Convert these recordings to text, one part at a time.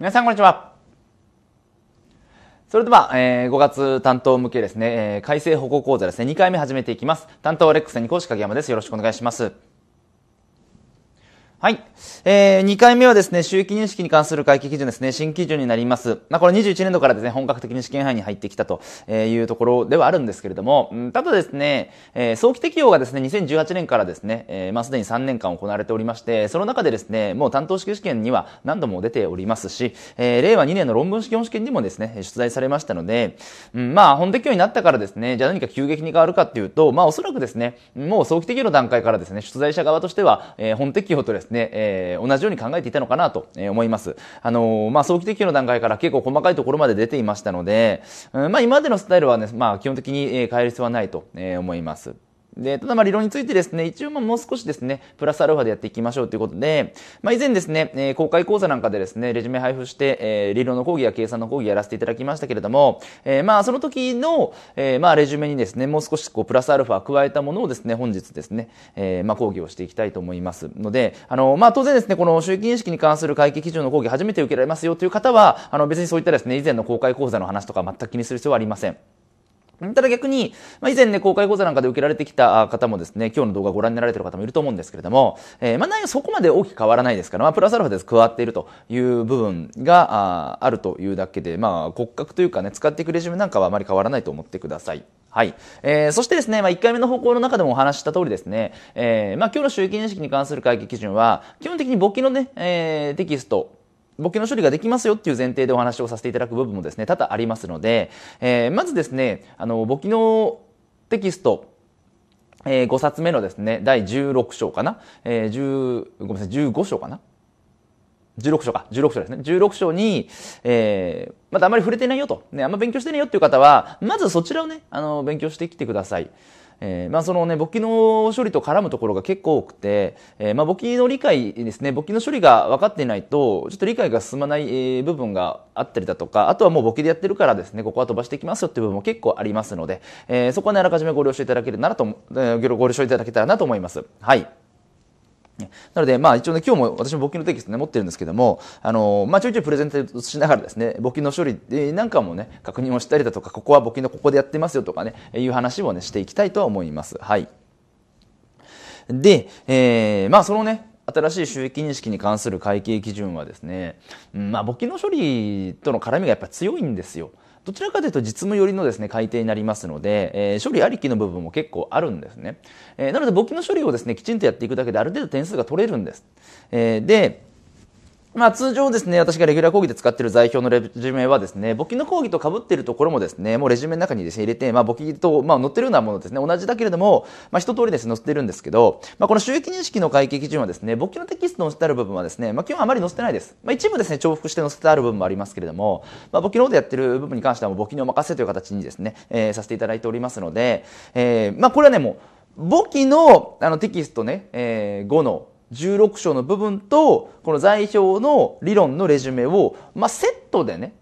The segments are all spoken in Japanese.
皆さんこんにちは。それでは、えー、5月担当向けですね、えー、改正保護講座ですね、2回目始めていきます。担当レックスに講師影山です。よろしくお願いします。はい。えー、2回目はですね、収益認識に関する会計基準ですね、新基準になります。まあ、これ21年度からですね、本格的に試験範囲に入ってきたというところではあるんですけれども、ただですね、えー、早期適用がですね、2018年からですね、えー、まあ、すでに3年間行われておりまして、その中でですね、もう担当式試験には何度も出ておりますし、えー、令和2年の論文試験試験にもですね、出題されましたので、うん、まあ、本適用になったからですね、じゃあ何か急激に変わるかっていうと、まあ、おそらくですね、もう早期適用の段階からですね、出題者側としては、えー、本適用とですね、ねえー、同じように考えていたのかなと思います。あのまあ、早期適用の段階から結構細かいところまで出ていましたので、うんまあ、今までのスタイルはね、まあ、基本的に変える必要はないと思います。で、ただまあ理論についてですね、一応まあもう少しですね、プラスアルファでやっていきましょうということで、まあ以前ですね、えー、公開講座なんかでですね、レジュメ配布して、えー、理論の講義や計算の講義やらせていただきましたけれども、えー、まあその時の、えー、まあレジュメにですね、もう少しこうプラスアルファ加えたものをですね、本日ですね、えー、まあ講義をしていきたいと思いますので、あの、まあ当然ですね、この収益認識に関する会計基準の講義初めて受けられますよという方は、あの別にそういったですね、以前の公開講座の話とか全く気にする必要はありません。ただ逆に、まあ、以前ね、公開講座なんかで受けられてきた方もですね、今日の動画をご覧になられている方もいると思うんですけれども、えー、まあ内容そこまで大きく変わらないですから、まあプラスアルファで加わっているという部分がああるというだけで、まあ骨格というかね、使っていくレジュメなんかはあまり変わらないと思ってください。はい。えー、そしてですね、まあ、1回目の方向の中でもお話した通りですね、えー、まあ、今日の収益認識に関する会計基準は、基本的に簿記のね、えー、テキスト、簿記の処理ができますよっていう前提でお話をさせていただく部分もですね、多々ありますので、えー、まずですね、あの、簿記のテキスト、えー、5冊目のですね、第16章かな、えー、10、ごめんなさい、15章かな？16章か、16章ですね。16章に、えー、まだあまり触れてないよと、ね、あんま勉強してないよっていう方は、まずそちらをね、あの、勉強してきてください。えー、まあそのね、簿記の処理と絡むところが結構多くて、えー、まあ簿記の理解ですね、簿記の処理が分かっていないと、ちょっと理解が進まない、部分があったりだとか、あとはもう簿記でやってるからですね、ここは飛ばしていきますよっていう部分も結構ありますので、えー、そこはね、あらかじめご了承いただけるならと、ご了承いただけたらなと思います。はい。なので、まあ一応ね、今日も私も簿記のテキストね、持ってるんですけども、あの、まあちょいちょいプレゼントしながらですね、簿記の処理なんかもね、確認をしたりだとか、ここは簿記のここでやってますよとかね、いう話をね、していきたいとは思います。はい。で、えー、まあそのね、新しい収益認識に関する会計基準はですね、まあ簿記の処理との絡みがやっぱ強いんですよ。どちらかというと実務寄りのですね、改定になりますので、えー、処理ありきの部分も結構あるんですね。えー、なので簿記の処理をですね、きちんとやっていくだけである程度点数が取れるんです。えー、で、まあ通常ですね、私がレギュラー講義で使っている代表のレジュメはですね、簿記の講義と被っているところもですね、もうレジュメの中にですね、入れて、まあ簿記と、まあ載ってるようなものですね、同じだけれども、まあ一通りですね、載せてるんですけど、まあこの収益認識の会計基準はですね、簿記のテキスト載せてある部分はですね、まあ基本あまり載せてないです。まあ一部ですね、重複して載せてある部分もありますけれども、まあ簿記の方でやってる部分に関してはもう簿記にお任せという形にですね、えー、させていただいておりますので、えー、まあこれはね、もう、簿記のあのテキストね、えー、5の16章の部分と、この代表の理論のレジュメを、まあ、セットでね、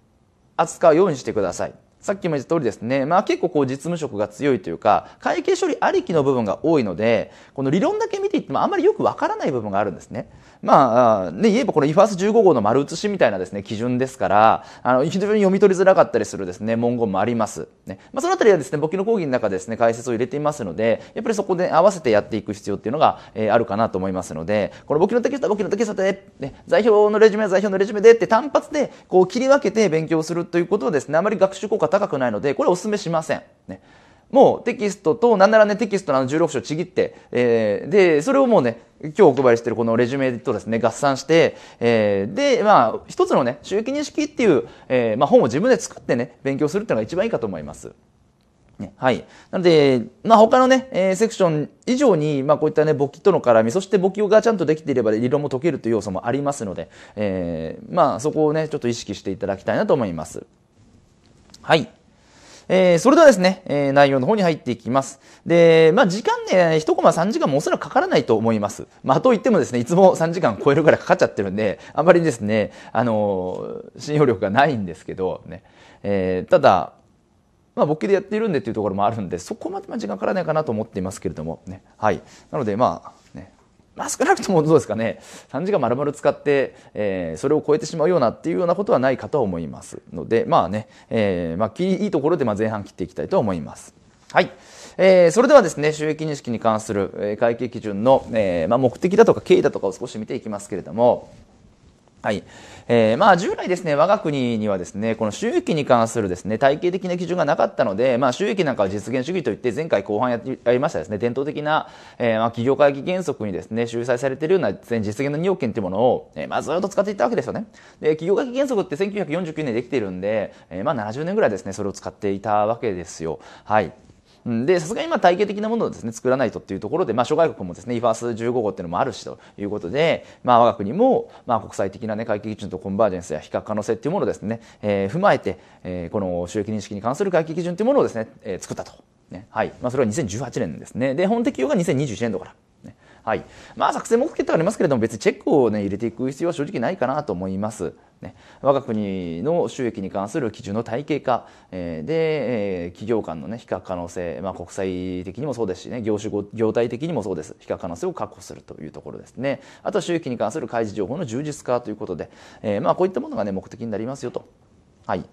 扱うようにしてください。さっきも言った通りですね、まあ結構こう実務職が強いというか、会計処理ありきの部分が多いので、この理論だけ見ていってもあんまりよくわからない部分があるんですね。まあ、ね、言えばこの IFAS15 号の丸写しみたいなですね、基準ですから、あの、非常に読み取りづらかったりするですね、文言もあります。ね。まあそのあたりはですね、簿記の講義の中ですね、解説を入れていますので、やっぱりそこで合わせてやっていく必要っていうのが、えー、あるかなと思いますので、この簿記のテキストは簿記のテキストで、ね、座標のレジュメは座標のレジュメでって単発でこう切り分けて勉強するということはですね、あまり学習効果高くないので、これはお勧めしません。ね。もうテキストと、なんならね、テキストのあの16章ちぎって、えー、で、それをもうね、今日お配りしているこのレジュメとですね、合算して、えー、で、まあ、一つのね、収益認識っていう、えー、まあ本を自分で作ってね、勉強するっていうのが一番いいかと思います。はい。なので、まあ他のね、えー、セクション以上に、まあこういったね、簿記との絡み、そして簿記がちゃんとできていれば理論も解けるという要素もありますので、えー、まあそこをね、ちょっと意識していただきたいなと思います。はい。えー、それではですね、えー、内容の方に入っていきます。で、まあ、時間ね、1コマ3時間もおそらくかからないと思います。まあ、と言ってもですね、いつも3時間超えるぐらいかかっちゃってるんで、あんまりですね、あのー、信用力がないんですけど、ね、えー、ただ、まあ、簿記でやっているんでっていうところもあるんで、そこまで時間かからないかなと思っていますけれども、ね。はい。なので、まあ、まあ少なくともどうですかね、3時間丸々使って、えー、それを超えてしまうようなっていうようなことはないかと思いますので、まあね、えー、まあいいところでまあ前半切っていきたいと思います。はい。えー、それではですね、収益認識に関する、えー、会計基準の、えーまあ、目的だとか経緯だとかを少し見ていきますけれども、はい。えー、まあ従来ですね、我が国にはですね、この収益に関するですね、体系的な基準がなかったので、まあ収益なんかは実現主義といって前回後半やりましたですね、伝統的な、えー、まあ企業会議原則にですね、収載されているような実現の2要件というものを、えー、まあずっと使っていったわけですよね。で、企業会議原則って1949年できているんで、えー、まあ70年ぐらいですね、それを使っていたわけですよ。はい。で、さすがにまあ体系的なものをですね、作らないとっていうところで、まあ諸外国もですね、イファース15号っていうのもあるしということで、まあ我が国も、まあ国際的なね、会計基準とコンバージェンスや比較可能性っていうものをですね、えー、踏まえて、えー、この収益認識に関する会計基準というものをですね、えー、作ったと。ね。はい。まあそれは2018年ですね。で、本適用が2021年度から。はい。まあ、作戦目的とありますけれども、別にチェックをね、入れていく必要は正直ないかなと思います。ね、我が国の収益に関する基準の体系化、えー、で、えー、企業間の、ね、比較可能性、まあ、国際的にもそうですし、ね、業種業態的にもそうです比較可能性を確保するというところですねあとは収益に関する開示情報の充実化ということで、えーまあ、こういったものが、ね、目的になりますよと。はい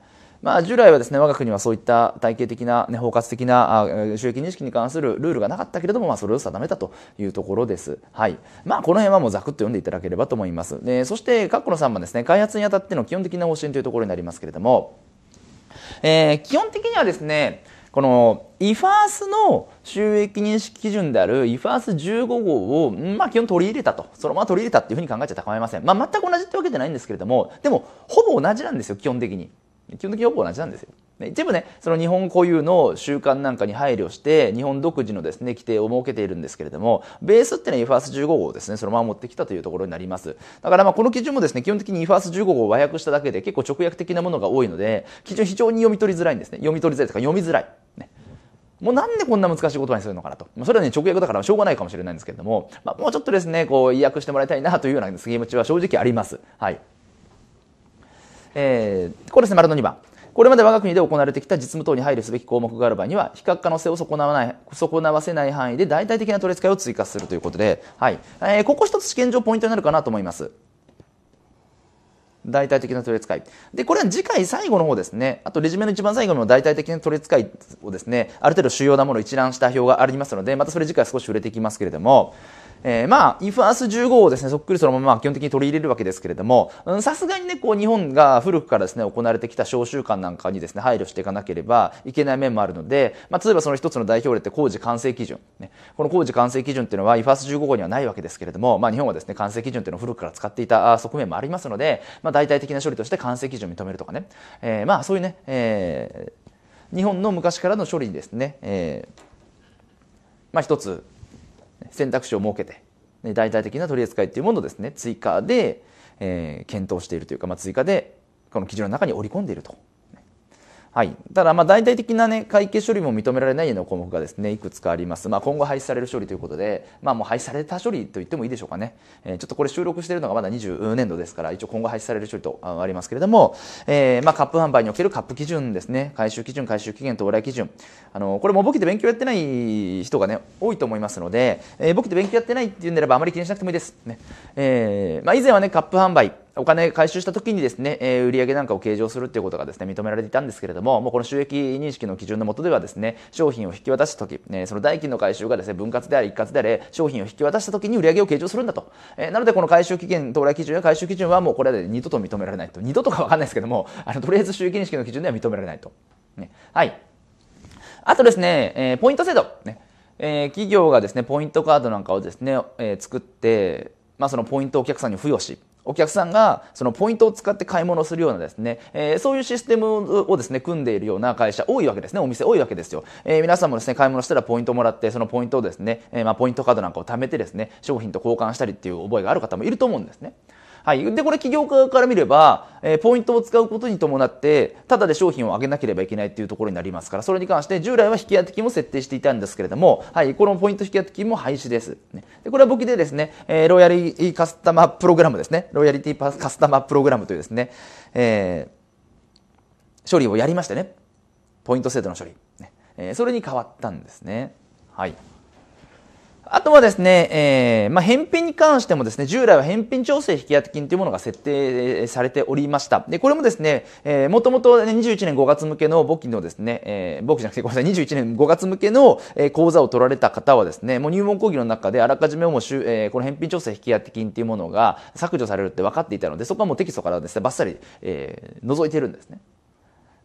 まあ、従来はですね我が国はそういった体系的な、ね、包括的な収益認識に関するルールがなかったけれども、まあ、それを定めたというところです。はいまあ、この辺はもうざくっと読んでいただければと思います。でそして、括弧の3番ですね開発にあたっての基本的な方針というところになりますけれども、えー、基本的にはですねこの IFAS の収益認識基準である IFAS15 号を、まあ、基本取り入れたと、そのまま取り入れたっていうふうに考えちゃ構いません。まあ、全く同じってわけじゃないんですけれども、でも、ほぼ同じなんですよ、基本的に。基本的にほぼ同じなんですよ。一部ね、その日本固有の習慣なんかに配慮して、日本独自のですね、規定を設けているんですけれども、ベースっていうのは IFAS15 号をですね、そのまま持ってきたというところになります。だからまあこの基準もですね、基本的に IFAS15 号を和訳しただけで結構直訳的なものが多いので、基準非常に読み取りづらいんですね。読み取りづらいとか読みづらい。ね。もうなんでこんな難しい言葉にするのかなと。まあそれはね、直訳だからしょうがないかもしれないんですけれども、まあ、もうちょっとですね、こう、意訳してもらいたいなというような気持ちは正直あります。はい。えー、これですね、丸の2番。これまで我が国で行われてきた実務等に配慮すべき項目がある場合には、比較可能性を損なわない、損なわせない範囲で大体的な取り扱いを追加するということで、はい。えー、ここ一つ試験上ポイントになるかなと思います。大体的な取り扱い。で、これは次回最後の方ですね。あと、レジュメの一番最後の大体的な取り扱いをですね、ある程度主要なものを一覧した表がありますので、またそれ次回少し触れていきますけれども、えー、まあ、if as 15をですね、そっくりそのまま基本的に取り入れるわけですけれども、さすがにね、こう日本が古くからですね、行われてきた小習慣なんかにですね、配慮していかなければいけない面もあるので、まあ、例えばその一つの代表例って工事完成基準。ね、この工事完成基準っていうのは if as 15号にはないわけですけれども、まあ、日本はですね、完成基準っていうのを古くから使っていた側面もありますので、まあ、大体的な処理として完成基準を認めるとかね、えー、まあ、そういうね、えー、日本の昔からの処理にですね、えー、まあ、一つ選択肢を設けて、大体的な取り扱いっていうものをですね追加で、えー、検討しているというか、まあ、追加でこの基準の中に織り込んでいると。はい。ただ、ま、大体的なね、会計処理も認められないような項目がですね、いくつかあります。まあ、今後廃止される処理ということで、まあ、もう廃止された処理と言ってもいいでしょうかね。えー、ちょっとこれ収録しているのがまだ20年度ですから、一応今後廃止される処理とありますけれども、えー、まあ、カップ販売におけるカップ基準ですね。回収基準、回収期限、到来基準。あの、これも簿記で勉強やってない人がね、多いと思いますので、えー、簿記で勉強やってないっていうんであればあまり気にしなくてもいいです。ね。えー、まあ、以前はね、カップ販売、お金回収した時にですね、えー、売上なんかを計上するっていうことがですね、認められていたんですけれども、もうこの収益認識の基準の下ではですね、商品を引き渡した時、えー、その代金の回収がですね、分割であり一括であれ、商品を引き渡した時に売上を計上するんだと。えー、なのでこの回収期限、到来基準や回収基準はもうこれで二度と認められないと。二度とかわかんないですけども、あの、とりあえず収益認識の基準では認められないと。ね、はい。あとですね、えー、ポイント制度。ねえー、企業がですね、ポイントカードなんかをですね、えー、作って、まあ、そのポイントをお客さんに付与し、お客さんがそのポイントを使って買い物するようなですね、えー、そういうシステムをですね、組んでいるような会社多いわけですね。お店多いわけですよ。えー、皆さんもですね、買い物したらポイントもらって、そのポイントをですね、えー、まあ、ポイントカードなんかを貯めてですね、商品と交換したりっていう覚えがある方もいると思うんですね。はい。で、これ企業家から見れば、えー、ポイントを使うことに伴って、ただで商品を上げなければいけないっていうところになりますから、それに関して従来は引き当て金も設定していたんですけれども、はい。このポイント引き当て金も廃止です。ね、でこれは簿記でですね、えー、ロイヤリティカスタマープログラムですね。ロイヤリティカスタマープログラムというですね、えー、処理をやりましてね。ポイント制度の処理。ねえー、それに変わったんですね。はい。あとはですね、えー、まあ、返品に関してもですね、従来は返品調整引当金というものが設定されておりました。で、これもですね、えー、もともと21年5月向けの簿記のですね、えー、簿記じゃなくてごめんなさい、21年5月向けの、えー、講座を取られた方はですね、もう入門講義の中であらかじめもう、えー、この返品調整引当金というものが削除されるって分かっていたので、そこはもうテキストからですね、バッサリ、えー、覗いてるんですね。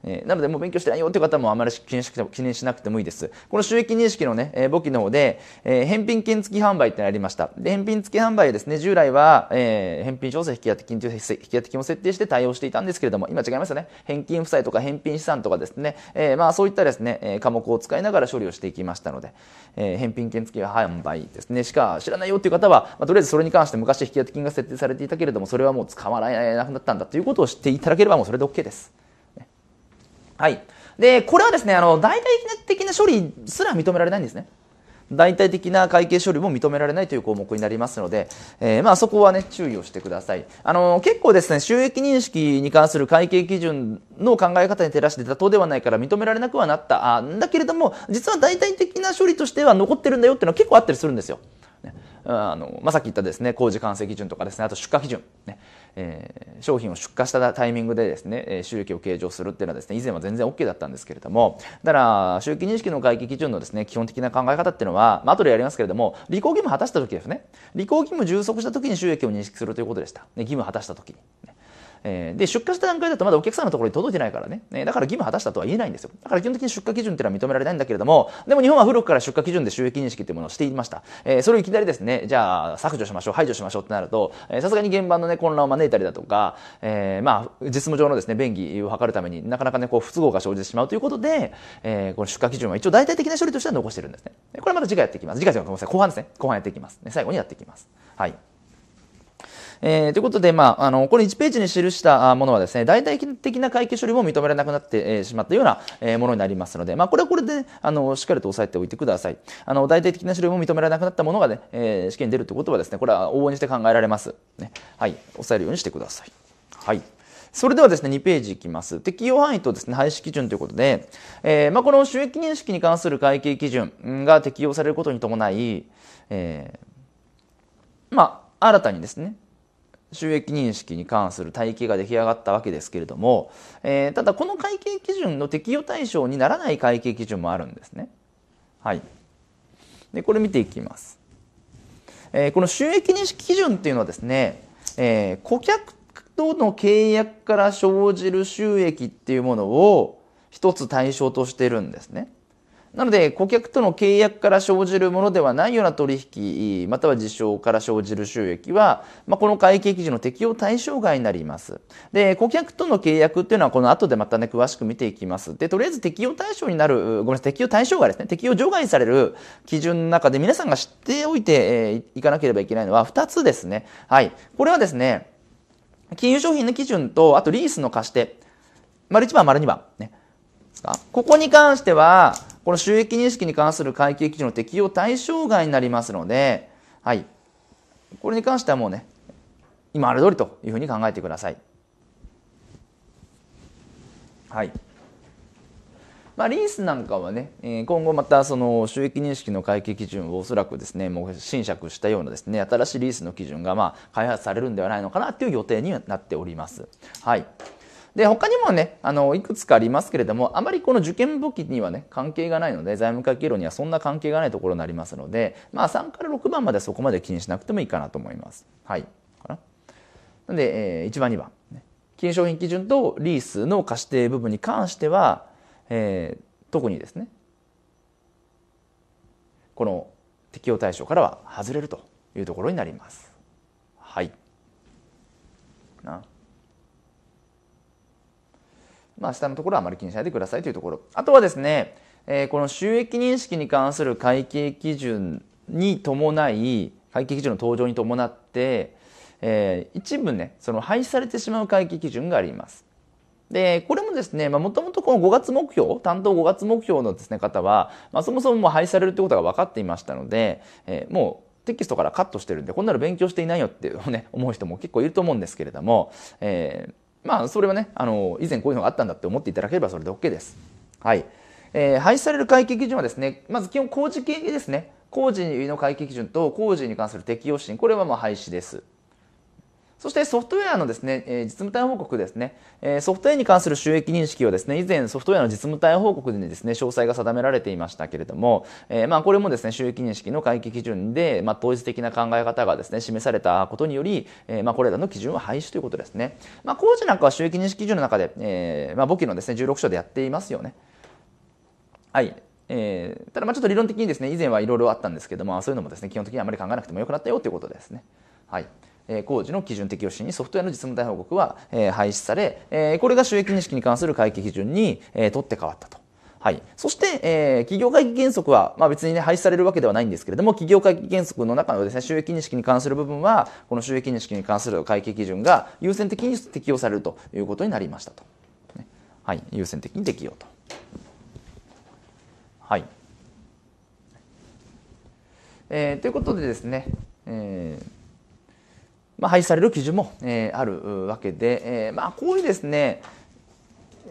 えー、なので、もう勉強してないよという方もあまり気にし気にしなくてもいいです。この収益認識のね、えー、簿記の方で、えー、返品金付き販売ってありました。で、返品付き販売ですね、従来は、えー、返品調整引き当て金という引き当て金を設定して対応していたんですけれども、今違いますよね。返金負債とか返品資産とかですね、えー、まあそういったですね、えー、科目を使いながら処理をしていきましたので、えー、返品金付き販売ですね、しか知らないよという方は、まあ、とりあえずそれに関して昔引き当て金が設定されていたけれども、それはもう使われなくなったんだということを知っていただければもうそれで OK です。はい。で、これはですね、あの、大体的な処理すら認められないんですね。大体的な会計処理も認められないという項目になりますので、えー、まあそこはね、注意をしてください。あの、結構ですね、収益認識に関する会計基準の考え方に照らして妥当ではないから認められなくはなった。あんだけれども、実は大体的な処理としては残ってるんだよっていうのは結構あったりするんですよ。ね、あの、まあ、さっき言ったですね、工事完成基準とかですね、あと出荷基準。ねえー、商品を出荷したタイミングでですね、収益を計上するっていうのはですね、以前は全然 OK だったんですけれども、だから、収益認識の会計基準のですね、基本的な考え方っていうのは、まあ、後でやりますけれども、履行義務果たした時ですね、履行義務充足した時に収益を認識するということでした。ね、義務を果たした時に。えー、で、出荷した段階だとまだお客さんのところに届いてないからね。だから義務果たしたとは言えないんですよ。だから基本的に出荷基準っていうのは認められないんだけれども、でも日本は古くから出荷基準で収益認識っていうものをしていました。えー、それをいきなりですね、じゃあ削除しましょう、排除しましょうってなると、さすがに現場のね、混乱を招いたりだとか、えー、まあ、実務上のですね、便宜を図るためになかなかね、こう不都合が生じてしまうということで、えー、この出荷基準は一応大体的な処理としては残してるんですね。これまた次回やっていきます。次回じゃごめんなさい、後半ですね。後半やっていきます。ね、最後にやっていきます。はい。えー、ということで、まあ、あの、この1ページに記したものはですね、大体的な会計処理も認められなくなって、しまったような、えー、ものになりますので、まあ、これはこれで、あの、しっかりと押さえておいてください。あの、大体的な処理も認められなくなったものがね、えー、試験に出るということはですね、これは往々にして考えられます。ね。はい。押さえるようにしてください。はい。それではですね、2ページいきます。適用範囲とですね、廃止基準ということで、えー、まあ、この収益認識に関する会計基準が適用されることに伴い、えー、まあ、新たにですね、収益認識に関する体系が出来上がったわけですけれども、えー、ただこの会計基準の適用対象にならない会計基準もあるんですね。はい。で、これ見ていきます。えー、この収益認識基準っていうのはですね、えー、顧客との契約から生じる収益っていうものを一つ対象としてるんですね。なので、顧客との契約から生じるものではないような取引、または事象から生じる収益は、まあ、この会計基準の適用対象外になります。で、顧客との契約っていうのはこの後でまたね、詳しく見ていきます。で、とりあえず適用対象になる、ごめんなさい、適用対象外ですね。適用除外される基準の中で皆さんが知っておいて、えー、いかなければいけないのは2つですね。はい。これはですね、金融商品の基準と、あとリースの貸し手。丸1番、丸2番。ね。ここに関しては、この収益認識に関する会計基準の適用対象外になりますので、はい。これに関してはもうね、今ある通りというふうに考えてください。はい。まあ、リースなんかはね、今後またその収益認識の会計基準をおそらくですね、もう侵釈したようなですね、新しいリースの基準がまあ開発されるんではないのかなという予定になっております。はい。で、他にもね、あの、いくつかありますけれども、あまりこの受験簿記にはね、関係がないので、財務会計論にはそんな関係がないところになりますので、まあ3から6番までそこまで気にしなくてもいいかなと思います。はい。かな。なんで、えー、1番2番、ね。金商品基準とリースの貸し手部分に関しては、えー、特にですね、この適用対象からは外れるというところになります。はい。な。まあ、下のところはあまり気にしないでくださいというところ。あとはですね、えー、この収益認識に関する会計基準に伴い、会計基準の登場に伴って、えー、一部ね、その廃止されてしまう会計基準があります。で、これもですね、まあ、もともとこの5月目標、担当5月目標のですね、方は、まあ、そもそももう廃止されるってことが分かっていましたので、えー、もうテキストからカットしてるんで、こんなの勉強していないよっていうね、思う人も結構いると思うんですけれども、えー、まあ、それはね、あの、以前こういうのがあったんだって思っていただければそれで OK です。はい。えー、廃止される会計基準はですね、まず基本工事系ですね。工事の会計基準と工事に関する適用指針、これはまあ廃止です。そしてソフトウェアのですね、え実務単位報告ですね、えソフトウェアに関する収益認識はですね、以前ソフトウェアの実務単位報告でですね、詳細が定められていましたけれども、えまあこれもですね、収益認識の会計基準で、まあ統一的な考え方がですね、示されたことにより、えまあこれらの基準は廃止ということですね。まあ工事なんかは収益認識基準の中で、えまあ簿記のですね、16章でやっていますよね。はい。えー、ただまあちょっと理論的にですね以前はいろいろあったんですけどもそういうのもですね基本的にあまり考えなくてもよくなったよということですね。はい工事の基準適用指針にソフトウェアの実務対報告は、廃止され、これが収益認識に関する会計基準に、取って変わったと。はい。そして、えー、企業会計原則は、まあ別にね、廃止されるわけではないんですけれども、企業会計原則の中のですね、収益認識に関する部分は、この収益認識に関する会計基準が優先的に適用されるということになりましたと。はい。優先的に適用と。はい。えー、ということでですね、えーまあ、廃止される基準も、えー、あるわけで、えーまあ、こういうですね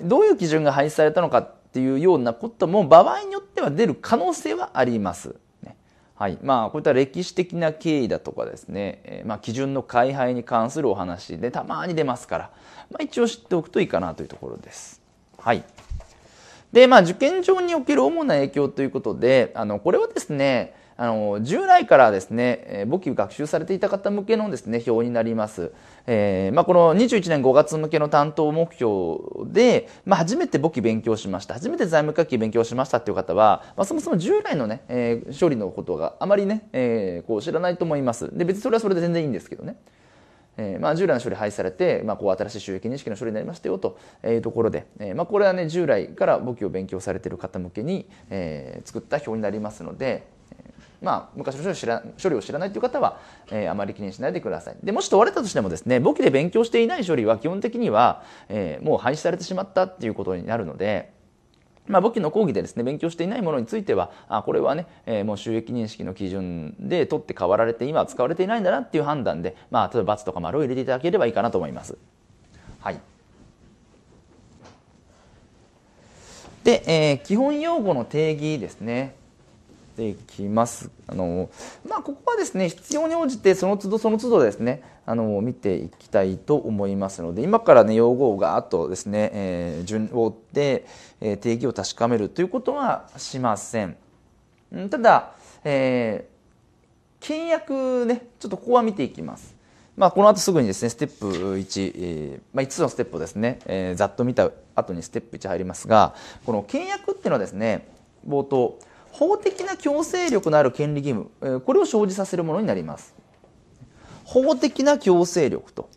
どういう基準が廃止されたのかっていうようなことも場合によっては出る可能性はあります。はいまあ、こういった歴史的な経緯だとかですね、えー、まあ、基準の改廃に関するお話でたまに出ますから、まあ、一応知っておくといいかなというところです。はい。で、まあ、受験上における主な影響ということで、あの、これはですね、あの従来からですね、簿記学習されていた方向けのですね表になります。えー、まあ、この21年5月向けの担当目標で、まあ、初めて簿記勉強しました初めて財務会計勉強しましたっていう方は、まあ、そもそも従来のね、えー、処理のことがあまりね、えー、こう知らないと思いますで別にそれはそれで全然いいんですけどね。えーまあ、従来の処理廃止されて、まあ、こう新しい収益認識の処理になりましたよというところで、えーまあ、これはね従来から簿記を勉強されている方向けに、えー、作った表になりますので、まあ、昔の処理ら処理を知らないという方は、えー、あまり気にしないでください。でもし問われたとしてもですね、簿記で勉強していない処理は基本的には、えー、もう廃止されてしまったっていうことになるので、まあ、簿記の講義でですね、勉強していないものについては、あこれはね、えー、もう収益認識の基準で取って変わられて、今は使われていないんだなっていう判断で、まあ、例えば×とか丸を入れていただければいいかなと思います。はい。で、えー、基本用語の定義ですね。ていきます。あのまあ、ここはですね必要に応じてその都度その都度ですねあの見ていきたいと思いますので今からね用語をガーッとですね、えー、順を追って、えー、定義を確かめるということはしません。ただ、えー、契約ねちょっとここは見ていきます。まあ、この後すぐにですねステップ1、えーまあ、5つのステップをですね、えー、ざっと見た後にステップ1入りますがこの契約っていうのはですね冒頭法的な強制力のある権利義務、これを生じさせるものになります。法的な強制力と。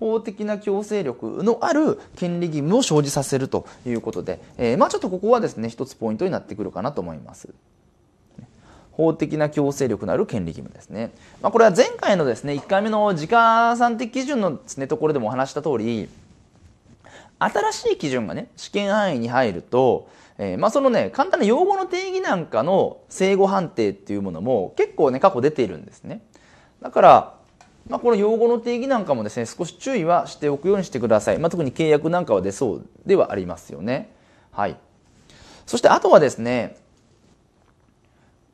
法的な強制力のある権利義務を生じさせるということで、えー、まあちょっとここはですね、一つポイントになってくるかなと思います。法的な強制力のある権利義務ですね。まあこれは前回のですね、1回目の時価算的基準のですね、ところでもお話した通り、新しい基準がね、試験範囲に入ると、えー、まあそのね、簡単な用語の定義なんかの正誤判定っていうものも結構ね、過去出ているんですね。だから、まあこの用語の定義なんかもですね、少し注意はしておくようにしてください。まあ特に契約なんかは出そうではありますよね。はい。そしてあとはですね、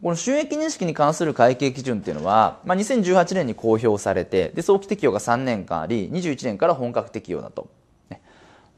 この収益認識に関する会計基準っていうのは、まあ、2018年に公表されて、で、早期適用が3年間あり、21年から本格適用だと。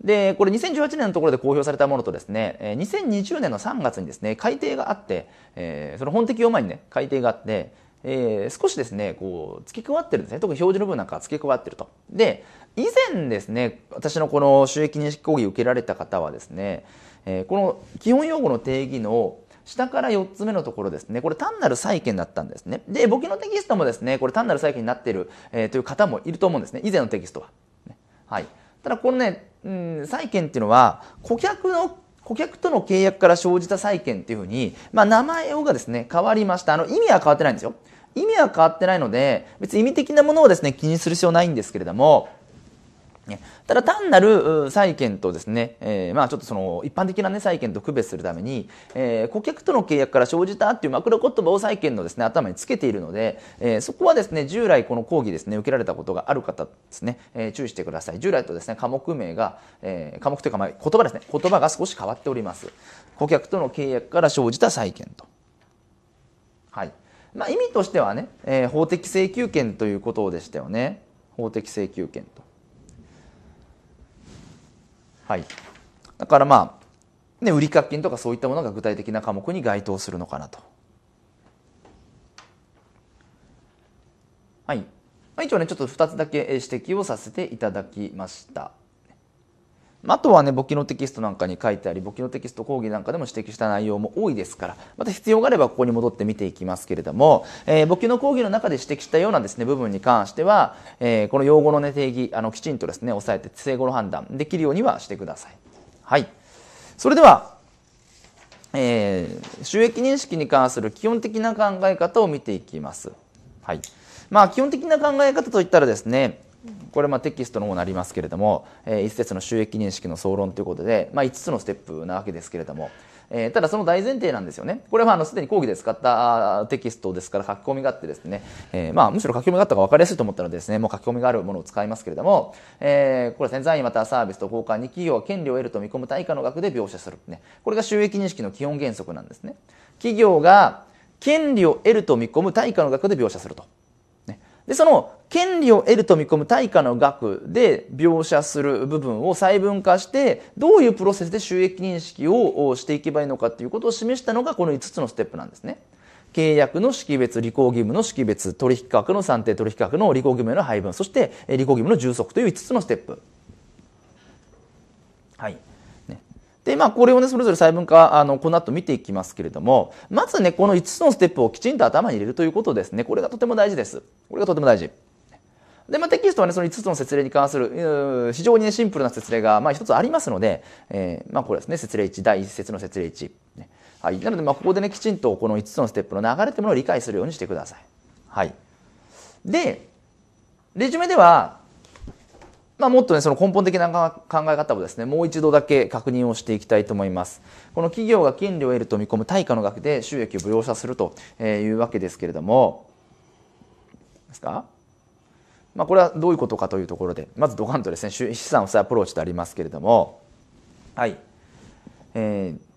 で、これ2018年のところで公表されたものとですね、2020年の3月にですね、改定があって、えー、その本適用前にね、改定があって、えー、少しですね、こう、付け加わってるんですね。特に表示の部分なんか付け加わってると。で、以前ですね、私のこの収益認識講義を受けられた方はですね、えー、この基本用語の定義の下から4つ目のところですね、これ単なる債権だったんですね。で、簿記のテキストもですね、これ単なる債権になっている、えー、という方もいると思うんですね。以前のテキストは。はい。ただこのね、うん、債権っていうのは顧客の顧客との契約から生じた債権っていうふうに、まあ、名前がですね変わりました。あの意味は変わってないんですよ。意味は変わってないので別に意味的なものをですね気にする必要ないんですけれどもね。ただ単なる債権とですね、えー、まあちょっとその一般的なね債権と区別するために、えー、顧客との契約から生じたっていう枕言葉を債権のですね頭につけているので、えー、そこはですね従来この講義ですね受けられたことがある方ですね、えー、注意してください。従来とですね科目名が、えー、科目というかまあ言葉ですね言葉が少し変わっております。顧客との契約から生じた債権と。はい。まあ、意味としてはね、えー、法的請求権ということでしたよね。法的請求権と。はいだからまあ、ね、売掛金とかそういったものが具体的な科目に該当するのかなと。はい。一応ね、ちょっと2つだけ指摘をさせていただきました。あとはね、簿記のテキストなんかに書いてあり、簿記のテキスト講義なんかでも指摘した内容も多いですから、また必要があればここに戻って見ていきますけれども、えー、簿記の講義の中で指摘したようなですね、部分に関しては、えー、この用語のね、定義、あの、きちんとですね、押さえて、正語の判断できるようにはしてください。はい。それでは、えー、収益認識に関する基本的な考え方を見ていきます。はい。まあ、基本的な考え方といったらですね、これまテキストの方になりますけれども、えー、一節の収益認識の総論ということで、まあ、5つのステップなわけですけれども、えー、ただその大前提なんですよね。これはあのすでに講義で使ったテキストですから書き込みがあってですね、えー、まあむしろ書き込みがあった方が分かりやすいと思ったのでですね、もう書き込みがあるものを使いますけれども、えー、これ潜在またはサービスと交換に企業は権利を得ると見込む対価の額で描写する。ね、これが収益認識の基本原則なんですね。企業が権利を得ると見込む対価の額で描写すると。で、その権利を得ると見込む対価の額で描写する部分を細分化して、どういうプロセスで収益認識をしていけばいいのかということを示したのがこの5つのステップなんですね。契約の識別、履行義務の識別、取引価格の算定、取引価格の履行義務への配分、そして履行義務の充足という5つのステップ。はい。で、まあ、これをね、それぞれ細分化、あの、この後見ていきますけれども、まずね、この5つのステップをきちんと頭に入れるということですね。これがとても大事です。これがとても大事。で、まあ、テキストはね、その5つの説例に関する、非常にね、シンプルな説例が、まあ、1つありますので、えー、まあ、これですね、説例1、第1節の説例1。ね、はい。なので、まあ、ここでね、きちんとこの5つのステップの流れというものを理解するようにしてください。はい。で、レジュメでは、まあ、もっとね、その根本的な考え方をですね、もう一度だけ確認をしていきたいと思います。この企業が権利を得ると見込む対価の額で収益を描写するというわけですけれども、ですか？まあ、これはどういうことかというところで、まずドカンとですね、資産負債アプローチとありますけれども、はい。えー、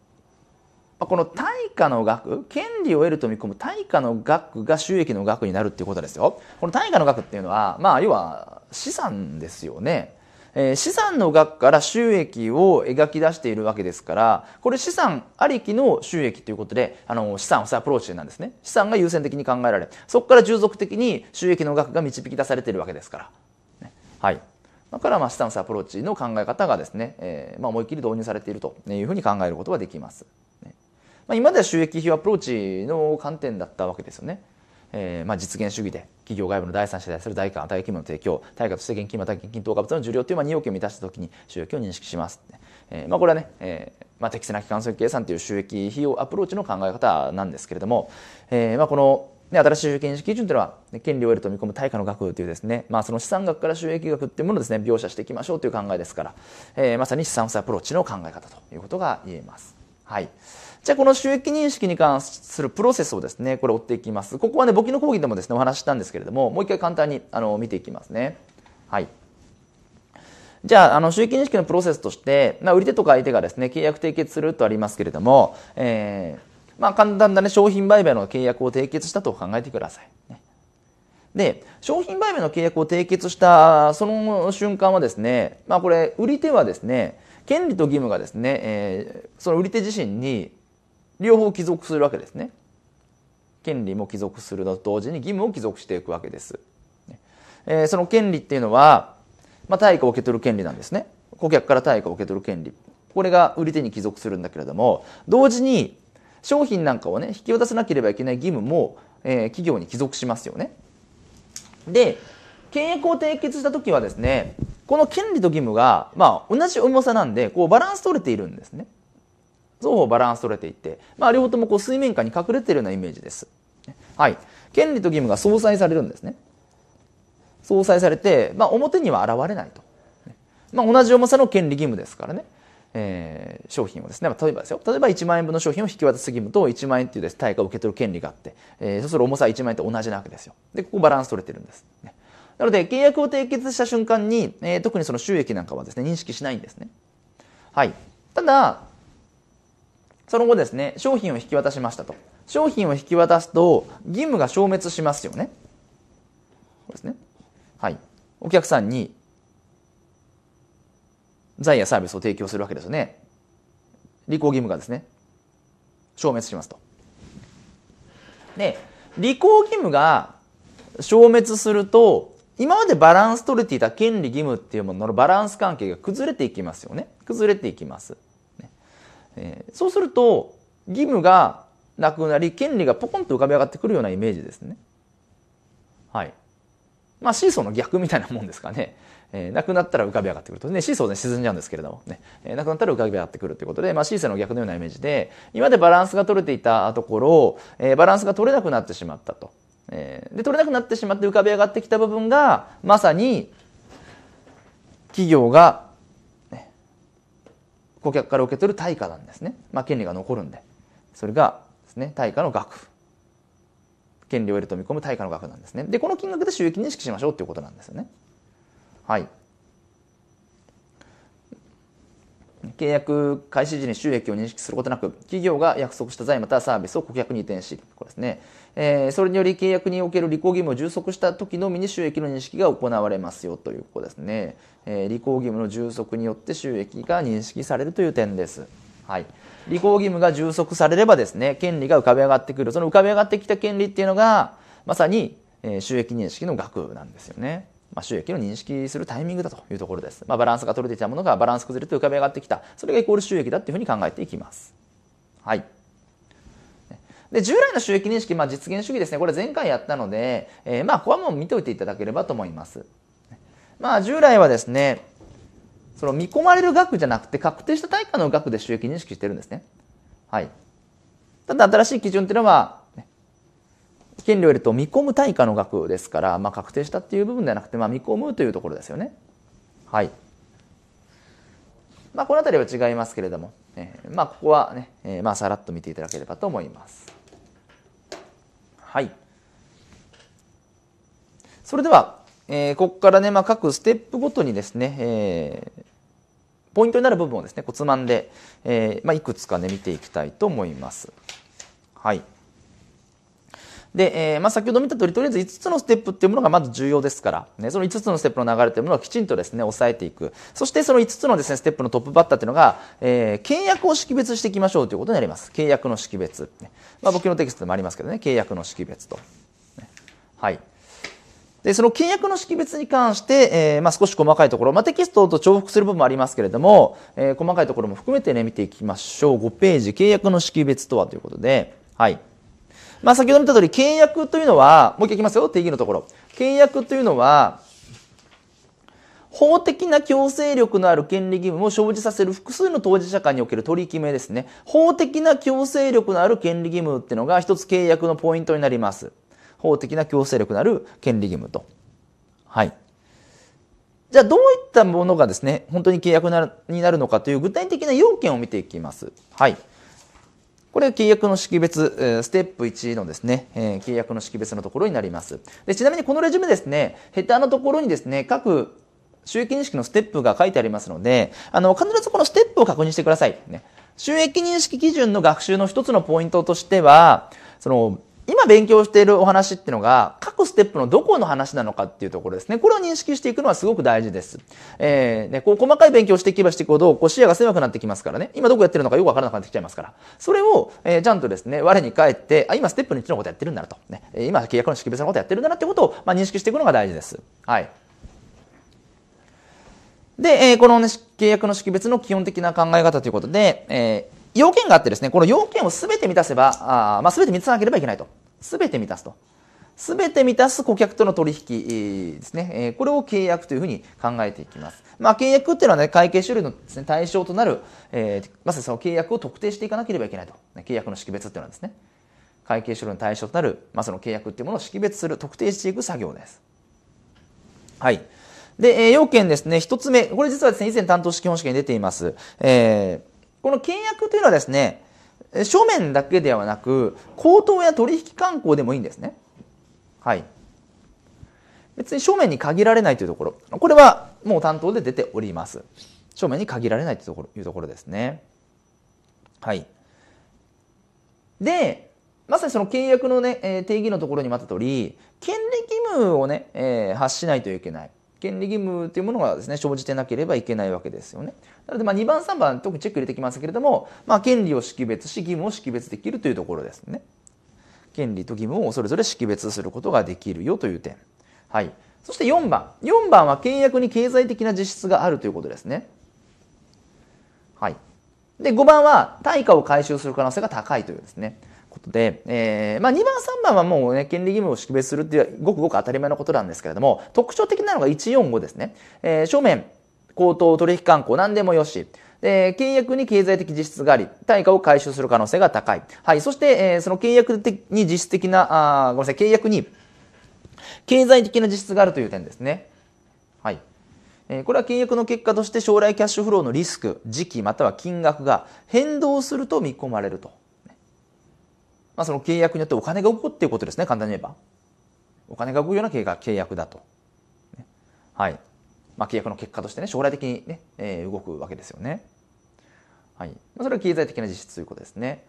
この対価の額、権利を得ると見込む対価の額が収益の額になるっていうことですよ。この対価の額っていうのは、まあ、要は、資産ですよね。えー、資産の額から収益を描き出しているわけですから、これ資産ありきの収益ということで、あの、資産をさアプローチなんですね。資産が優先的に考えられ、そこから従属的に収益の額が導き出されているわけですから。ね、はい。だから、まあ、資産アプローチの考え方がですね、えー、まあ、思いっきり導入されているというふうに考えることができます。まあ、今では収益費用アプローチの観点だったわけですよね。えー、まあ実現主義で企業外部の第三者に対する財貨、対価役務の提供、対価として現金または現金等価物の受領というまあ2要件を満たしたときに収益を認識します。えー、まあこれはね、えー、まあ適正な期間損益計算という収益費用アプローチの考え方なんですけれども、えー、まあこので、新しい収益認識基準というのは、権利を得ると見込む対価の額というですね、まあその資産額から収益額っていうものをですね、描写していきましょうという考えですから、えー、まさに資産負債アプローチの考え方ということが言えます。はい。じゃあこの収益認識に関するプロセスをですね、これ追っていきます。ここはね、簿記の講義でもですね、お話したんですけれども、もう一回簡単にあの見ていきますね。はい。じゃあ、あの、収益認識のプロセスとして、まあ、売り手とか相手がですね、契約締結するとありますけれども、えー、まあ、簡単なね、商品売買の契約を締結したと考えてください。で、商品売買の契約を締結したその瞬間はですね、まあ、これ、売り手はですね、権利と義務がですね、えー、その売り手自身に両方帰属するわけですね。権利も帰属するのと同時に義務を帰属していくわけです。えー、その権利っていうのは、まあ、対価を受け取る権利なんですね。顧客から対価を受け取る権利。これが売り手に帰属するんだけれども、同時に商品なんかをね、引き渡さなければいけない義務も、えー、企業に帰属しますよね。で、契約を締結した時はですね、この権利と義務が、まあ、同じ重さなんで、こうバランス取れているんですね。双方バランス取れていて、まあ、両方ともこう水面下に隠れているようなイメージです。はい。権利と義務が相殺されるんですね。相殺されて、まあ、表には現れないと。まあ、同じ重さの権利義務ですからね。えー、商品をですね、まあ、例えばですよ。例えば1万円分の商品を引き渡す義務と1万円っていうです、対価を受け取る権利があって、えー、そうする重さ1万円と同じなわけですよ。で、ここバランス取れてるんです。なので、契約を締結した瞬間に、えー、特にその収益なんかはですね、認識しないんですね。はい。ただ、その後ですね、商品を引き渡しましたと。商品を引き渡すと義務が消滅しますよね。これですね。はい。お客さんに財やサービスを提供するわけですよね。履行義務がですね、消滅しますと。で、履行義務が消滅すると、今までバランス取れていた権利義務っていうもののバランス関係が崩れていきますよね。崩れていきます。えー、そうすると、義務がなくなり、権利がポコンと浮かび上がってくるようなイメージですね。はい。まあ、シーソーの逆みたいなもんですかね。えー、なくなったら浮かび上がってくると。ね、シーソーで沈んじゃうんですけれどもね、えー、なくなったら浮かび上がってくるということで、まあ、シーソーの逆のようなイメージで、今までバランスが取れていたところ、えー、バランスが取れなくなってしまったと。えー、で、取れなくなってしまって浮かび上がってきた部分が、まさに、企業が、顧客から受け取る対価なんですね。まあ、権利が残るんで。それがですね、対価の額。権利を得ると見込む対価の額なんですね。で、この金額で収益認識しましょうっていうことなんですよね。はい。契約開始時に収益を認識することなく、企業が約束した財またはサービスを顧客に移転し、これですね。えー、それにより契約における履行義務を充足した時のみに収益の認識が行われますよということですね。えー、履行義務の充足によって収益が認識されるという点です。はい。履行義務が充足されればですね、権利が浮かび上がってくる。その浮かび上がってきた権利っていうのが、まさに、えー、収益認識の額なんですよね。まあ、収益を認識するタイミングだというところです。まあ、バランスが取れていたものがバランス崩れて浮かび上がってきた。それがイコール収益だっていうふうに考えていきます。はい。で、従来の収益認識、まあ、実現主義ですね。これ前回やったので、えー、まあ、ここはもう見ておいていただければと思います。まあ、従来はですね、その見込まれる額じゃなくて確定した対価の額で収益認識してるんですね。はい。ただ新しい基準っていうのは、権利を得ると見込む対価の額ですから、まあ、確定したっていう部分ではなくて、まあ、見込むというところですよね。はい。まあ、この辺りは違いますけれども、えー、まあ、ここはね、えー、まあ、さらっと見ていただければと思います。はい。それでは、えー、ここからね、まあ、各ステップごとにですね、えー、ポイントになる部分をですね、こうつまんで、えー、まあ、いくつかね、見ていきたいと思います。はい。で、えー、まあ、先ほど見た通り、とりあえず5つのステップっていうものがまず重要ですから、ね、その5つのステップの流れというものをきちんとですね、押さえていく。そしてその5つのですね、ステップのトップバッターっていうのが、えー、契約を識別していきましょうということになります。契約の識別。まあ、僕のテキストでもありますけどね、契約の識別と。はい。で、その契約の識別に関して、えー、まあ、少し細かいところ、まあ、テキストと重複する部分もありますけれども、えー、細かいところも含めてね、見ていきましょう。5ページ、契約の識別とはということで、はい。まあ、先ほど見た通り、契約というのは、もう一回いきますよ、定義のところ。契約というのは、法的な強制力のある権利義務を生じさせる複数の当事者間における取り決めですね。法的な強制力のある権利義務っていうのが一つ契約のポイントになります。法的な強制力のある権利義務と。はい。じゃあどういったものがですね、本当に契約になるのかという具体的な要件を見ていきます。はい。これ契約の識別、ステップ1のですね、契約の識別のところになります。でちなみにこのレジュメですね、ヘターのところにですね、各収益認識のステップが書いてありますので、あの、必ずこのステップを確認してください。ね、収益認識基準の学習の一つのポイントとしては、その、今勉強しているお話っていうのが、各ステップのどこの話なのかっていうところですね。これを認識していくのはすごく大事です。えー、ね、こう細かい勉強していけばしていくほど、こう視野が狭くなってきますからね。今どこやってるのかよくわからなくなってきちゃいますから。それを、えー、ちゃんとですね、我に返って、あ、今ステップの1のことやってるんだなと。ね、今契約の識別のことやってるんだなってことを、まあ、認識していくのが大事です。はい。で、えー、この、ね、契約の識別の基本的な考え方ということで、えー、要件があってですね、この要件をすべて満たせば、あまあ、すべて満たさなければいけないと。すべて満たすと。すべて満たす顧客との取引ですね。これを契約というふうに考えていきます。まあ、契約っていうのはね、会計処理のです、ね、対象となる、えー、まさにその契約を特定していかなければいけないと。契約の識別っていうのはですね。会計処理の対象となる、まあ、その契約っていうものを識別する、特定していく作業です。はい。で、えー、要件ですね、一つ目。これ実はですね、以前担当式本試験に出ています。えー、この契約というのはですね、書面だけではなく、口頭や取引慣行でもいいんですね。はい。別に書面に限られないというところ。これはもう担当で出ております。書面に限られないというところいうところですね。はい。で、まさにその契約のね、え、定義のところにまった通り、権利義務をね、えー、発しないといけない。権利義務というものがですね、生じてなければいけないわけですよね。なので、まあ、2番、3番、特にチェック入れてきますけれども、まあ、権利を識別し、義務を識別できるというところですね。権利と義務をそれぞれ識別することができるよという点。はい。そして4番。4番は契約に経済的な実質があるということですね。はい。で、5番は対価を回収する可能性が高いというですね。ことで、えー、まあ、2番、3番はもうね、権利義務を識別するっていうごくごく当たり前のことなんですけれども、特徴的なのが145ですね。えー、正面、口頭、取引慣行、何でもよし。で、契約に経済的実質があり、対価を回収する可能性が高い。はい。そして、えー、その契約的に実質的な、あごめんなさい、契約に経済的な実質があるという点ですね。はい。えー、これは契約の結果として将来キャッシュフローのリスク、時期または金額が変動すると見込まれると。まあ、その契約によってお金が動くっていうことですね、簡単に言えば。お金が動くような契約だと。はい。まあ、契約の結果としてね、将来的にね、えー、動くわけですよね。はい。まあ、それは経済的な実質ということですね。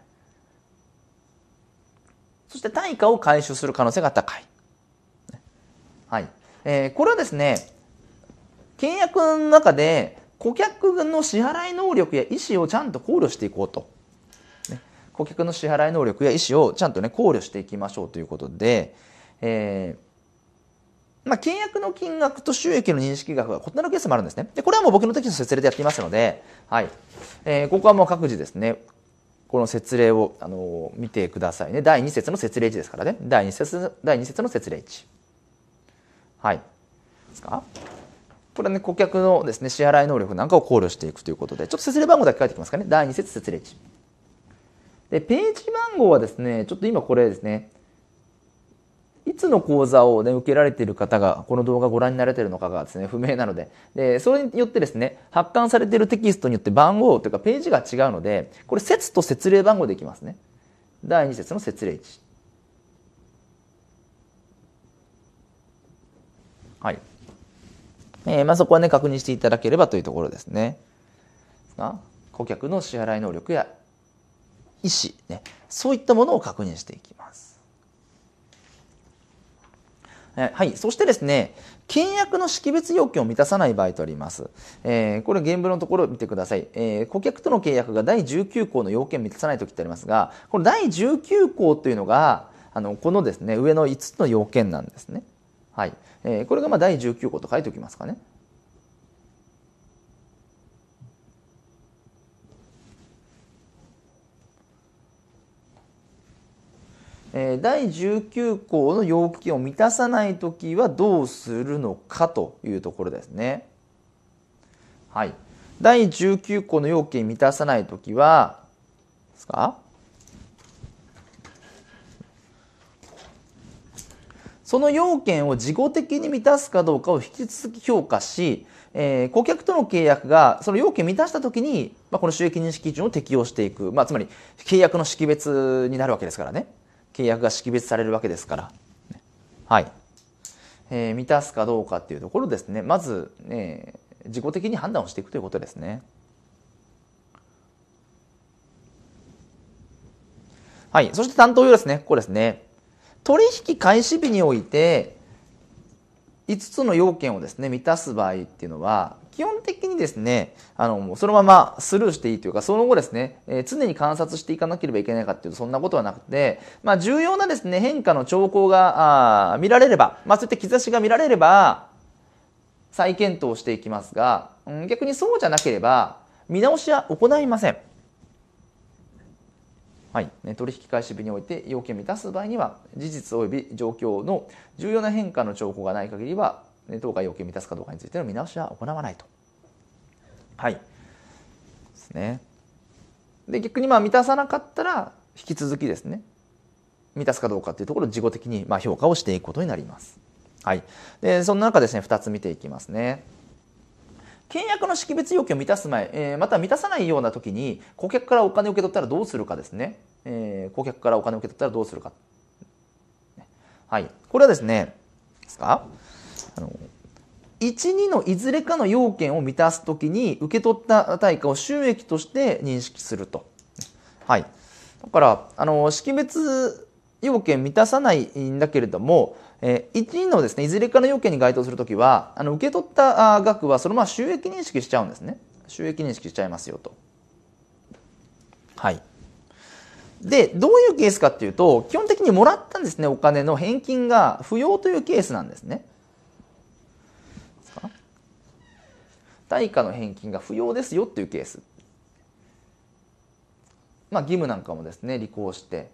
そして対価を回収する可能性が高い。はい。えー、これはですね、契約の中で顧客の支払い能力や意思をちゃんと考慮していこうと。顧客の支払い能力や意思をちゃんとね、考慮していきましょうということで、えー、まあ、契約の金額と収益の認識額が異なるケースもあるんですね。で、これはもう僕の時の説例でやっていますので、はい。えー、ここはもう各自ですね、この説例を、あのー、見てくださいね。第2節の説例値ですからね。第2節、第2節の説例値。はい。ですか？これはね、顧客のですね、支払い能力なんかを考慮していくということで、ちょっと説例番号だけ書いてきますかね。第2節説例値。で、ページ番号はですね、ちょっと今これですね、いつの講座を、ね、受けられている方がこの動画をご覧になれているのかがですね、不明なので、で、それによってですね、発刊されているテキストによって番号というかページが違うので、これ説と説例番号でいきますね。第2節の説例値。はい。えー、まあそこはね、確認していただければというところですね。顧客の支払い能力や意思、ね、そういったものを確認していきます。はい。そしてですね、契約の識別要件を満たさない場合とあります。えー、これ原文のところを見てください。えー、顧客との契約が第19項の要件を満たさないときってありますが、この第19項というのが、あの、このですね、上の5つの要件なんですね。はい。えー、これがまあ第19項と書いておきますかね。え第19項の要件を満たさないときはどうするのかというところですね。はい。第19項の要件満たさないときは、ですか？その要件を事後的に満たすかどうかを引き続き評価し、えー、顧客との契約がその要件を満たしたときに、まあ、この収益認識基準を適用していく、まあ、つまり契約の識別になるわけですからね。契約が識別されるわけですから。はい。えー、満たすかどうかっていうところですね。まず、えー、自己的に判断をしていくということですね。はい。そして担当用ですね。ここですね。取引開始日において、5つの要件をですね、満たす場合っていうのは、基本的にですね、あの、そのままスルーしていいというか、その後ですね、えー、常に観察していかなければいけないかっていうと、そんなことはなくて、まあ、重要なですね、変化の兆候が、あ見られれば、まあ、そういった兆しが見られれば、再検討していきますが、うん、逆にそうじゃなければ、見直しは行いません。はい、取引開始日において要件を満たす場合には事実及び状況の重要な変化の兆候がない限りは当該要件を満たすかどうかについての見直しは行わないと。はい。ですね。で、逆にまあ満たさなかったら、引き続きですね、満たすかどうかっていうところを事後的にまあ評価をしていくことになります。はい。で、その中ですね、2つ見ていきますね。契約の識別要件を満たす前、えー、また満たさないような時に、顧客からお金を受け取ったらどうするかですね。えー、顧客からお金を受け取ったらどうするか。はい。これはですね、ですか？あの1、2のいずれかの要件を満たすときに受け取った対価を収益として認識すると。はい。だから、あの、識別要件満たさないんだけれども、えー、1のですね、いずれかの要件に該当するときは、あの、受け取った額はそのまま収益認識しちゃうんですね。収益認識しちゃいますよと。はい。で、どういうケースかっていうと、基本的にもらったんですね、お金の返金が不要というケースなんですね。対価の返金が不要ですよっていうケース。まあ、義務なんかもですね、履行して、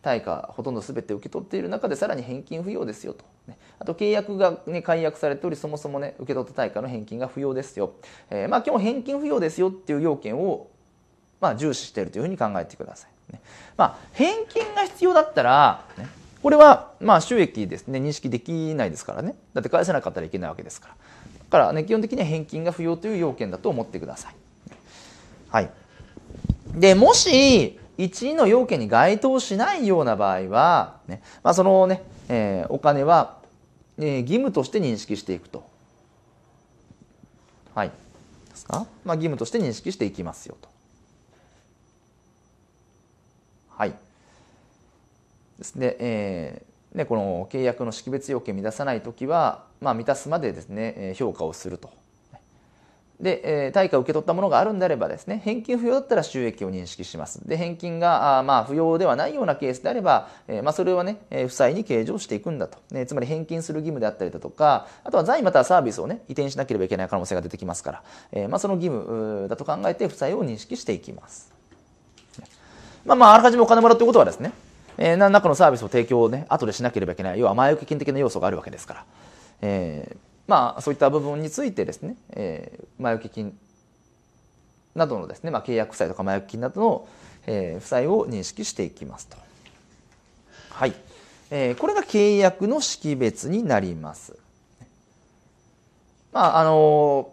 対価ほとんど全て受け取っている中でさらに返金不要ですよと。あと契約が、ね、解約されておりそもそもね受け取った対価の返金が不要ですよ。えー、まあ基本返金不要ですよっていう要件をまあ重視しているというふうに考えてください。ね、まあ返金が必要だったら、ね、これはまあ収益ですね認識できないですからね。だって返せなかったらいけないわけですから。からね基本的には返金が不要という要件だと思ってください。はい。でもし1の要件に該当しないような場合は、ねまあ、そのね、えー、お金は、えー、義務として認識していくと。はい。ですか？まあ、義務として認識していきますよと。はい。ですね、えー、ね、この契約の識別要件を満たさないときは、まあ、満たすまでですね、評価をすると。で、対価を受け取ったものがあるんであればですね、返金不要だったら収益を認識します。で、返金が、あまあ、不要ではないようなケースであれば、まあ、それはね、負債に計上していくんだと。ね、つまり返金する義務であったりだとか、あとは財またはサービスをね、移転しなければいけない可能性が出てきますから、え、まあ、その義務だと考えて負債を認識していきます。まあまあ、あらかじめお金もらうということはですね、えー、何らかのサービスを提供をね、後でしなければいけない、要は前受け金的な要素があるわけですから、えー、まあ、そういった部分についてですね、えー、前受け金などのですね、まあ、契約負債とか前置き金などの、えー、負債を認識していきますと。はい。えー、これが契約の識別になります。まあ、あの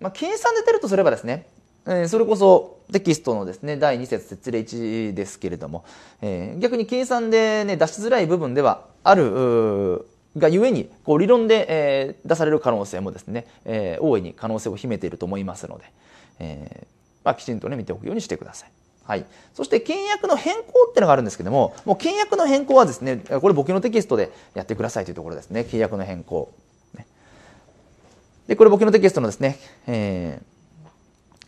ー、まあ、計算で出るとすればですね、えー、それこそテキストのですね、第2節説例1ですけれども、えー、逆に計算でね、出しづらい部分ではある、がゆえに、こう理論で、えー、出される可能性もですね、えー、大いに可能性を秘めていると思いますので、えーまあ、きちんとね見ておくようにしてください。はい。そして契約の変更っていうのがあるんですけども、もう契約の変更はですね、これ僕のテキストでやってくださいというところですね。契約の変更。で、これ僕のテキストのですね、えー、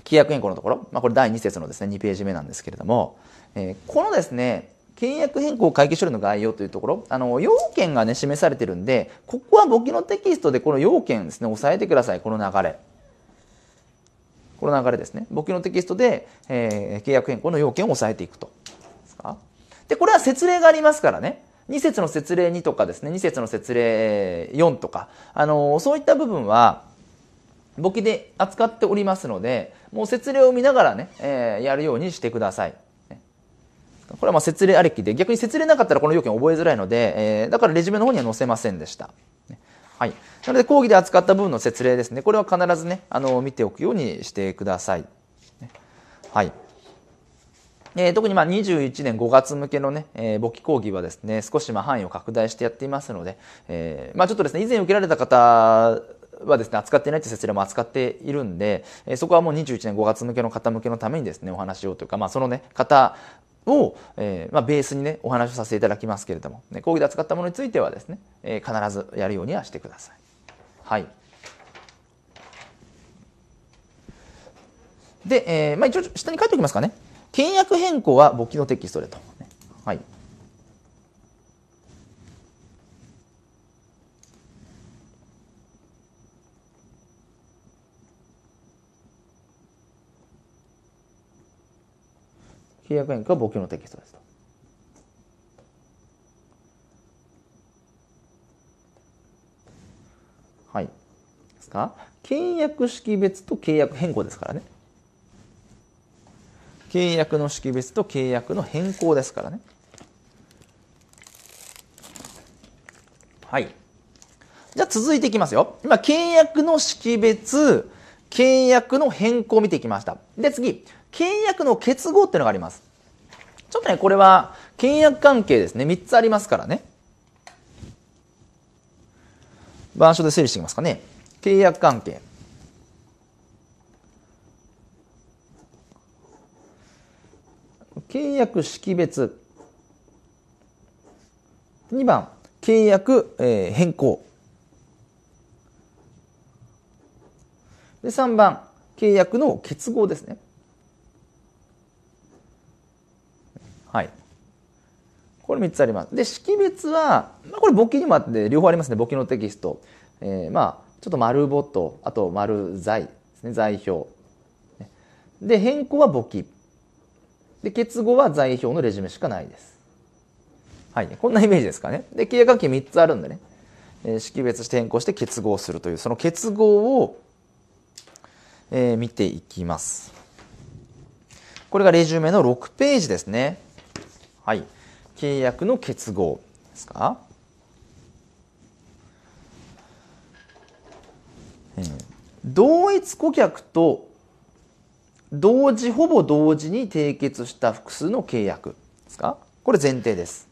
契約変更のところ、まあ、これ第2節のですね、2ページ目なんですけれども、えー、このですね、契約変更会計処理の概要というところ、あの、要件がね、示されてるんで、ここは僕のテキストでこの要件ですね、押さえてください、この流れ。この流れですね。簿記のテキストで、えー、契約変更の要件を押さえていくと。で、これは説例がありますからね。2節の説例2とかですね、2節の説例4とか、あの、そういった部分は、簿記で扱っておりますので、もう説例を見ながらね、えー、やるようにしてください。これはまあ説例ありきで、逆に説例なかったらこの要件覚えづらいので、えー、だからレジュメの方には載せませんでした。はい。なので、講義で扱った部分の説例ですね。これは必ずね、あの、見ておくようにしてください。はい。えー、特にまあ21年5月向けのね、えー、簿記講義はですね、少しまあ範囲を拡大してやっていますので、えー、まあちょっとですね、以前受けられた方はですね、扱っていないという説例も扱っているんで、えー、そこはもう21年5月向けの方向けのためにですね、お話をというか、まあそのね、方を、えー、まあ、ベースにね、お話をさせていただきますけれども、ね、講義で扱ったものについてはですね、えー、必ずやるようにはしてください。はい。で、えー、まあ、一応下に書いておきますかね。契約変更は簿記のテキストでと。はい。契約変更は簿記のテキストですと。はい。ですか？契約識別と契約変更ですからね。契約の識別と契約の変更ですからね。はい。じゃあ続いていきますよ。今、契約の識別、契約の変更を見ていきました。で、次、契約の結合っていうのがあります。ちょっとね、これは契約関係ですね。3つありますからね。板書で整理していきますかね。契約関係。契約識別。2番、契約、えー、変更。で、3番、契約の結合ですね。はい。これ3つあります。で、識別は、まあ、これ簿記にもあって両方ありますね。簿記のテキスト。えー、まあ、ちょっと丸ボット、あと丸材ですね。材表。で、変更は簿記。で、結合は材表のレジュメしかないです。はい。こんなイメージですかね。で、契約関係3つあるんでね。えー、識別して変更して結合するという、その結合を、えー、見ていきます。これがレジュメの6ページですね。はい。契約の結合ですか？えー、同一顧客と同時、ほぼ同時に締結した複数の契約ですか？これ前提です。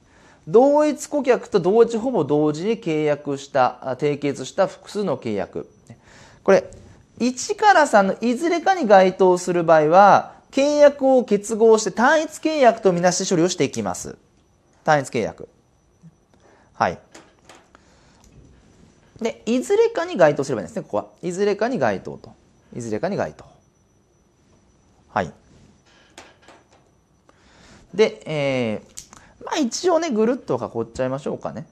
同一顧客と同時、ほぼ同時に契約した、締結した複数の契約。これ、1から3のいずれかに該当する場合は、契約を結合して単一契約とみなして処理をしていきます。単一契約。はい。で、いずれかに該当すればいいんですね、ここは。いずれかに該当と。いずれかに該当。はい。で、えー、まあ一応ね、ぐるっと囲っちゃいましょうかね。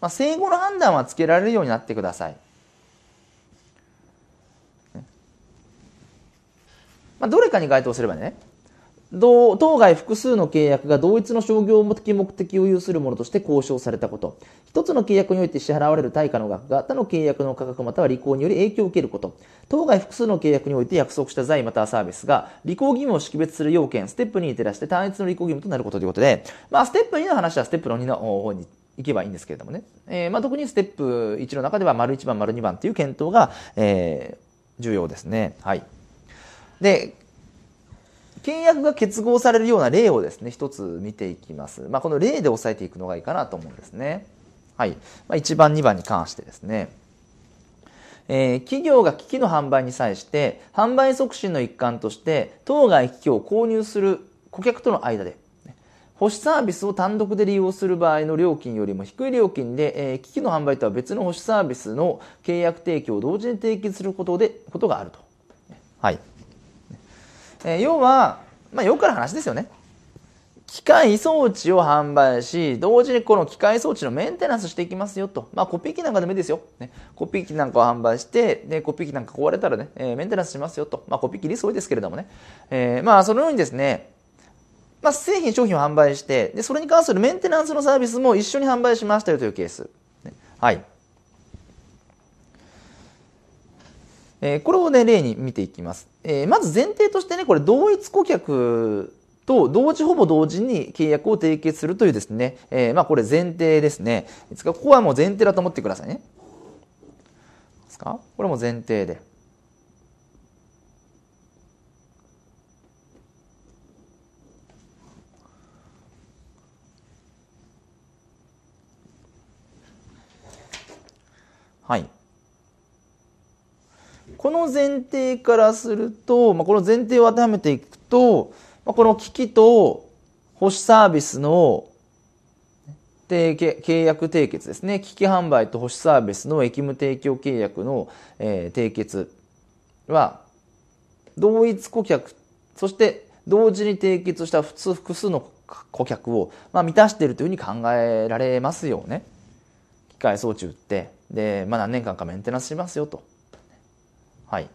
まあ、生後の判断はつけられるようになってください。まあ、どれかに該当すればね、当該複数の契約が同一の商業的目的を有するものとして交渉されたこと。一つの契約において支払われる対価の額が他の契約の価格または履行により影響を受けること。当該複数の契約において約束した財またはサービスが履行義務を識別する要件、ステップ2に照らして単一の履行義務となることということで、まあ、ステップ2の話はステップの2の方に行けばいいんですけれどもね。えー、まあ、特にステップ1の中では丸1番、丸2番という検討が、えー、重要ですね。はい。で、契約が結合されるような例をですね、一つ見ていきます。まあ、この例で押さえていくのがいいかなと思うんですね。はい。まあ、1番、2番に関してですね。えー、企業が機器の販売に際して、販売促進の一環として、当該機器を購入する顧客との間で、保守サービスを単独で利用する場合の料金よりも低い料金で、えー、機器の販売とは別の保守サービスの契約提供を同時に締結することで、ことがあると。はい。えー、要は、まあ、よくある話ですよね。機械装置を販売し、同時にこの機械装置のメンテナンスしていきますよと。まあ、コピー機なんかでもいいですよ。ね、コピー機なんかを販売して、で、コピー機なんか壊れたらね、えー、メンテナンスしますよと。まあ、コピー機リス多いですけれどもね。えー、まあ、そのようにですね、まあ、製品、商品を販売して、で、それに関するメンテナンスのサービスも一緒に販売しましたよというケース。はい。えー、これをね、例に見ていきます。えー、まず前提としてね、これ同一顧客と同時ほぼ同時に契約を締結するというですね、えー、まあこれ前提ですね。ですからここはもう前提だと思ってくださいね。ですか？これも前提で。はい。この前提からすると、まあ、この前提を当てはめていくと、まあ、この機器と保守サービスの契約締結ですね。機器販売と保守サービスの役務提供契約の、えー、締結は、同一顧客、そして同時に締結した普通複数の顧客を、まあ、満たしているというふうに考えられますよね。機械装置売って、で、まあ、何年間かメンテナンスしますよと。はい。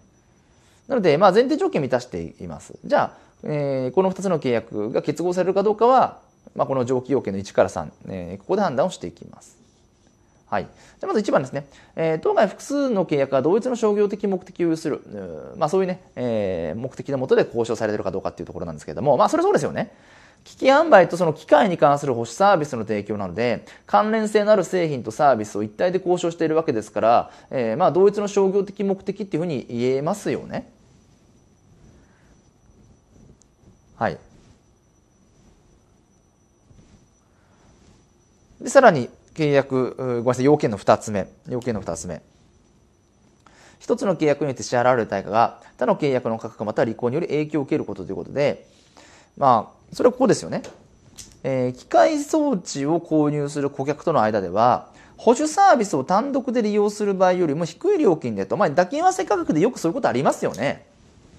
なので、まあ、前提条件満たしています。じゃあ、えー、この2つの契約が結合されるかどうかは、まあ、この上記要件の1から3、えー、ここで判断をしていきます。はい。じゃまず1番ですね。えー、当該複数の契約は同一の商業的目的を有する。まあそういうね、えー、目的のもとで交渉されてるかどうかっていうところなんですけれども、まあそれそうですよね。機器販売とその機械に関する保守サービスの提供なので、関連性のある製品とサービスを一体で交渉しているわけですから、えー、まあ同一の商業的目的っていうふうに言えますよね。はい。で、さらに契約、ごめんなさい、要件の二つ目。要件の二つ目。一つの契約によって支払われる対価が他の契約の価格または履行により影響を受けることということで、まあ、それはここですよね。えー、機械装置を購入する顧客との間では、保守サービスを単独で利用する場合よりも低い料金でと、まあ、抱き合わせ価格でよくそういうことありますよね。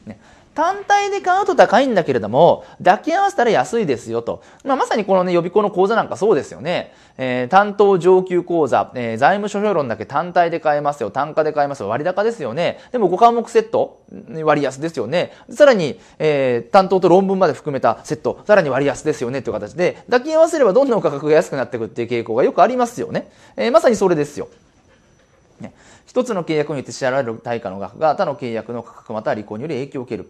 ね単体で買うと高いんだけれども、抱き合わせたら安いですよと。まあ、まさにこのね、予備校の講座なんかそうですよね。えー、担当上級講座、えー、財務諸表論だけ単体で買えますよ、単価で買えますよ、割高ですよね。でも5科目セット、割安ですよね。さらに、えー、担当と論文まで含めたセット、さらに割安ですよねという形で、抱き合わせればどんどん価格が安くなっていくっていう傾向がよくありますよね。えー、まさにそれですよ。ね、一つの契約によって支払われる対価の額が他の契約の価格または履行により影響を受ける。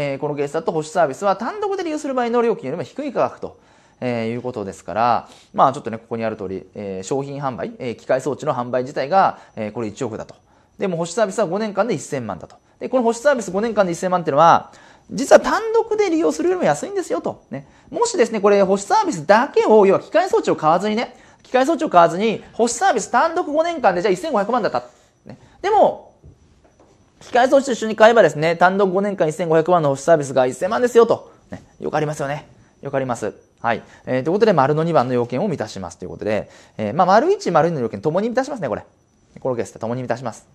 えー、このケースだと保守サービスは単独で利用する場合の料金よりも低い価格と。えー、いうことですから、まあちょっとね、ここにある通り、えー、商品販売、えー、機械装置の販売自体が、えー、これ1億だと。でも保守サービスは5年間で1000万だと。で、この保守サービス5年間で1000万っていうのは、実は単独で利用するよりも安いんですよと。ね。もしですね、これ保守サービスだけを、要は機械装置を買わずにね、機械装置を買わずに、保守サービス単独5年間でじゃあ1500万だった。ね。でも、機械装置と一緒に買えばですね、単独5年間1500万の保守サービスが1000万ですよと。ね、よくありますよね。よくあります。はい。えー、ということで、丸の2番の要件を満たしますということで、えー、まあ、丸1、丸2の要件ともに満たしますね、これ。このケースでともに満たします。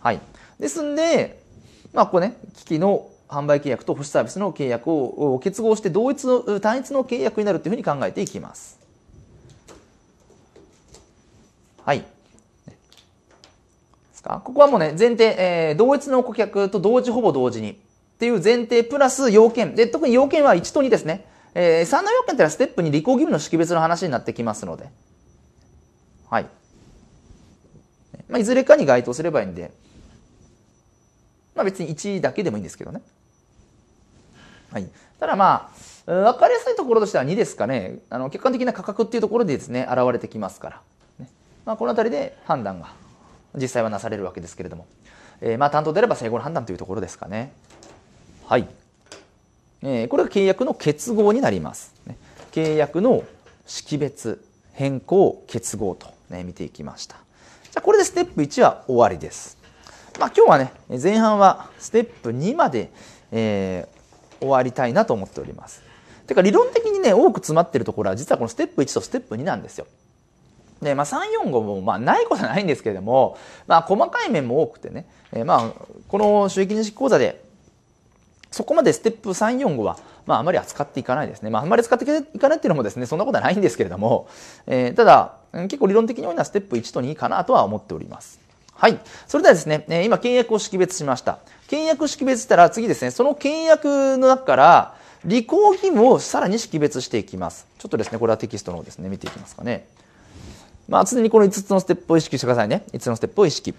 はい。ですんで、まあ、ここね、機器の販売契約と保守サービスの契約を結合して同一の、単一の契約になるというふうに考えていきます。はい。ですか？ここはもうね、前提、えー、同一の顧客と同時ほぼ同時にっていう前提プラス要件。で、特に要件は1と2ですね。えー、3の要件ってのはステップに履行義務の識別の話になってきますので。はい。まあ、いずれかに該当すればいいんで、まあ別に1だけでもいいんですけどね。はい。ただまあ、分かりやすいところとしては2ですかね。あの、客観的な価格っていうところでですね、現れてきますから。ね、まあ、このあたりで判断が実際はなされるわけですけれども、えー、まあ担当であれば整合の判断というところですかね。はい。えー、これが契約の結合になります。契約の識別、変更、結合と、ね、見ていきました。じゃこれでステップ1は終わりです。まあ今日はね、前半はステップ2まで、えー、終わりたいなと思っております。てか理論的にね、多く詰まってるところは実はこのステップ1とステップ2なんですよ。で、まあ、345も、まあ、ないことはないんですけれども、まあ、細かい面も多くてね、えー、まあ、この収益認識講座で、そこまでステップ345は、まあ、あまり扱っていかないですね。まあ、あまり使っていかないっていうのもですね、そんなことはないんですけれども、えー、ただ、結構理論的に多いのはステップ1と2かなとは思っております。はい。それではですね、今契約を識別しました。契約識別したら次ですね、その契約の中から、履行義務をさらに識別していきます。ちょっとですね、これはテキストの方ですね、見ていきますかね。まあ、常にこの5つのステップを意識してくださいね。5つのステップを意識。で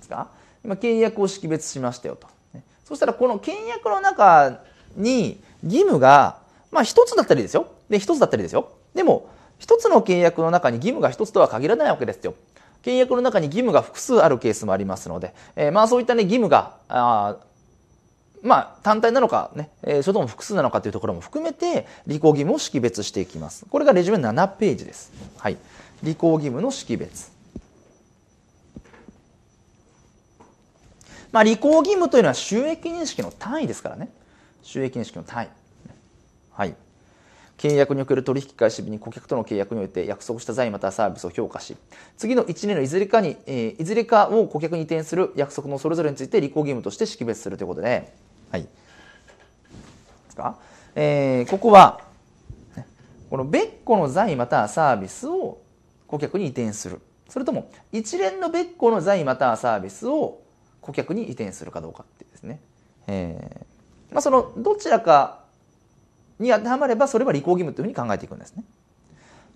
すか？今、契約を識別しましたよと。そしたら、この契約の中に義務が、まあ、1つだったりですよ。で、1つだったりですよ。でも、1つの契約の中に義務が1つとは限らないわけですよ。契約の中に義務が複数あるケースもありますので、えー、まあそういったね、義務が、あまあ、単体なのかね、えー、それとも複数なのかというところも含めて、履行義務を識別していきます。これがレジュメ7ページです。はい。履行義務の識別。まあ、履行義務というのは収益認識の単位ですからね。収益認識の単位。はい。契約における取引開始日に顧客との契約において約束した財またはサービスを評価し、次の1年のいずれかに、えー、いずれかを顧客に移転する約束のそれぞれについて履行義務として識別するということで、はい。ですか？えー、ここは、この別個の財またはサービスを顧客に移転する。それとも一連の別個の財またはサービスを顧客に移転するかどうかってですね。えー、まあそのどちらかに当てはまればそれは履行義務というふうに考えていくんですね。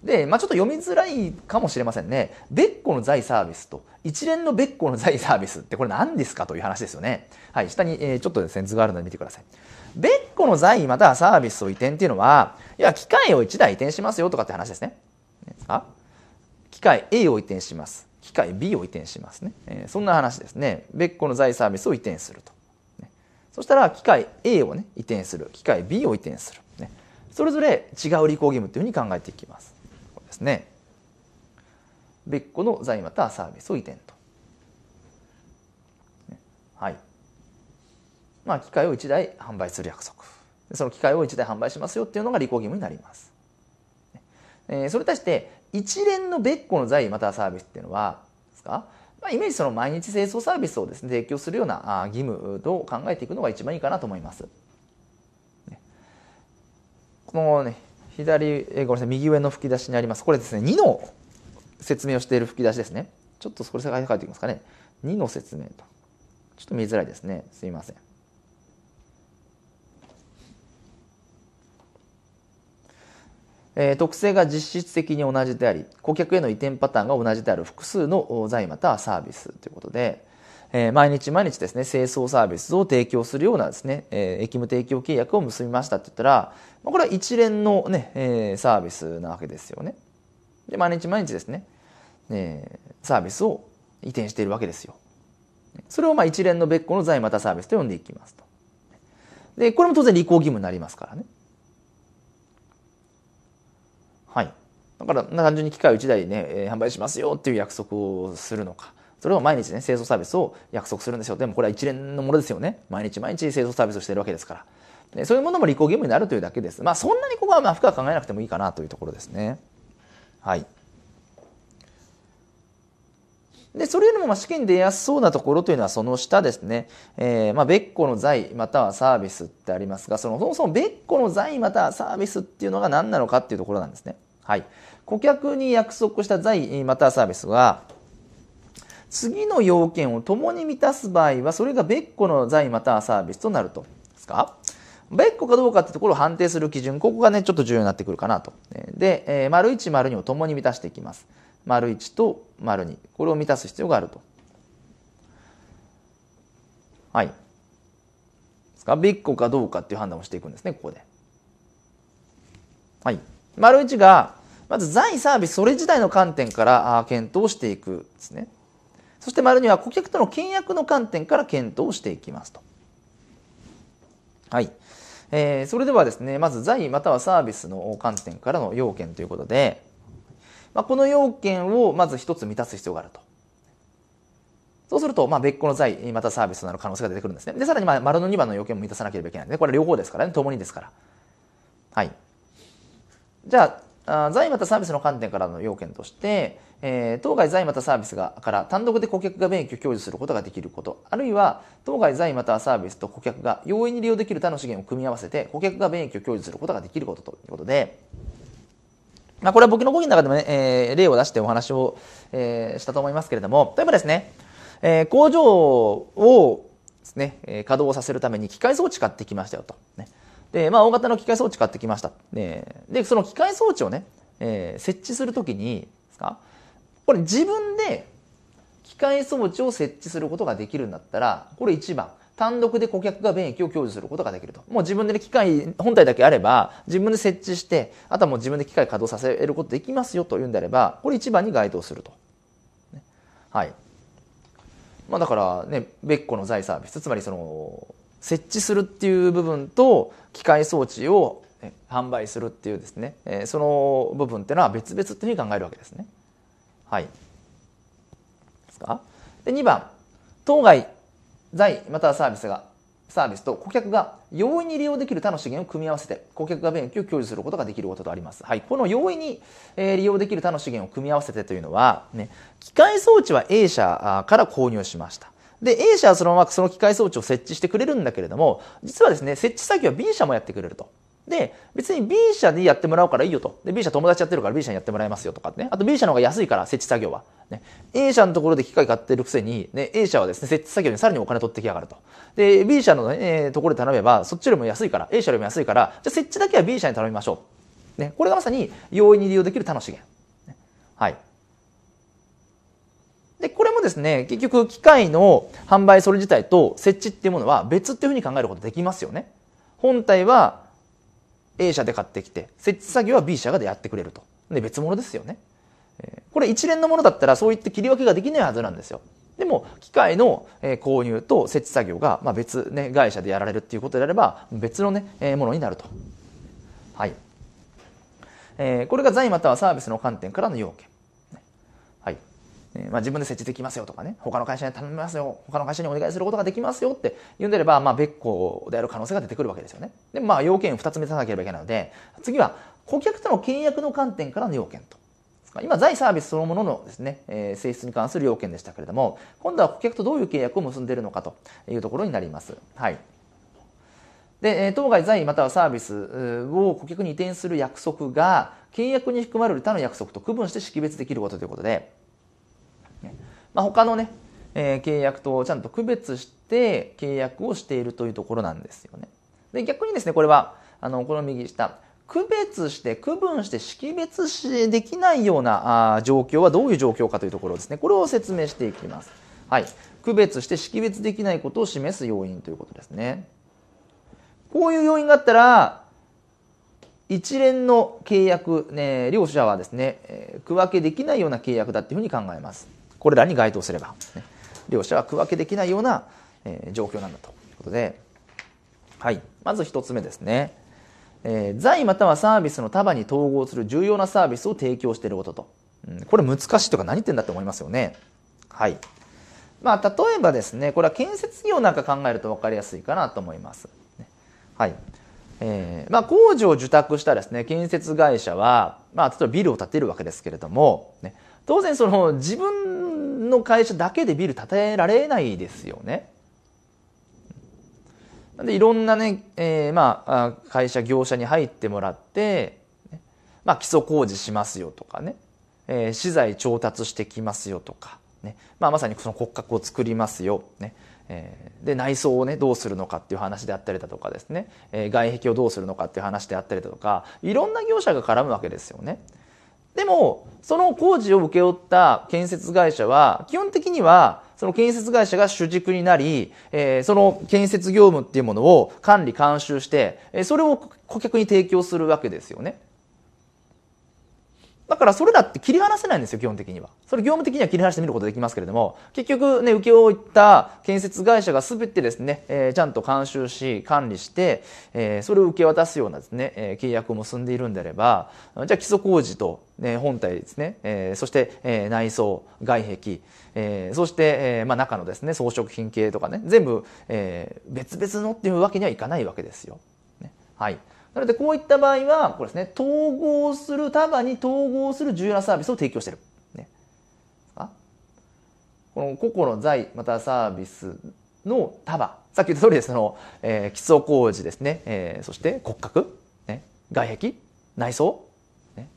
で、まあ、ちょっと読みづらいかもしれませんね。別個の財サービスと一連の別個の財サービスってこれ何ですかという話ですよね。はい、下に、えー、ちょっとですね、図があるので見てください。別個の財またはサービスを移転っていうのは、いや、機械を1台移転しますよとかって話ですね。ですか機械 A を移転します。機械 B を移転しますね。えー、そんな話ですね。別個の財サービスを移転すると。ね、そしたら、機械 A をね、移転する。機械 B を移転する。ね、それぞれ違う履行義務というふうに考えていきます。これですね。別個の財またはサービスを移転と。はい。まあ、機械を1台販売する約束。その機械を1台販売しますよっていうのが履行義務になります。えー、それに対して一連の別個の財またはサービスっていうのはですか、まあ、イメージその毎日清掃サービスをですね提供するような義務と考えていくのが一番いいかなと思います。ね、このね左、え、ごめんなさい右上の吹き出しにあります。これですね2の説明をしている吹き出しですね。ちょっとそれ書いておきますかね。2の説明と。ちょっと見づらいですね。すいません。え特性が実質的に同じであり顧客への移転パターンが同じである複数の財またはサービスということで、え毎日毎日ですね清掃サービスを提供するようなですね、え役務提供契約を結びましたって言ったらこれは一連のね、えサービスなわけですよね。で毎日毎日ですね、えサービスを移転しているわけですよ。それをまあ一連の別個の財またサービスと呼んでいきますと。でこれも当然履行義務になりますからね。はい。だから単純に機械を1台ね、販売しますよっていう約束をするのか。それを毎日ね、清掃サービスを約束するんですよ。でもこれは一連のものですよね。毎日毎日清掃サービスをしているわけですから。そういうものも履行義務になるというだけです。まあそんなにここはまあ深く考えなくてもいいかなというところですね。はい。で、それよりもまあ試験で出やすそうなところというのはその下ですね。えー、まあ別個の財またはサービスってありますが、そのそもそも別個の財またはサービスっていうのが何なのかっていうところなんですね。はい。顧客に約束した財またはサービスは、次の要件を共に満たす場合は、それが別個の財またはサービスとなると。ですか？別個かどうかってところを判定する基準、ここがね、ちょっと重要になってくるかなと。で、えー、丸1、丸2を共に満たしていきます。丸1と丸2。これを満たす必要があると。はい。ですか？別個かどうかっていう判断をしていくんですね、ここで。はい。丸1が、まず財サービス、それ自体の観点から検討していくですね。そして丸2は顧客との契約の観点から検討していきますと。はい。えー、それではですね、まず財またはサービスの観点からの要件ということで、まあ、この要件をまず一つ満たす必要があると。そうすると、まあ、別個の財、またサービスとなる可能性が出てくるんですね。で、さらに、まあ、丸の2番の要件も満たさなければいけないんで、これ両方ですからね、共にですから。はい。じゃあ、財またサービスの観点からの要件として、えー、当該財またサービスがから単独で顧客が便益を享受することができること、あるいは当該財またサービスと顧客が容易に利用できる他の資源を組み合わせて顧客が便益を享受することができることということで、まあ、これは僕の講義の中でもね、えー、例を出してお話を、えー、したと思いますけれども、例えばですね、えー、工場をですね、稼働させるために機械装置買ってきましたよと。ね、で、まあ、大型の機械装置買ってきました。で、でその機械装置をね、えー、設置するときに、ですか？これ自分で機械装置を設置することができるんだったら、これ一番。単独で顧客が便益を享受することができると。もう自分で、ね、機械本体だけあれば、自分で設置して、あとはもう自分で機械稼働させることできますよというんであれば、これ一番に該当すると。はい。まあだからね、別個の財サービス、つまりその、設置するっていう部分と、機械装置を販売するっていうですね、その部分っていうのは別々っていうふうに考えるわけですね。はい。ですか？で、2番、当該財またはサービスがサービスと顧客が容易に利用できる他の資源を組み合わせて顧客が便益を享受することができることとあります。はい。この容易に利用できる他の資源を組み合わせてというのは、ね、機械装置は A 社から購入しました。で、A 社はそのままその機械装置を設置してくれるんだけれども、実はですね、設置作業は B 社もやってくれると。で、別に B 社でやってもらうからいいよと。で、B 社友達やってるから B 社にやってもらいますよとかね。あと B 社の方が安いから設置作業は。ね、A 社のところで機械買ってるくせに、ね、A 社はですね、設置作業にさらにお金取ってきやがると。で、B 社の、ね、ところで頼めば、そっちよりも安いから、A 社よりも安いから、じゃあ設置だけは B 社に頼みましょう。ね、これがまさに容易に利用できる他の資源。ね、はい。で、これもですね、結局機械の販売それ自体と設置っていうものは別っていうふうに考えることできますよね。本体は A 社で買ってきて、設置作業は B 社がでやってくれると。で、別物ですよね。これ一連のものだったらそういった切り分けができないはずなんですよ。でも、機械の購入と設置作業が、ま、別、ね、会社でやられるっていうことであれば、別のね、ものになると。はい。え、これが財またはサービスの観点からの要件。えまあ、自分で設置できますよとかね、他の会社に頼みますよ、他の会社にお願いすることができますよって言うんであれば、まあ、別個である可能性が出てくるわけですよね。で、まあ、要件2つ目さなければいけないので、次は、顧客との契約の観点からの要件と。今、在サービスそのもののですね、えー、性質に関する要件でしたけれども、今度は顧客とどういう契約を結んでいるのかというところになります。はい。で、当該在またはサービスを顧客に移転する約束が、契約に含まれる他の約束と区分して識別できることということで、まあ、他のね、えー、契約とちゃんと区別して契約をしているというところなんですよね。で逆にですねこれはあのこの右下区別して区分して識別しできないようなあ状況はどういう状況かというところですねこれを説明していきます。はい、区別して識別できないことを示す要因ということですね。こういう要因があったら一連の契約、ね、両者はですね、えー、区分けできないような契約だっていうふうに考えます。これらに該当すれば、ね、両者は区分けできないような、えー、状況なんだということで、はい、まず1つ目ですね、えー、財またはサービスの束に統合する重要なサービスを提供していることと、うん、これ難しいとか何言ってんだって思いますよね。はい。まあ、例えばですねこれは建設業なんか考えると分かりやすいかなと思います。はい。えーまあ、工事を受託したですね建設会社は、まあ、例えばビルを建てるわけですけれども、ね、当然その自分の会社だけでビル建てられないですよね。なんでいろんなね、えー、まあ会社業者に入ってもらって、まあ、基礎工事しますよとかね、えー、資材調達してきますよとか、ね。まあ、まさにその骨格を作りますよ、ね。えー、で内装をねどうするのかっていう話であったりだとかですね、えー、外壁をどうするのかっていう話であったりだとかいろんな業者が絡むわけですよね。でも、その工事を請け負った建設会社は、基本的には、その建設会社が主軸になり、えー、その建設業務っていうものを管理監修して、えー、それを顧客に提供するわけですよね。だからそれだって切り離せないんですよ、基本的には。それ業務的には切り離してみることできますけれども、結局ね、請け負った建設会社が全てですね、えー、ちゃんと監修し、管理して、えー、それを受け渡すようなですね、えー、契約を結んでいるんであれば、じゃあ基礎工事と、ね、本体ですね、えー、そして、えー、内装、外壁、えー、そして、えーまあ、中のですね、装飾品系とかね、全部、えー、別々のっていうわけにはいかないわけですよ。ね、はい。なのでこういった場合はこれですね統合する束に統合する重要なサービスを提供している、ね、この個々の財またサービスの束。さっき言った通りです。その、えー、基礎工事ですね、えー、そして骨格、ね、外壁。内装、ね、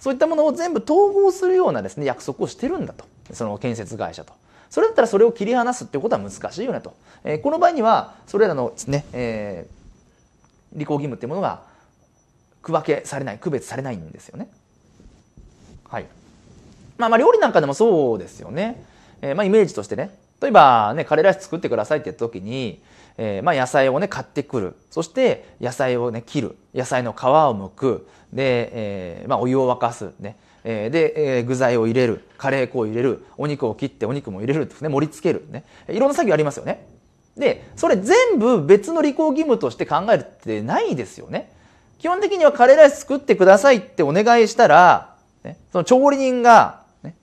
そういったものを全部統合するようなですね約束をしてるんだと。その建設会社と。それだったらそれを切り離すっていうことは難しいよねと。えー、この場合にはそれらのですね、えー履行義務っていうものが区分けされない区別されないんですよね。はい。まあ、まあ料理なんかでもそうですよね。えー、まあイメージとしてね。例えばねカレーライス作ってくださいって言った時に、えー、まあ野菜をね買ってくる。そして野菜をね切る。野菜の皮を剥く。で、えーまあ、お湯を沸かす。ね。えー、で、えー、具材を入れる、カレー粉を入れる、お肉を切ってお肉も入れるですね、盛り付ける。ね。いろんな作業ありますよね。で、それ全部別の履行義務として考えるってないですよね。基本的にはカレーライス作ってくださいってお願いしたら、ね、その調理人が、ね、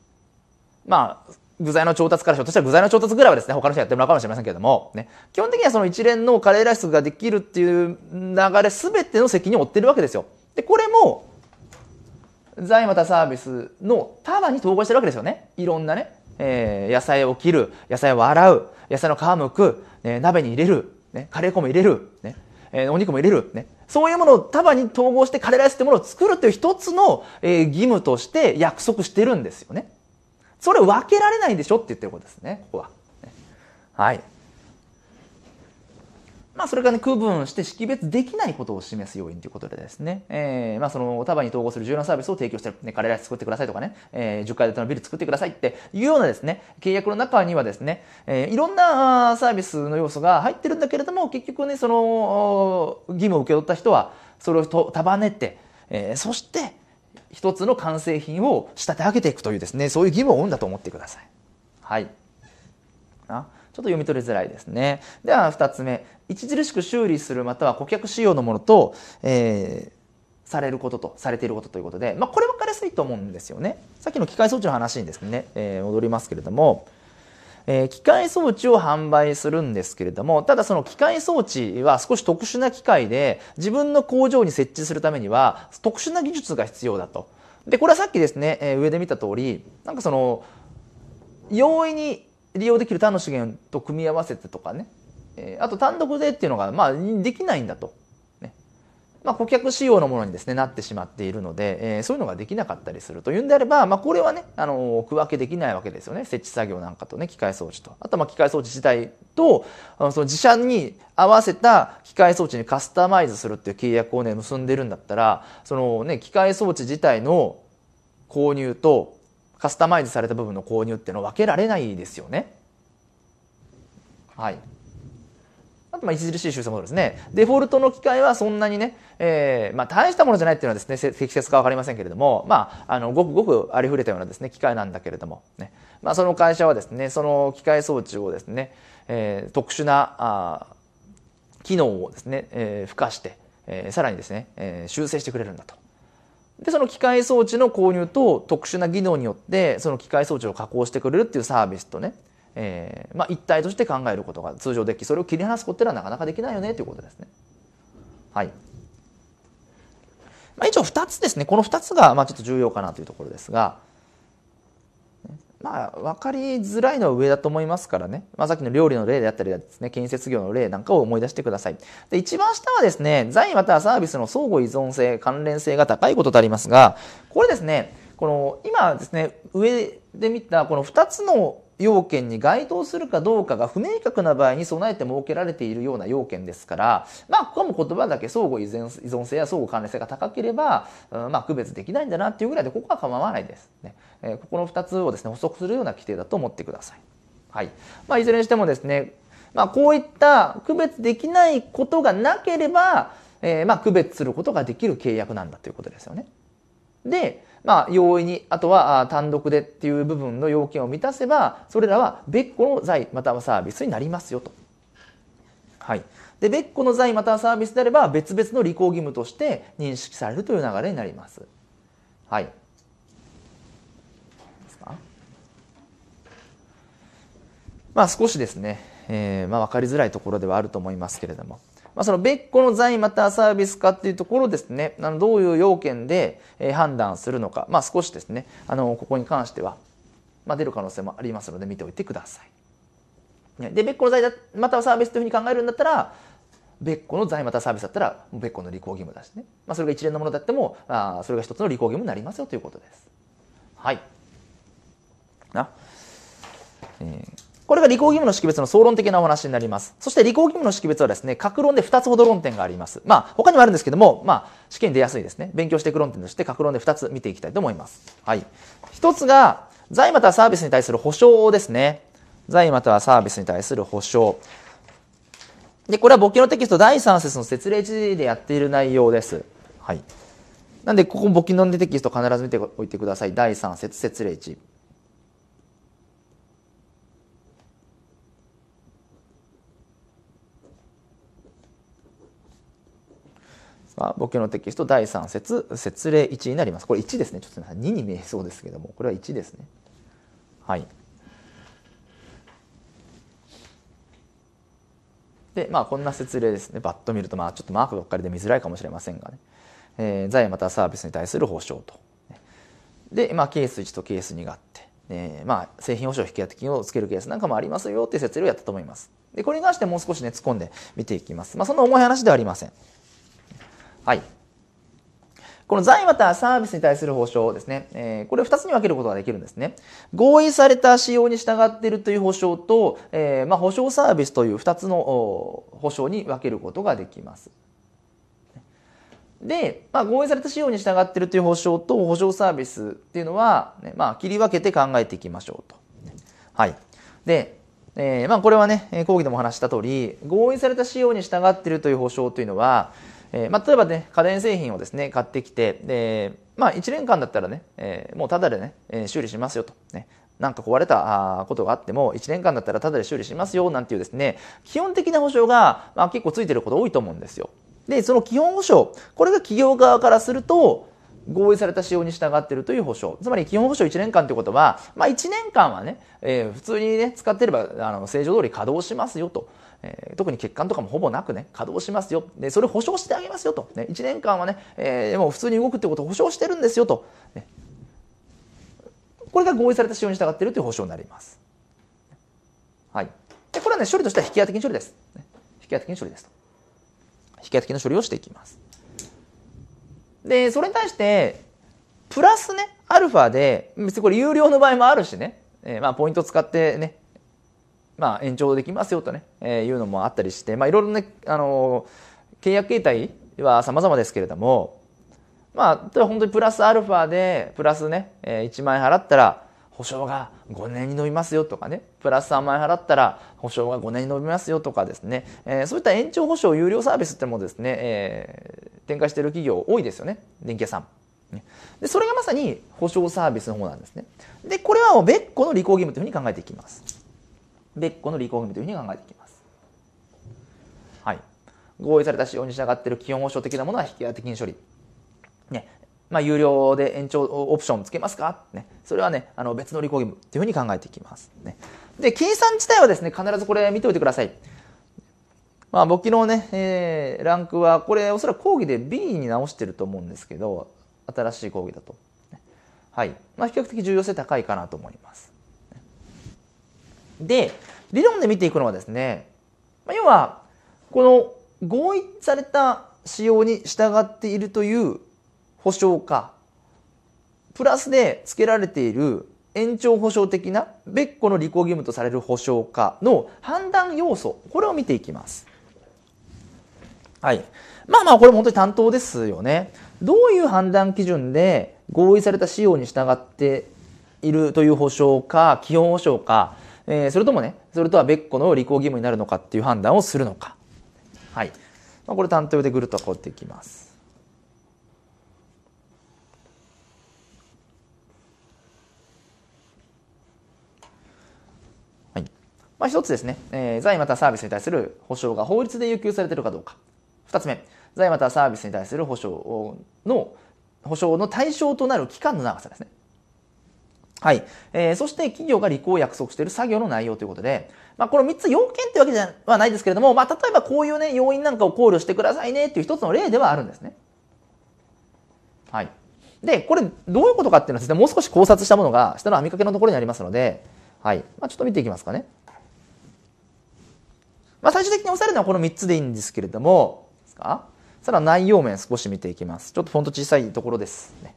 まあ、具材の調達からひょっとしたら具材の調達ぐらいはですね、他の人やってもらうかもしれませんけれども、ね、基本的にはその一連のカレーライスができるっていう流れ全ての責任を負ってるわけですよ。で、これも、財またサービスの束に統合してるわけですよね。いろんなね、えー、野菜を切る、野菜を洗う、野菜の皮むく、ね、鍋に入れる、ね、カレー粉も入れる、ねえー、お肉も入れる、ね、そういうものを束に統合してカレーライスってものを作るという一つの、えー、義務として約束してるんですよね。それ分けられないんでしょって言ってることですね、ここは。はい。まあ、それからね、区分して識別できないことを示す要因ということでですね、えー、まあ、その、束に統合する重要なサービスを提供してる、ね、カレーライス作ってくださいとかね、えー、10階建てのビル作ってくださいっていうようなですね、契約の中にはですね、えー、いろんなサービスの要素が入ってるんだけれども、結局ね、その、義務を受け取った人は、それを束ねて、えー、そして、一つの完成品を仕立て上げていくというですね、そういう義務を負うんだと思ってください。はい。あちょっと読み取りづらいですね。では2つ目。著しく修理するまたは顧客仕様のものと、えー、されることとされていることということで、まあ、これ分かりやすいと思うんですよね。さっきの機械装置の話にですね、えー、戻りますけれども、えー、機械装置を販売するんですけれども、ただその機械装置は少し特殊な機械で、自分の工場に設置するためには特殊な技術が必要だと。で、これはさっきですね、えー、上で見た通り、なんかその、容易に利用できる他の資源と組み合わせてとかね、え、あと単独でっていうのが、まあ、できないんだと。ねまあ、顧客仕様のものにですね、なってしまっているので、えー、そういうのができなかったりするというんであれば、まあ、これはね、あの、区分けできないわけですよね。設置作業なんかとね、機械装置と。あと、まあ、機械装置自体と、あのその自社に合わせた機械装置にカスタマイズするっていう契約をね、結んでるんだったら、そのね、機械装置自体の購入と、カスタマイズされた部分の購入っていうのは分けられないですよね。はい。あとまあ著しい修正モードですね。デフォルトの機械はそんなにね、えー、まあ大したものじゃないっていうのはですね、適切かわかりませんけれども、まあ、あの、ごくごくありふれたようなですね、機械なんだけれども、ね。まあその会社はですね、その機械装置をですね、えー、特殊な、あ機能をですね、えー、付加して、えー、さらにですね、えー、修正してくれるんだと。で、その機械装置の購入と特殊な技能によって、その機械装置を加工してくれるっていうサービスとね、えーまあ、一体として考えることが通常できそれを切り離すことはなかなかできないよねということですね。はい。まあ、一応2つですねこの2つがまあちょっと重要かなというところですが、まあ、分かりづらいのは上だと思いますからね、まあ、さっきの料理の例であったりですね建設業の例なんかを思い出してくださいで一番下はですね財またはサービスの相互依存性関連性が高いこととありますがこれですねこの今ですね上で見たこの2つの要件に該当するかどうかが不明確な場合に備えて設けられているような要件ですから、まあ、ここも言葉だけ相互依存性や相互関連性が高ければ、うん、まあ、区別できないんだなっていうぐらいで、ここは構わないです。ねえー、ここの2つをですね、補足するような規定だと思ってください。はい。まあ、いずれにしてもですね、まあ、こういった区別できないことがなければ、えー、まあ、区別することができる契約なんだということですよね。で、まあ、容易に、あとは単独でっていう部分の要件を満たせば、それらは別個の財またはサービスになりますよと。はい。で、別個の財またはサービスであれば、別々の履行義務として認識されるという流れになります。はい。まあ少しですね、えー、まあ分かりづらいところではあると思いますけれども、まあ、その別個の財またはサービスかっていうところですね、あのどういう要件で判断するのか、まあ、少しですね、あのここに関しては、まあ、出る可能性もありますので見ておいてください。で、別個の財またはサービスというふうに考えるんだったら、別個の財またはサービスだったら、別個の履行義務だしね。まあ、それが一連のものだっても、あそれが一つの履行義務になりますよということです。はい。な。えーこれが履行義務の識別の総論的なお話になります。そして履行義務の識別はですね、各論で2つほど論点があります。まあ、他にもあるんですけども、まあ、試験に出やすいですね。勉強していく論点として各論で2つ見ていきたいと思います。はい。1つが、財またはサービスに対する保証ですね。財またはサービスに対する保証。で、これは簿記のテキスト第3節の説例1でやっている内容です。はい。なんで、ここ簿記のテキスト必ず見ておいてください。第3節説例1。まあ、簿記のテキスト第3節説例1になります。これ1ですね。ちょっと2に見えそうですけども、これは1ですね。はい。で、まあ、こんな説例ですね。バッと見ると、まあ、ちょっとマークばっかりで見づらいかもしれませんがね。えー、財またサービスに対する保証と。で、まあ、ケース1とケース2があって、えー、まあ、製品保証引当金をつけるケースなんかもありますよっていう説例をやったと思います。で、これに関してもう少しね、突っ込んで見ていきます。まあ、そんな重い話ではありません。はい。この財またサービスに対する保証ですね、えー、これを2つに分けることができるんですね。合意された仕様に従っているという保証と、えー、まあ、保証サービスという2つの保証に分けることができます。で、まあ、合意された仕様に従っているという保証と保証サービスっていうのは、ね、まあ、切り分けて考えていきましょうと。はい。で、えー、まあ、これはね、講義でも話した通り、合意された仕様に従っているという保証というのは、えーまあ、例えばね家電製品をですね買ってきてで、まあ、1年間だったらね、えー、もうただでね、えー、修理しますよと、ね、なんか壊れたことがあっても1年間だったらただで修理しますよなんていうですね基本的な保証が、まあ、結構ついてること多いと思うんですよ。で、その基本保証、これが企業側からすると、合意された仕様に従っているという保証。つまり基本保証1年間ということは、まあ1年間はね、えー、普通にね、使っていれば、あの、正常通り稼働しますよと。えー、特に欠陥とかもほぼなくね、稼働しますよ。で、それ保証してあげますよと。ね、1年間はね、えー、もう普通に動くってことを保証してるんですよと。ね、これが合意された仕様に従っているという保証になります。はい。で、これはね、処理としては引き当て金処理です。引き当て金処理ですと。引き当て金の処理をしていきます。で、それに対して、プラスね、アルファで、別にこれ有料の場合もあるしね、えー、まあ、ポイントを使ってね、まあ、延長できますよとね、えー、いうのもあったりして、まあ、いろいろね、あのー、契約形態は様々ですけれども、まあ、例えば本当にプラスアルファで、プラスね、えー、1万円払ったら、保証が5年に伸びますよとかね、プラス3万円払ったら保証が5年に伸びますよとかですね、えー、そういった延長保証有料サービスってもですね、えー、展開している企業多いですよね、電気屋さん。で、それがまさに保証サービスの方なんですね。で、これはもう別個の履行義務というふうに考えていきます。別個の履行義務というふうに考えていきます。はい。合意された仕様に従っている基本保証的なものは引き当て金処理。ね、まあ、有料で延長オプションつけますか？ね。それはね、あの別の履行義務というふうに考えていきます。ね。で、計算自体はですね、必ずこれ見ておいてください。まあ、簿記のね、えー、ランクは、これおそらく講義で B に直してると思うんですけど、新しい講義だと。はい。まあ、比較的重要性高いかなと思います。で、理論で見ていくのはですね、まあ、要は、この合意された仕様に従っているという保証か、プラスで付けられている延長保証的な別個の履行義務とされる保証かの判断要素、これを見ていきます。はい。まあまあ、これも本当に担当ですよね。どういう判断基準で合意された仕様に従っているという保証か、基本保証か、えー、それともね、それとは別個の履行義務になるのかっていう判断をするのか。はい。まあ、これ担当でぐるっとこうっていきます。まあ、一つですね、えー、財またサービスに対する保証が法律で要求されているかどうか。二つ目、財またサービスに対する保証の、保証の対象となる期間の長さですね。はい。えー、そして企業が履行を約束している作業の内容ということで、まあ、この3つ要件ってわけではないですけれども、まあ、例えばこういうね、要因なんかを考慮してくださいねっていう一つの例ではあるんですね。はい。で、これどういうことかっていうのはですね、もう少し考察したものが下の編みかけのところにありますので、はい。まあ、ちょっと見ていきますかね。まあ、最終的に押さえるのはこの3つでいいんですけれども、ですか？さら内容面少し見ていきます。ちょっとフォント小さいところですね。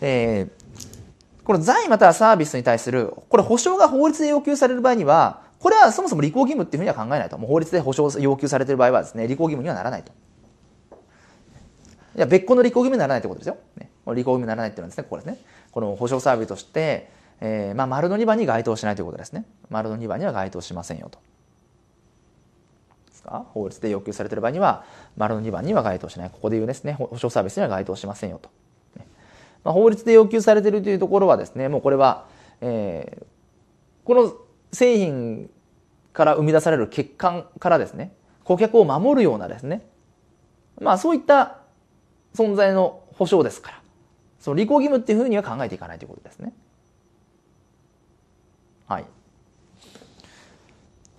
えー、この財またはサービスに対する、これ保証が法律で要求される場合には、これはそもそも履行義務っていうふうには考えないと。もう法律で保証要求されている場合はですね、履行義務にはならないと。いや、別個の履行義務にならないってことですよ。ね、履行義務にならないっていうのはですね、ここですね。この保証サービスとして、えー、まあ、丸の2番に該当しないということですね。丸の2番には該当しませんよと。ですか？法律で要求されている場合には丸の2番には該当しないここで言うですね保証サービスには該当しませんよと、まあ、法律で要求されているというところはですねもうこれは、えー、この製品から生み出される欠陥からですね顧客を守るようなですねまあそういった存在の保証ですからその履行義務っていうふうには考えていかないということですねはい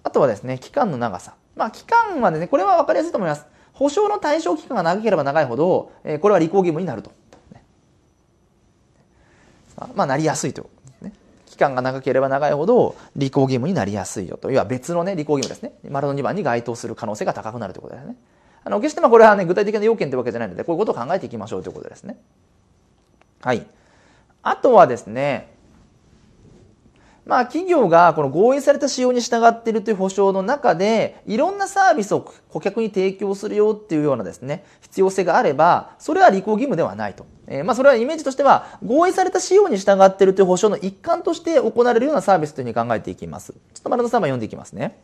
あとはですね期間の長さまあ、期間はね、これは分かりやすいと思います。保証の対象期間が長ければ長いほど、えー、これは履行義務になると。まあ、なりやすいということですね。期間が長ければ長いほど、履行義務になりやすいよと。要は別のね、履行義務ですね。丸の2番に該当する可能性が高くなるということですね。あの、決してまあこれはね、具体的な要件というわけじゃないので、こういうことを考えていきましょうということですね。はい。あとはですね、まあ企業がこの合意された仕様に従っているという保証の中で、いろんなサービスを顧客に提供するよっていうようなですね、必要性があれば、それは履行義務ではないと。えー、まあそれはイメージとしては、合意された仕様に従っているという保証の一環として行われるようなサービスというふうに考えていきます。ちょっと丸の3番読んでいきますね。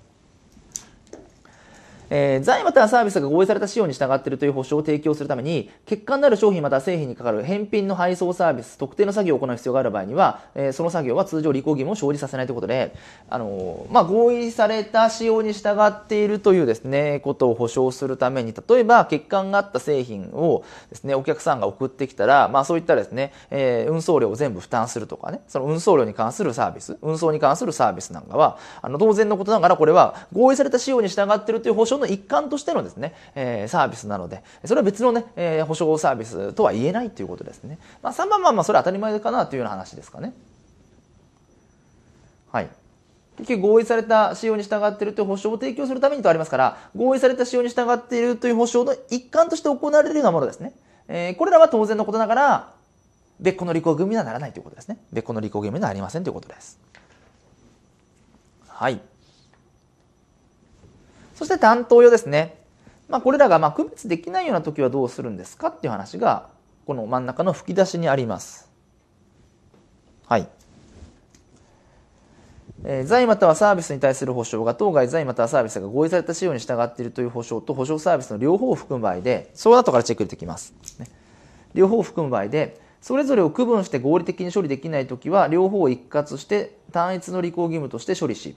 えー、財またはサービスが合意された仕様に従っているという保証を提供するために、欠陥のある商品または製品にかかる返品の配送サービス、特定の作業を行う必要がある場合には、えー、その作業は通常履行義務を生じさせないということで、あのー、まあ、合意された仕様に従っているというですね、ことを保証するために、例えば欠陥があった製品をですね、お客さんが送ってきたら、まあ、そういったですね、えー、運送料を全部負担するとかね、その運送料に関するサービス、運送に関するサービスなんかは、あの、当然のことながらこれは合意された仕様に従っているという保証のの一環としてのですね、えー、サービスなので、それは別のね、えー、保証サービスとは言えないということですね。まあ、3番はまあ、それは当たり前かなというような話ですかね。はい。結局合意された仕様に従っているという保証を提供するためにとありますから、合意された仕様に従っているという保証の一環として行われるようなものですね。えー、これらは当然のことながら、別個の履行義務にはならないということですね。別個の履行義務にはなりませんということです。はい。そして担当用ですね。まあ、これらがま区別できないような時はどうするんですかっていう話が、この真ん中の吹き出しにあります。はい。え、財またはサービスに対する保証が当該財またはサービスが合意された仕様に従っているという保証と保証サービスの両方を含む場合で、そう後からチェック入れてきます。ね、両方を含む場合で、それぞれを区分して合理的に処理できないときは、両方を一括して単一の履行義務として処理し、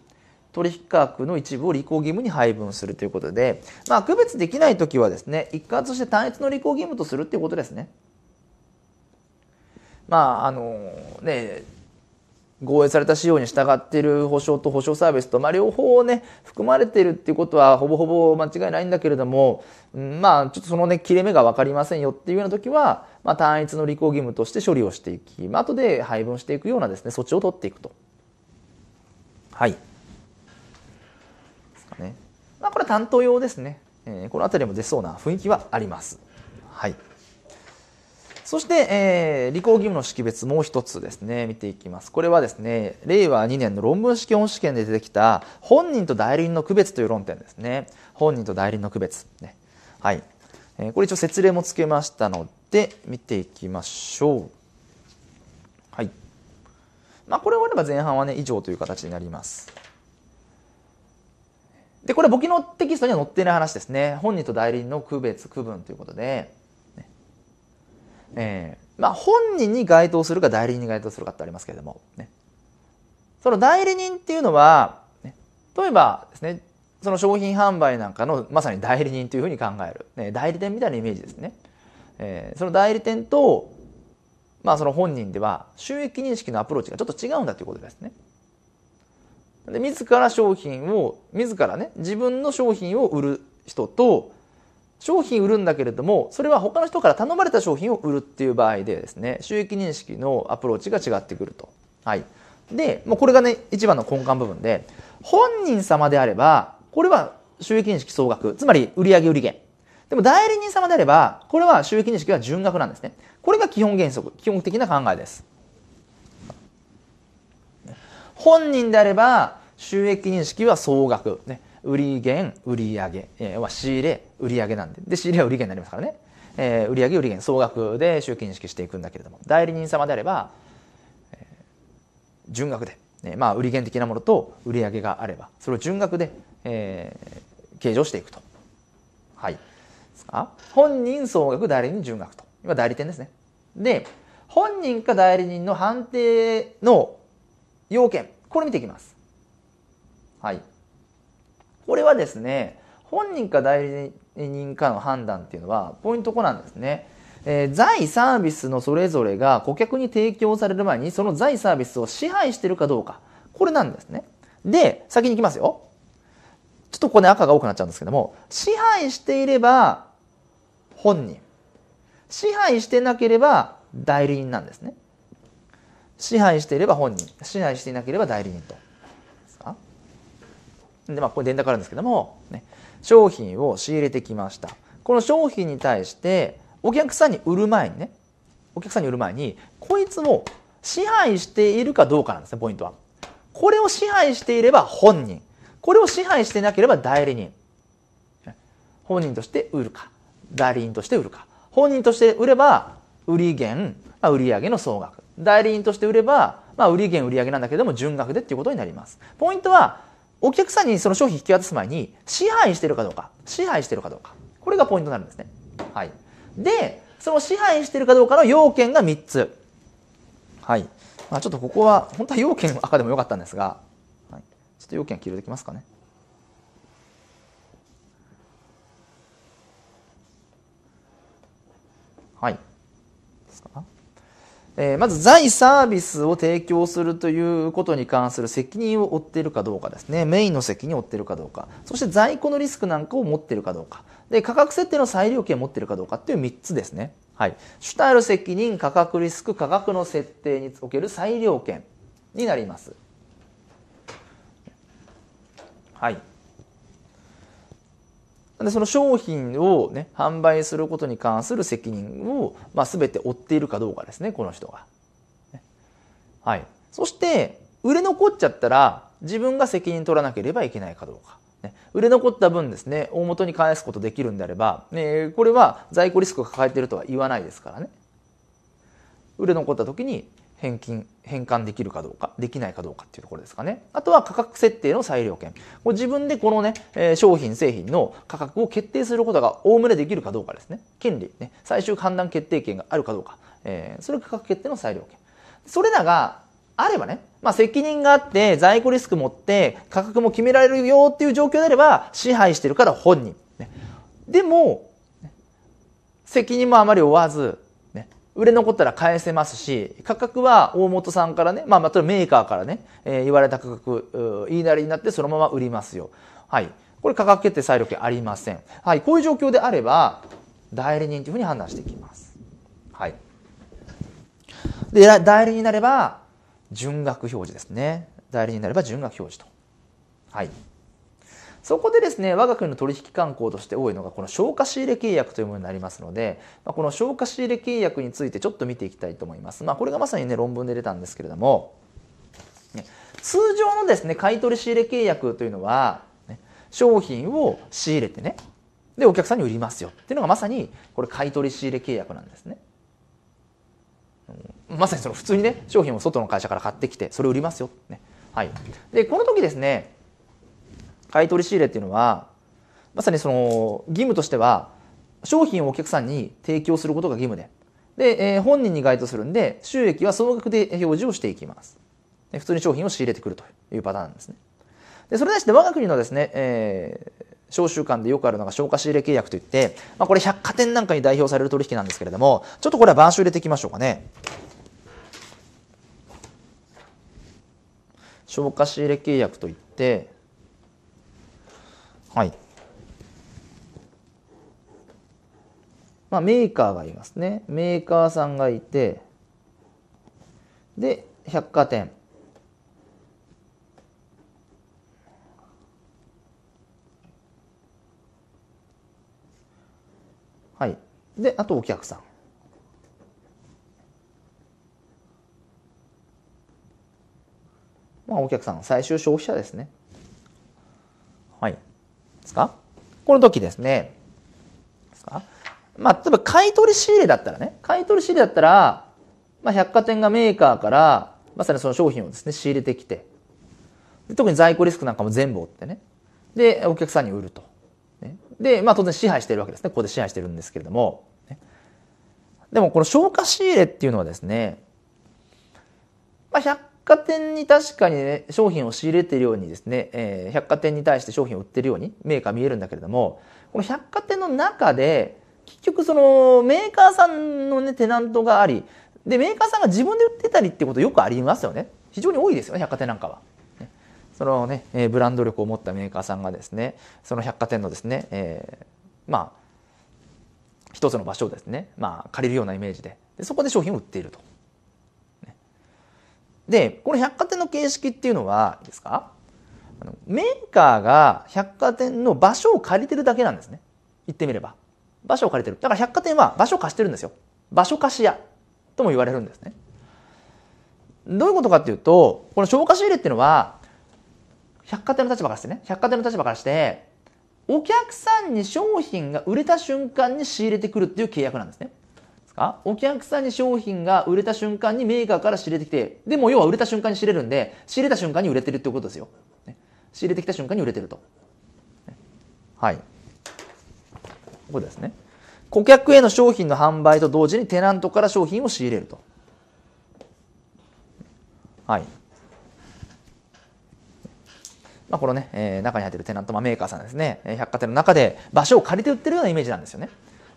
取引価格の一部を履行義務に配分するということで、まあ、区別できないときはですね、一括して単一の履行義務とするっていうことですね。まあ、あのね、合意された仕様に従っている保証と保証サービスと、まあ、両方ね、含まれているっていうことはほぼほぼ間違いないんだけれども、まあ、ちょっとそのね、切れ目がわかりませんよっていうような時は、まあ、単一の履行義務として処理をしていき、まあ、後で配分していくようなですね、措置を取っていくと。はい。ね。まあ、これ担当用ですね。えー、この辺りも出そうな雰囲気はあります。はい。そして、えー、履行義務の識別もう一つですね、見ていきます。これはですね、令和2年の論文試験試験で出てきた本人と代理人の区別という論点ですね。本人と代理人の区別。ね、はい。えー、これ一応説例もつけましたので、見ていきましょう。はい。まあ、これ終われば前半はね、以上という形になります。で、これ簿記のテキストには載っていない話ですね。本人と代理人の区別、区分ということで、えー、まあ、本人に該当するか代理人に該当するかってありますけれども、ね。その代理人っていうのは、ね、例えばですね、その商品販売なんかのまさに代理人というふうに考える。ね、代理店みたいなイメージですね。えー、その代理店と、まあその本人では収益認識のアプローチがちょっと違うんだということですね。で、自ら商品を、自らね、自分の商品を売る人と、商品売るんだけれども、それは他の人から頼まれた商品を売るっていう場合でですね、収益認識のアプローチが違ってくると。はい。で、もうこれがね、一番の根幹部分で、本人様であれば、これは収益認識総額、つまり売上売減。でも代理人様であれば、これは収益認識は純額なんですね。これが基本原則、基本的な考えです。本人であれば、収益認識は総額。ね、売減、売上、えー、は仕入れ、売上なんで。で、仕入れは売減になりますからね。えー、売上、売減、総額で収益認識していくんだけれども、代理人様であれば、えー、純額で、えまあ、売減的なものと売上があれば、それを純額で、えー、計上していくと。はい。本人総額、代理人純額と。今、代理店ですね。で、本人か代理人の判定の要件、これ見ていきます。はい。これはですね、本人か代理人かの判断っていうのは、ポイントこなんですね。えー、財サービスのそれぞれが顧客に提供される前に、その財サービスを支配してるかどうか。これなんですね。で、先に行きますよ。ちょっとここね赤が多くなっちゃうんですけども、支配していれば本人。支配してなければ代理人なんですね。支配していれば本人。支配していなければ代理人と。で、まあ、これ電卓あるんですけども、ね、商品を仕入れてきました。この商品に対して、お客さんに売る前にね、お客さんに売る前に、こいつを支配しているかどうかなんですね、ポイントは。これを支配していれば本人。これを支配していなければ代理人。本人として売るか、代理人として売るか。本人として売れば、売り減、まあ、売上の総額。代理人として売れば、まあ、売り減売上なんだけども、純額でっていうことになります。ポイントは、お客さんにその商品引き渡す前に支配してるかどうか、支配してるかどうか。これがポイントになるんですね。はい。で、その支配してるかどうかの要件が3つ。はい。まあ、ちょっとここは、本当は要件赤でもよかったんですが、はい、ちょっと要件記入できますかね。はい。え、まず、在サービスを提供するということに関する責任を負っているかどうかですね。メインの責任を負っているかどうか。そして在庫のリスクなんかを持っているかどうか。で、価格設定の裁量権を持っているかどうかっていう3つですね。はい。主体ある責任、価格リスク、価格の設定における裁量権になります。はい。でその商品を、ね、販売することに関する責任を、まあ、全て負っているかどうかですねこの人が。はい、そして売れ残っちゃったら自分が責任取らなければいけないかどうか。ね売れ残った分ですね大元に返すことできるんであれば、ね、これは在庫リスクを抱えているとは言わないですからね。売れ残った時に返金、返還できるかどうか、できないかどうかっていうところですかね。あとは価格設定の裁量権。これ自分でこのね、えー、商品、製品の価格を決定することがおおむねできるかどうかですね。権利、ね、最終判断決定権があるかどうか。えー、それ価格決定の裁量権。それらがあればね、まあ責任があって在庫リスク持って価格も決められるよっていう状況であれば支配してるから本人。ね、でも、責任もあまり負わず、売れ残ったら返せますし、価格は大元さんからね、まあ、またメーカーからね、えー、言われた価格、言いなりになってそのまま売りますよ。はい。これ価格決定裁量権ありません。はい。こういう状況であれば、代理人というふうに判断していきます。はい。で、代理人になれば、純額表示ですね。代理人になれば純額表示と。はい。そこでですね、我が国の取引慣行として多いのが、この消化仕入れ契約というものになりますので、まあ、この消化仕入れ契約についてちょっと見ていきたいと思います。まあ、これがまさにね、論文で出たんですけれども、ね、通常のですね、買取仕入れ契約というのは、ね、商品を仕入れてね、で、お客さんに売りますよっていうのがまさに、これ買取仕入れ契約なんですね。まさにその普通にね、商品を外の会社から買ってきて、それを売りますよ。ね。はい。で、この時ですね、買取仕入れっていうのは、まさにその義務としては、商品をお客さんに提供することが義務で、で、えー、本人に該当するんで、収益は総額で表示をしていきます。普通に商品を仕入れてくるというパターンなんですね。で、それに対して我が国のですね、えー、商習慣でよくあるのが消化仕入れ契約といって、まあ、これ百貨店なんかに代表される取引なんですけれども、ちょっとこれは板書入れていきましょうかね。消化仕入れ契約といって、はい。まあ、メーカーがいますね。メーカーさんがいて、で、百貨店。はい。で、あとお客さん。まあ、お客さん、最終消費者ですね。はい。ですか？この時ですね。まあ、例えば買取仕入れだったらね、買取仕入れだったら、まあ、百貨店がメーカーから、まさにその商品をですね、仕入れてきて、特に在庫リスクなんかも全部負ってね、で、お客さんに売ると。ね、で、まあ当然支配してるわけですね。ここで支配してるんですけれども。ね、でもこの消化仕入れっていうのはですね、まあ、百貨店に確かにね、商品を仕入れているようにですね、えー、百貨店に対して商品を売ってるようにメーカー見えるんだけれども、この百貨店の中で、結局そのメーカーさんのね、テナントがあり、で、メーカーさんが自分で売ってたりってことよくありますよね。非常に多いですよね、百貨店なんかは。ね、そのね、えー、ブランド力を持ったメーカーさんがですね、その百貨店のですね、えー、まあ、一つの場所をですね、まあ、借りるようなイメージでで、そこで商品を売っていると。で、この百貨店の形式っていうのは、いいですか？メーカーが百貨店の場所を借りてるだけなんですね。言ってみれば。場所を借りてる。だから百貨店は場所を貸してるんですよ。場所貸し屋とも言われるんですね。どういうことかっていうと、この消化仕入れっていうのは、百貨店の立場からしてね、百貨店の立場からして、お客さんに商品が売れた瞬間に仕入れてくるっていう契約なんですね。か？お客さんに商品が売れた瞬間にメーカーから仕入れてきて、でも要は売れた瞬間に仕入れるんで、仕入れた瞬間に売れてるってことですよ。ね、仕入れてきた瞬間に売れてると。はい。ここですね。顧客への商品の販売と同時にテナントから商品を仕入れると。はい。まあ、このね、えー、中に入ってるテナント、まあ、メーカーさんですね、百貨店の中で場所を借りて売ってるようなイメージなんですよね。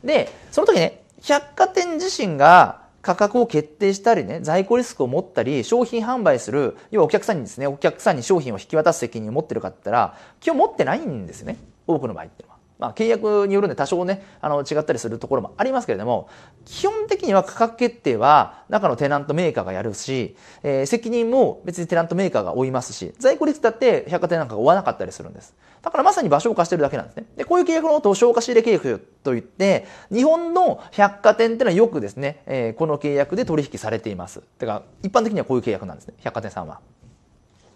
で、その時ね、百貨店自身が価格を決定したりね、在庫リスクを持ったり、商品販売する、要はお客さんにですね、お客さんに商品を引き渡す責任を持ってるかって言ったら、基本持ってないんですね。多くの場合って。まあ、契約によるんで多少ね、あの、違ったりするところもありますけれども、基本的には価格決定は中のテナントメーカーがやるし、えー、責任も別にテナントメーカーが負いますし、在庫率だって百貨店なんかが負わなかったりするんです。だからまさに場所を貸してるだけなんですね。で、こういう契約のことを消化仕入れ契約といって、日本の百貨店っていうのはよくですね、えー、この契約で取引されています。てか、一般的にはこういう契約なんですね。百貨店さんは。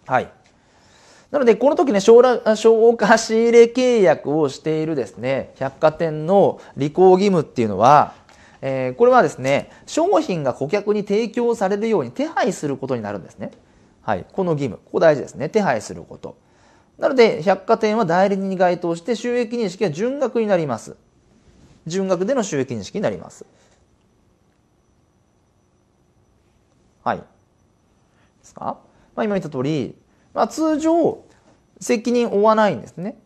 はい。なので、この時ね、消化仕入れ契約をしているですね、百貨店の履行義務っていうのは、えー、これはですね、商品が顧客に提供されるように手配することになるんですね。はい。この義務。ここ大事ですね。手配すること。なので、百貨店は代理人に該当して収益認識は純額になります。純額での収益認識になります。はい。ですか？まあ今言った通り、まあ、通常、責任を負わないんですね。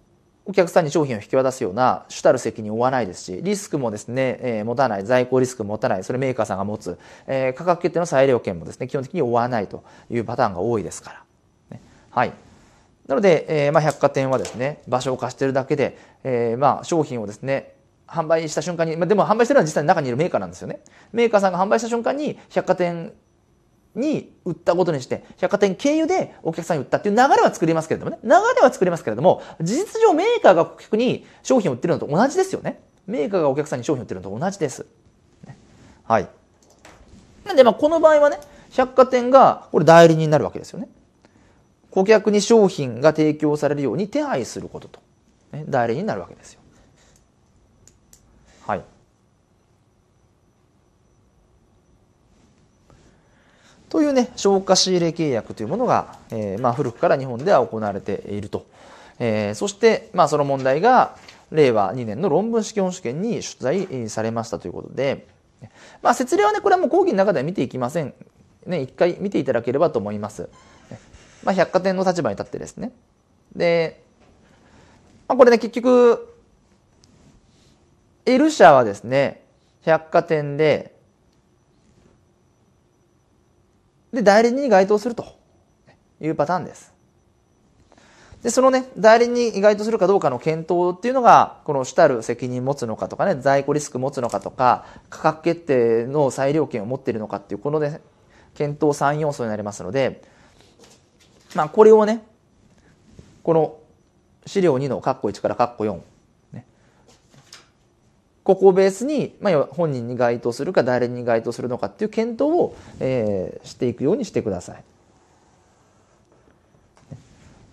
お客さんに商品を引き渡すような主たる責任を負わないですし、リスクもですね、えー、持たない、在庫リスクも持たない、それメーカーさんが持つ、えー、価格決定の裁量権もですね、基本的に負わないというパターンが多いですから。ね、はい。なので、えー、まあ、百貨店はですね、場所を貸してるだけで、え、まあ、商品をですね、販売した瞬間に、まあ、でも販売してるのは実際に中にいるメーカーなんですよね。メーカーさんが販売した瞬間に、百貨店に売ったことにして、百貨店経由でお客さんに売ったっていう流れは作りますけれどもね。流れは作りますけれども、事実上メーカーが顧客に商品を売ってるのと同じですよね。メーカーがお客さんに商品を売ってるのと同じです。ねはい。なんで、まあ、この場合はね、百貨店が、これ代理人になるわけですよね。顧客に商品が提供されるように手配することと、ね、代理人になるわけですよ。はい。というね、消化仕入れ契約というものが、えー、まあ古くから日本では行われていると。えー、そして、まあその問題が、令和2年の論文試験試験に出題されましたということで、まあ説明はね、これはもう講義の中では見ていきません。ね、一回見ていただければと思います。まあ百貨店の立場に立ってですね。で、まあこれね、結局、L 社はですね、百貨店でで、代理人に該当するというパターンです。で、そのね、代理人に該当するかどうかの検討っていうのが、この主たる責任持つのかとかね、在庫リスク持つのかとか、価格決定の裁量権を持っているのかっていう、このね、検討3要素になりますので、まあ、これをね、この資料2の括弧1から括弧4、ここをベースに、まあ、本人に該当するか誰に該当するのかっていう検討を、えー、していくようにしてください。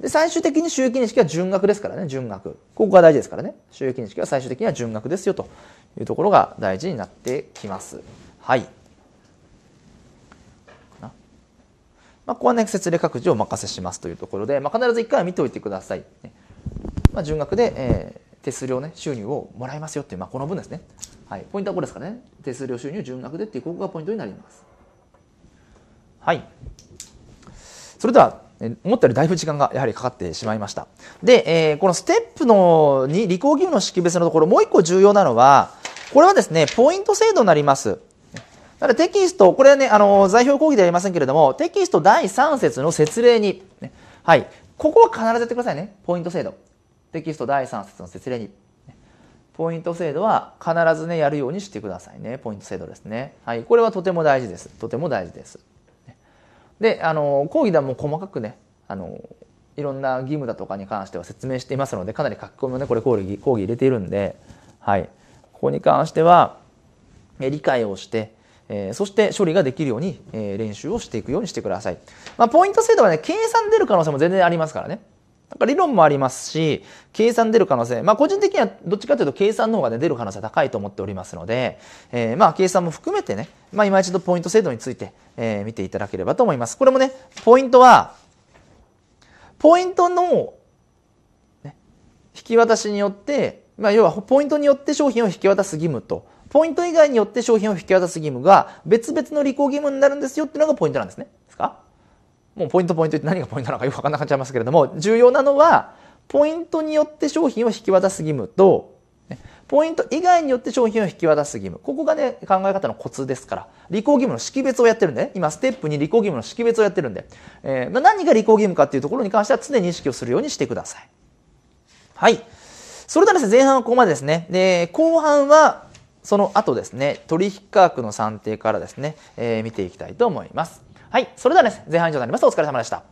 で最終的に収益認識は純額ですからね、純額。ここが大事ですからね。収益認識は最終的には純額ですよというところが大事になってきます。はい。まあ、ここはね、説例各自をお任せしますというところで、まあ、必ず一回は見ておいてください。まあ、純額で、えー手数料ね、収入をもらいますよっていう、まあ、この分ですね。はい。ポイントはこれですかね。手数料収入純額でっていう、ここがポイントになります。はい。それでは、思ったよりだいぶ時間がやはりかかってしまいました。で、えー、このステップの2、履行義務の識別のところ、もう一個重要なのは、これはですね、ポイント制度になります。なのでテキスト、これはね、あの、座標講義ではありませんけれども、テキスト第3節の説例に、ね、はい。ここは必ずやってくださいね。ポイント制度。テキスト第3節の説例に。ポイント制度は必ずね、やるようにしてくださいね。ポイント制度ですね。はい。これはとても大事です。とても大事です。で、あの、講義ではもう細かくね、あの、いろんな義務だとかに関しては説明していますので、かなり書き込みをね、これ講義、講義入れているんで、はい。ここに関しては、理解をして、えー、そして処理ができるように、えー、練習をしていくようにしてください。まあ、ポイント制度はね、計算出る可能性も全然ありますからね。なんか理論もありますし、計算出る可能性、まあ個人的にはどっちかというと計算の方が、ね、出る可能性高いと思っておりますので、えー、まあ計算も含めてね、まあ今一度ポイント制度について、えー、見ていただければと思います。これもね、ポイントは、ポイントの引き渡しによって、まあ、要はポイントによって商品を引き渡す義務と、ポイント以外によって商品を引き渡す義務が別々の履行義務になるんですよっていうのがポイントなんですね。もうポイントポイントって何がポイントなのかよくわかんなくなっちゃいますけれども、重要なのは、ポイントによって商品を引き渡す義務と、ポイント以外によって商品を引き渡す義務。ここがね、考え方のコツですから。履行義務の識別をやってるんでね。今、ステップに履行義務の識別をやってるんで。えー、何が履行義務かっていうところに関しては常に意識をするようにしてください。はい。それではですね、前半はここまでですね。で、後半は、その後ですね、取引価格の算定からですね、えー、見ていきたいと思います。はい。それではね、前半以上になります。お疲れ様でした。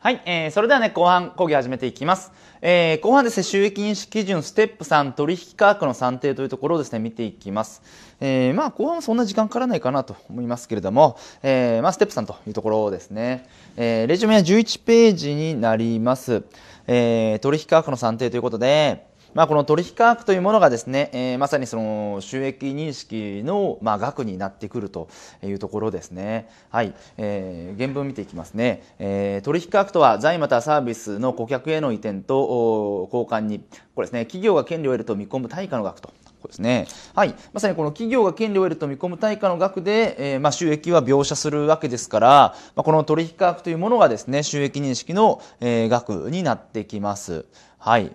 はい、えー、それではね、後半講義始めていきます。えー、後半ですね、収益認識基準ステップ3取引価格の算定というところをですね、見ていきます。えー、まあ、後半はそんな時間かからないかなと思いますけれども、えー、まあ、ステップ3というところですね。えー、レジュメは11ページになります。えー、取引価格の算定ということで、まあ、この取引価格というものがですね、えー、まさにその収益認識の、まあ、額になってくるというところですね。はい。えー、原文見ていきますね。えー、取引価格とは、財またサービスの顧客への移転と交換に、これですね、企業が権利を得ると見込む対価の額と。ですね。はい。まさにこの企業が権利を得ると見込む対価の額で、えー、まあ収益は描写するわけですから、まあ、この取引価格というものがですね、収益認識の、えー、額になってきます。はい。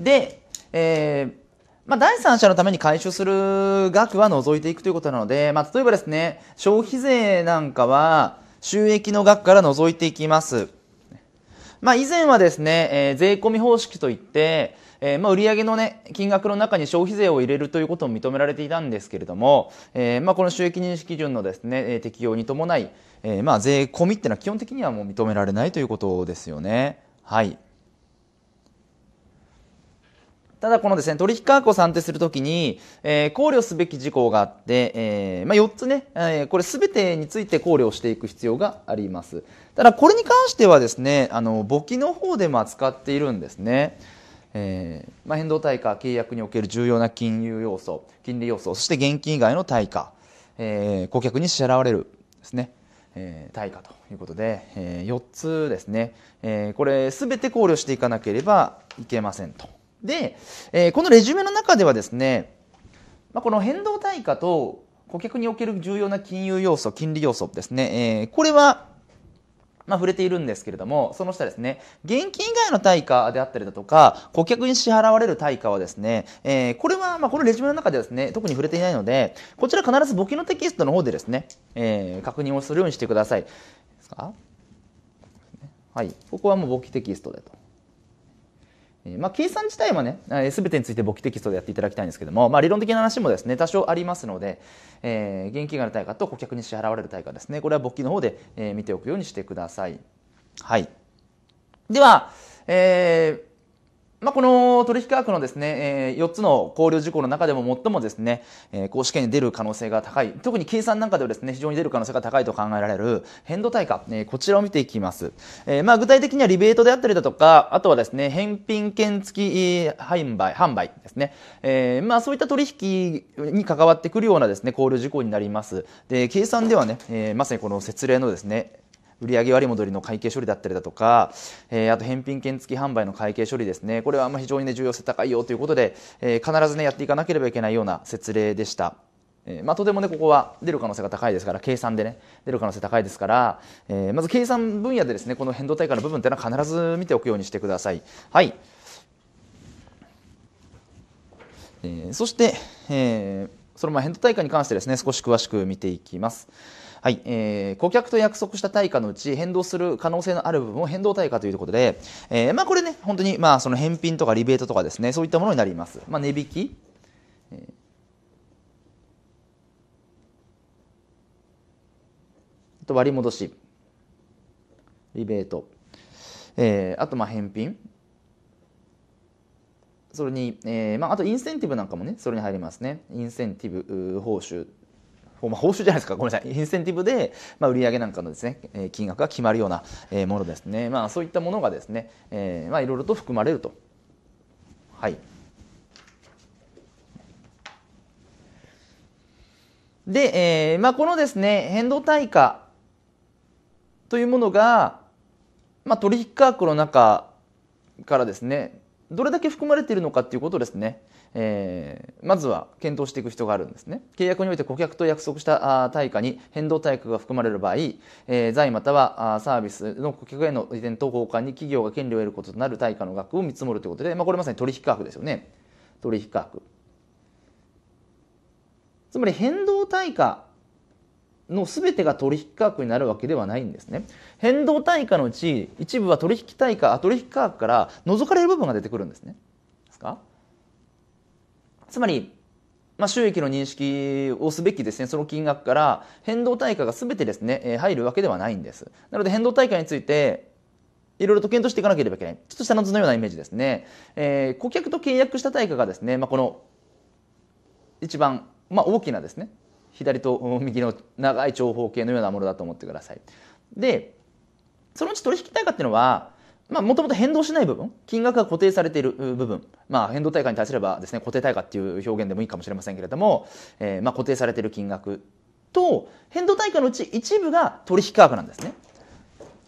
で、えー、まあ、第三者のために回収する額は除いていくということなので、まあ、例えばですね、消費税なんかは収益の額から除いていきます。まあ、以前はですね、えー、税込み方式といって、えー、まあ、売上のね、金額の中に消費税を入れるということも認められていたんですけれども、えー、まあ、この収益認識基準のですね、適用に伴い、えまあ、税込みっていうのは基本的にはもう認められないということですよね。はい。ただこのですね、取引価格を算定するときに、えー、考慮すべき事項があって、えー、まあ、4つね、えー、これすべてについて考慮していく必要があります。ただこれに関してはですね、あの、簿記の方でも扱っているんですね。えーまあ、変動対価、契約における重要な金融要素、金利要素、そして現金以外の対価、えー、顧客に支払われるですね。えー、対価ということで、えー、4つですね、えー、これすべて考慮していかなければいけませんと。で、えー、このレジュメの中ではですね、まあ、この変動対価と顧客における重要な金融要素、金利要素ですね、えー、これは、まあ、触れているんですけれども、その下ですね、現金以外の対価であったりだとか、顧客に支払われる対価はですね、えー、これは、まあ、このレジュメの中ではですね、特に触れていないので、こちら必ず簿記のテキストの方でですね、えー、確認をするようにしてください。はい。ここはもう簿記テキストでと。まあ、計算自体はね、すべてについて簿記テキストでやっていただきたいんですけども、まあ、理論的な話もですね、多少ありますので、えー、現金がある対価と顧客に支払われる対価ですね、これは簿記の方で、えー、見ておくようにしてください。はい。では、えー、まあ、この取引価格のですね、えー、4つの考慮事項の中でも最もですね、えー、公試験に出る可能性が高い、特に計算なんかではですね、非常に出る可能性が高いと考えられる変動対価、えー、こちらを見ていきます。えー、まあ、具体的にはリベートであったりだとか、あとはですね、返品券付き販売、販売ですね。えー、まあ、そういった取引に関わってくるようなですね、考慮事項になります。で、計算ではね、えー、まさにこの節例のですね、売上割戻りの会計処理だったりだとか、えー、あと返品券付き販売の会計処理ですね。これはまあ非常にね、重要性高いよということで、えー、必ずね、やっていかなければいけないような説例でした。えー、まあ、とてもね、ここは出る可能性が高いですから、計算でね、出る可能性高いですから、えー、まず計算分野でですね、この変動対価の部分っていうのは必ず見ておくようにしてください。はい。えー、そして、えー、そのまあ変動対価に関してですね、少し詳しく見ていきます。はい、えー、顧客と約束した対価のうち変動する可能性のある部分を変動対価ということで、えー、まあこれね、本当にまあその返品とかリベートとかですね、そういったものになります。まあ値引き、えー、と割り戻し、リベート、えー、あとまあ返品、それに、えーまあ、あとインセンティブなんかもね、それに入りますね。インセンティブ報酬。まあ、報酬じゃないですか、ごめんなさい、インセンティブで、まあ、売上なんかのですね、え金額が決まるような、えものですね。まあ、そういったものがですね、えー、まあ、いろいろと含まれると。はい。で、えー、まあ、このですね、変動対価というものが、まあ、取引価格の中からですねどれだけ含まれているのかっていうことですね、えー、まずは検討していく必要があるんですね契約において顧客と約束した対価に変動対価が含まれる場合、えー、財またはサービスの顧客への移転等交換に企業が権利を得ることとなる対価の額を見積もるということで、まあ、これまさに取引価格ですよね取引価格つまり変動対価の全てが取引価格になるわけではないんですね。変動対価のうち一部は取引対価、取引価格から除かれる部分が出てくるんですね。ですか？つまり、まあ、収益の認識をすべきですね、その金額から変動対価が全てですね、え入るわけではないんです。なので変動対価について、いろいろと検討していかなければいけない。ちょっと下の図のようなイメージですね。えー、顧客と契約した対価がですね、まあ、この一番、まあ、大きなですね、左と右の長い長方形のようなものだと思ってください。で、そのうち取引対価っていうのは、まあ、もともと変動しない部分、金額が固定されている部分、まあ、変動対価に対すればですね、固定対価っていう表現でもいいかもしれませんけれども、えー、まあ、固定されている金額と、変動対価のうち一部が取引価格なんですね。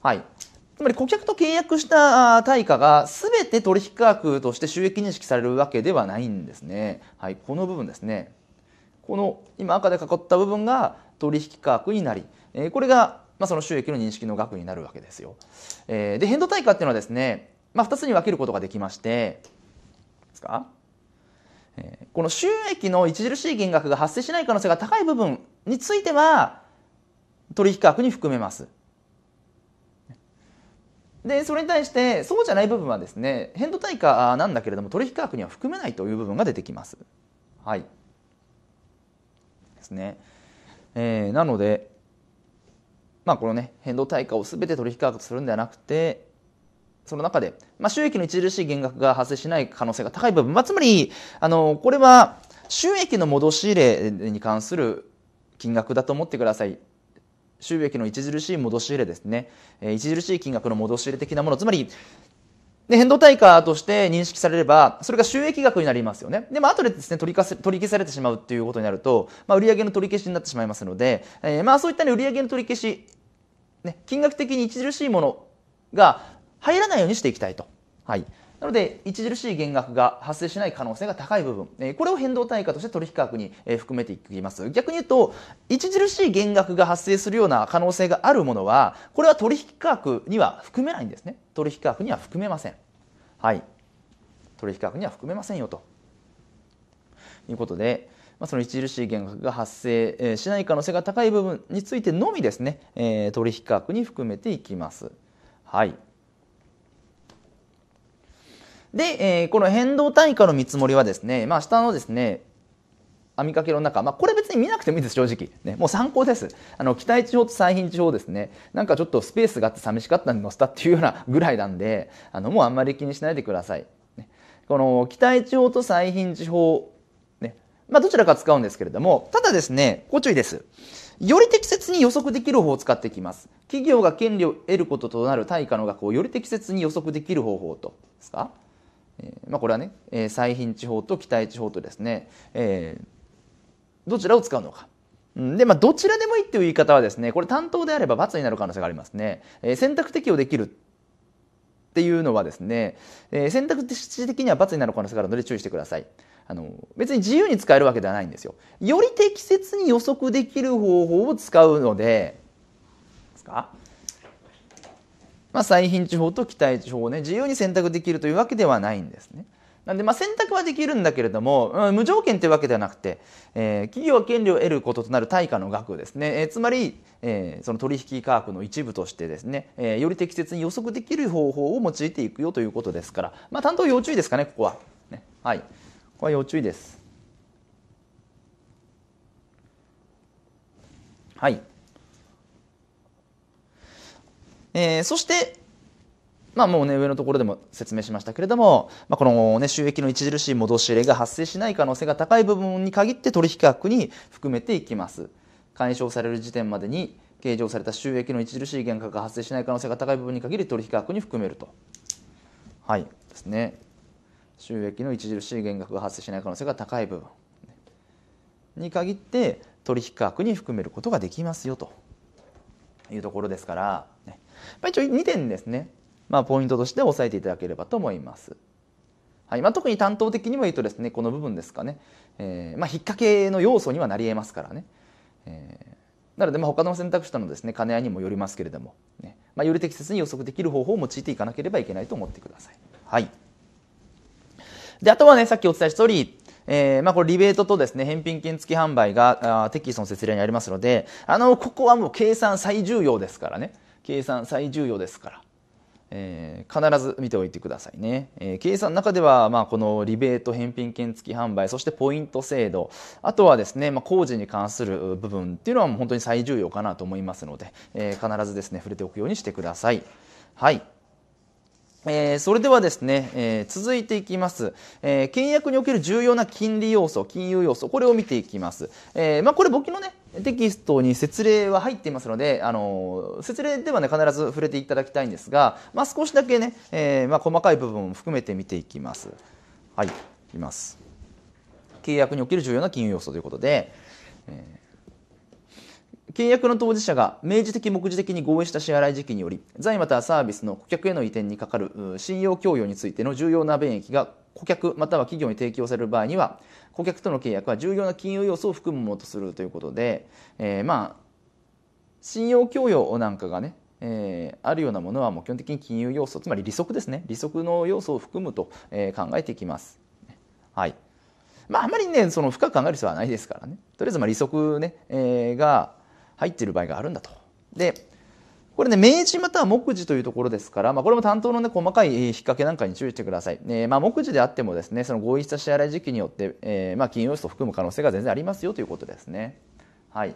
はい。つまり顧客と契約した対価が全て取引価格として収益認識されるわけではないんですね。はい、この部分ですね。この今赤で囲った部分が取引価格になり、えこれがまあその収益の認識の額になるわけですよ。えで変動対価っていうのはですね、まあ、2つに分けることができましてですか、えこの収益の著しい減額が発生しない可能性が高い部分については取引価格に含めます。で、それに対して、そうじゃない部分はですね、変動対価なんだけれども、取引価格には含めないという部分が出てきます。はい。ですね。えー、なので、まあ、このね、変動対価をすべて取引価格とするんではなくて、その中で、まあ、収益の著しい減額が発生しない可能性が高い部分、まあ、つまり、あの、これは収益の戻し入れに関する金額だと思ってください。収益の著しい戻し入れですね。え著しい金額の戻し入れ的なもの、つまり、で、変動対価として認識されれば、それが収益額になりますよね。でも、後でですね、取り消取り消されてしまうっていうことになると、まあ、売上の取り消しになってしまいますので、えー、まあ、そういったね、売上の取り消し、ね、金額的に著しいものが入らないようにしていきたいと。はい。なので、著しい減額が発生しない可能性が高い部分、えこれを変動対価として取引価格に、え含めていきます。逆に言うと、著しい減額が発生するような可能性があるものは、これは取引価格には含めないんですね。取引価格には含めません。はい。取引価格には含めませんよと。いうことで、まあ、その著しい減額が発生しない可能性が高い部分についてのみですね、えー、取引価格に含めていきます。はい。で、えー、この変動単価の見積もりはですね、まあ、下のですね、網掛けの中、まあ、これ別に見なくてもいいです、正直。ね、もう参考です。あの、期待値法と最貧値法ですね。なんかちょっとスペースがあって寂しかったんで載せたっていうようなぐらいなんで、あの、もうあんまり気にしないでください。ね、この、期待値法と最貧値法、ね、まあ、どちらか使うんですけれども、ただですね、ご注意です。より適切に予測できる方法を使っていきます。企業が権利を得ることとなる対価の額をより適切に予測できる方法と、ですか？えー、まあ、これはね、えー、最貧地方と期待地方とですね、えー、どちらを使うのか。で、まあ、どちらでもいいっていう言い方はですね、これ担当であれば罰になる可能性がありますね。えー、選択適用できるっていうのはですね、えー、選択肢的には罰になる可能性があるので注意してください。あの、別に自由に使えるわけではないんですよ。より適切に予測できる方法を使うので、ですか？まあ、再品地方と期待地方をね、自由に選択できるというわけではないんですね。なんで、まあ、選択はできるんだけれども、無条件というわけではなくて、えー、企業は権利を得ることとなる対価の額ですね、えー、つまり、えー、その取引価格の一部としてですね、えー、より適切に予測できる方法を用いていくよということですから、まあ、担当要注意ですかね、ここは。ね、はい。ここは要注意です。はい。えー、そして、まあもうね、上のところでも説明しましたけれども、まあ、このね、収益の著しい戻し入れが発生しない可能性が高い部分に限って取引価格に含めていきます。解消される時点までに計上された収益の著しい減価が発生しない可能性が高い部分に限り取引価格に含めると。はい。ですね。収益の著しい減額が発生しない可能性が高い部分に限って取引価格に含めることができますよというところですから、まあ、一応2点ですねまあ、ポイントとして押さえていただければと思います。はい。まあ、特に担当的にも言うとですねこの部分ですかね、えーまあ、引っ掛けの要素にはなりえますからね、えー、なのでまあ他の選択肢とのですね兼ね合いにもよりますけれども、ね。まあ、より適切に予測できる方法を用いていかなければいけないと思ってください。はい、であとはねさっきお伝えした通りえー、まあ、これリベートとですね返品券付き販売があテキストの説明にありますのであのここはもう計算最重要ですからね。計算最重要ですから、えー、必ず見ておいてくださいね、えー、計算の中では、まあ、このリベート返品券付き販売そしてポイント制度あとはですね、まあ、工事に関する部分っていうのは本当に最重要かなと思いますので、え必ずですね触れておくようにしてください。はい。えー、それではですね、えー、続いていきます、えー、契約における重要な金利要素、金融要素、これを見ていきます。えまあ、これ僕のね、テキストに説例は入っていますので、あの説例ではね、必ず触れていただきたいんですが、まあ、少しだけね、えまあ、細かい部分も含めて見ていきます。はい、いきます。契約における重要な金融要素ということで、えー契約の当事者が明示的目次的に合意した支払い時期により財またはサービスの顧客への移転にかかる信用供与についての重要な便益が顧客または企業に提供される場合には顧客との契約は重要な金融要素を含むものとするということで、えー、まあ信用供与なんかがねえー、あるようなものはもう基本的に金融要素つまり利息ですね。利息の要素を含むと、えー、考えていきます。はい。まあ、あまりねその深く考える必要はないですからね。とりあえずまあ利息ね、えー、が入っている場合があるんだと。でこれね、明示または目次というところですから、まあ、これも担当の、ね、細かい引っ掛けなんかに注意してください。えー、まあ、目次であってもですね、その合意した支払い時期によって、えー、まあ、金融要素を含む可能性が全然ありますよということですね。はい。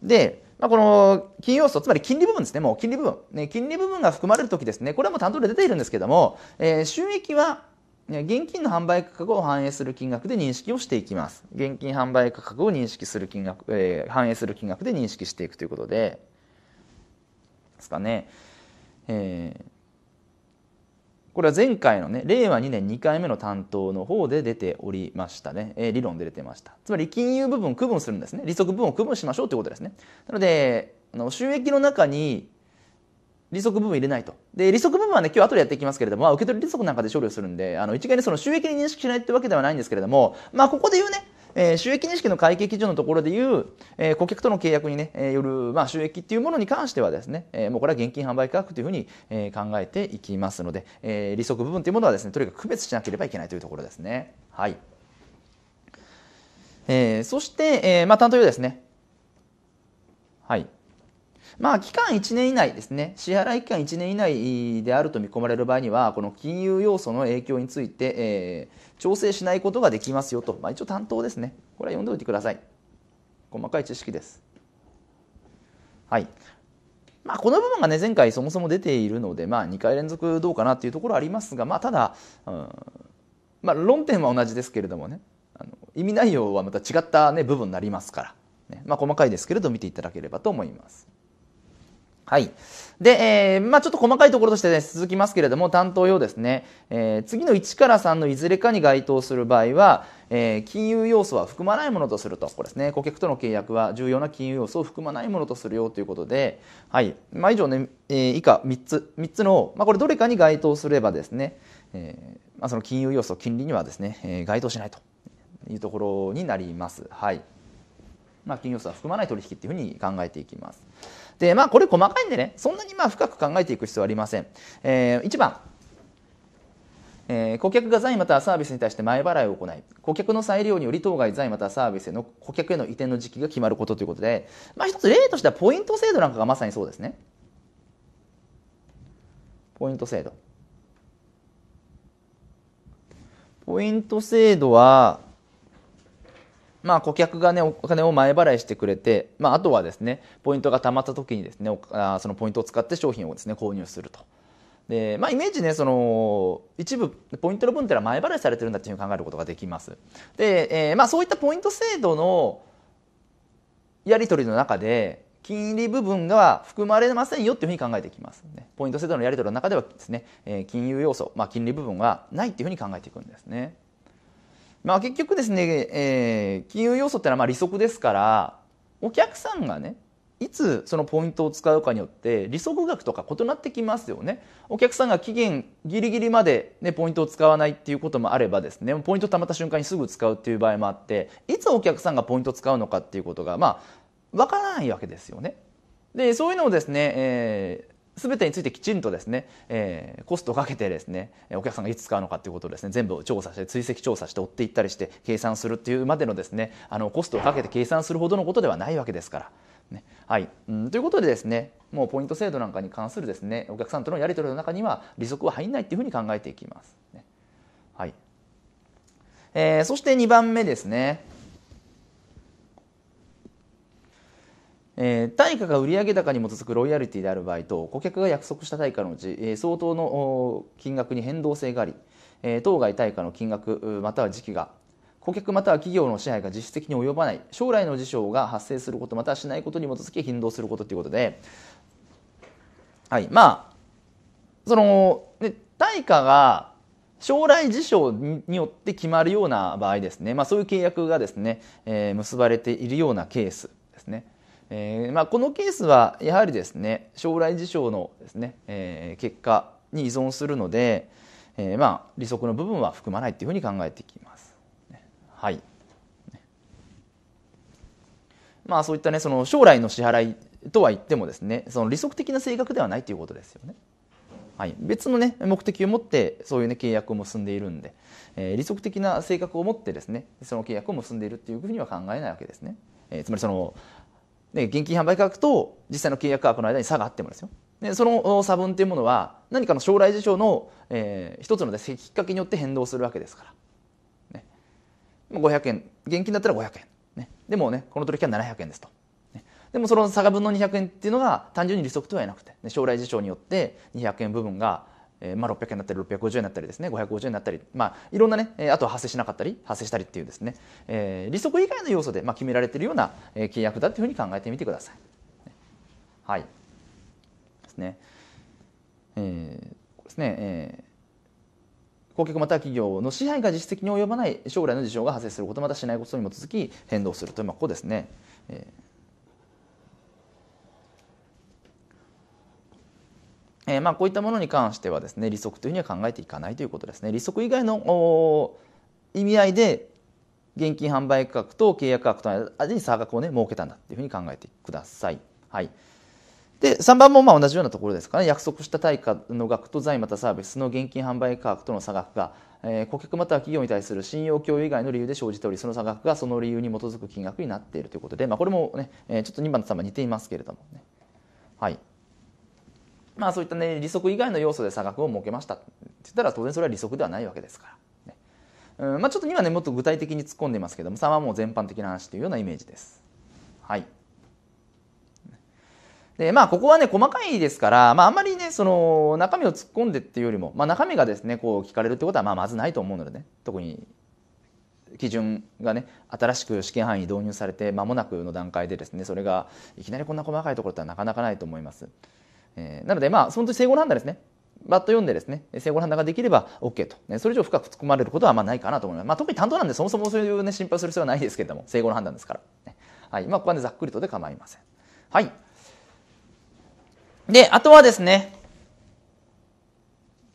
で、まあ、この金融要素、つまり金利部分ですね、もう金利部分。ね、金利部分が含まれるときですね、これはもう担当で出ているんですけども、えー、収益は現金の販売価格を反映する金額で認識をしていきます。現金販売価格を認識する金額、えー、反映する金額で認識していくということで、ですかね。えー、これは前回のね、令和2年2回目の担当の方で出ておりましたね。えー、理論で出てました。つまり金融部分を区分するんですね。利息部分を区分しましょうということですね。なので、あの収益の中に利息部分入れないと。で、利息部分はね、今日後でやっていきますけれども、まあ、受け取り利息なんかで処理をするんで、あの、一概にその収益に認識しないってわけではないんですけれども、まあ、ここで言うね、えー、収益認識の会計基準のところでいう、えー、顧客との契約にね、えー、よる、まあ、収益っていうものに関してはですね、えー、もうこれは現金販売価格というふうに、えー、考えていきますので、えー、利息部分というものはですね、とにかく区別しなければいけないというところですね。はい。えー、そして、えー、まあ、担当用ですね。はい。まあ、期間1年以内ですね、支払い期間1年以内であると見込まれる場合には、この金融要素の影響について、えー、調整しないことができますよと、まあ、一応担当ですね。これは読んでおいてください。細かい知識です。はい。まあ、この部分がね、前回そもそも出ているので、まあ、2回連続どうかなっていうところありますが、まあ、ただ、うん、まあ、論点は同じですけれどもね、あの意味内容はまた違った、ね、部分になりますから、ね、まあ、細かいですけれど見ていただければと思います。はい。で、えー、まあちょっと細かいところとして、ね、続きますけれども、担当用ですね、えー、次の1から3のいずれかに該当する場合は、えー、金融要素は含まないものとすると、これですね、顧客との契約は重要な金融要素を含まないものとするよということで、はい。まあ以上ね、えー、以下3つ、3つの、まあこれどれかに該当すればですね、えー、まあその金融要素、金利にはですね、えー、該当しないというところになります。はい。まあ金融要素は含まない取引っていうふうに考えていきます。で、まあ、これ細かいんでね、そんなにまあ深く考えていく必要はありません。えー、1番、えー、顧客が財またはサービスに対して前払いを行い、顧客の裁量により当該財またはサービスへの顧客への移転の時期が決まることということで、まあ、一つ例としてはポイント制度なんかがまさにそうですね。ポイント制度。ポイント制度は、まあ、顧客がね、お金を前払いしてくれて、まあ、あとはですね、ポイントが貯まった時にですね、あそのポイントを使って商品をですね、購入すると。で、まあ、イメージね、その、一部、ポイントの分っていうのは前払いされてるんだっていうふうに考えることができます。で、えー、まあ、そういったポイント制度のやり取りの中で、金利部分が含まれませんよっていうふうに考えていきます、ね。ポイント制度のやり取りの中ではですね、えー、金融要素、まあ、金利部分はないっていうふうに考えていくんですね。まあ、結局ですね、えー、金融要素ってのはまあ利息ですからお客さんがねいつそのポイントを使うかによって利息額とか異なってきますよね。お客さんが期限ギリギリまで、ね、ポイントを使わないっていうこともあればですねポイント貯まった瞬間にすぐ使うっていう場合もあっていつお客さんがポイントを使うのかっていうことがまあわからないわけですよね。でそういうのをですね、えー全てについてきちんとですね、えー、コストをかけてですねお客さんがいつ使うのかということをですね全部調査して追跡調査して追っていったりして計算するっていうまでのですねあのコストをかけて計算するほどのことではないわけですから。ねはい、うん、ということでですねもうポイント制度なんかに関するですねお客さんとのやり取りの中には利息は入んないっていうふうに考えていきます。ねはいえー、そして2番目ですね。えー、対価が売上高に基づくロイヤリティである場合と顧客が約束した対価のうち、えー、相当の金額に変動性があり、えー、当該対価の金額または時期が顧客または企業の支配が実質的に及ばない将来の事象が発生することまたはしないことに基づき変動することということで、はいまあその、ね、対価が将来事象によって決まるような場合ですね、まあ、そういう契約がですね、えー、結ばれているようなケースですね。えーまあ、このケースはやはりですね将来事象のですね、えー、結果に依存するので、えーまあ、利息の部分は含まないというふうに考えていきます。はい。まあそういったねその将来の支払いとは言ってもですねその利息的な性格ではないということですよね。はい、別のね目的を持ってそういうね契約を結んでいるんで、えー、利息的な性格を持ってですねその契約を結んでいるっていうふうには考えないわけですね。えー、つまりそので現金販売価格と実際の契約価格の間に差があってもですよ。でその差分というものは何かの将来事象の、えー、一つの、きっかけによって変動するわけですから、ね、500円。現金だったら500円、ね、でもねこの取引は700円ですと、ね、でもその差が分の200円っていうのが単純に利息とは言えなくて、ね、将来事象によって200円部分がえーまあ、600円になったり650円になったりですね550円になったり、まあ、いろんなね、えー、あとは発生しなかったり発生したりっていうですね、えー、利息以外の要素で、まあ、決められているような、えー、契約だというふうに考えてみてください。はい。ですね。えー、ですね、えー、顧客または企業の支配が実質的に及ばない将来の事象が発生することまたしないことに基づき変動するという、まあ、ここですね。えーえー、まあこういったものに関してはですね利息というふうには考えていかないということですね利息以外の意味合いで現金販売価格と契約価格との間に差額をね設けたんだっていうふうに考えてください。はい。で3番もまあ同じようなところですかね約束した対価の額と財またサービスの現金販売価格との差額が、えー、顧客または企業に対する信用共有以外の理由で生じておりその差額がその理由に基づく金額になっているということで、まあ、これもね、えー、ちょっと2番と3番似ていますけれどもね。はいまあそういったね利息以外の要素で差額を設けました。って言ったら当然それは利息ではないわけですから、ね。うんまあ、ちょっと2はねもっと具体的に突っ込んでますけども3はもう全般的な話というようなイメージです。はい。でまあここはね細かいですから、まあ、あんまりねその中身を突っ込んでっていうよりも、まあ、中身がですねこう聞かれるってことはまあまずないと思うのでね。特に基準がね新しく試験範囲導入されて間もなくの段階でですねそれがいきなりこんな細かいところってはなかなかないと思います。えー、なのでまあその時整合の判断ですね。バッと読んでですね整合判断ができれば OK と、ね、それ以上深く突っ込まれることはまあないかなと思います、まあ、特に担当なんでそもそもそういう、ね、心配する必要はないですけれども整合の判断ですから、ね、はい。まあ、ここはねざっくりとで構いません。はい。であとはですね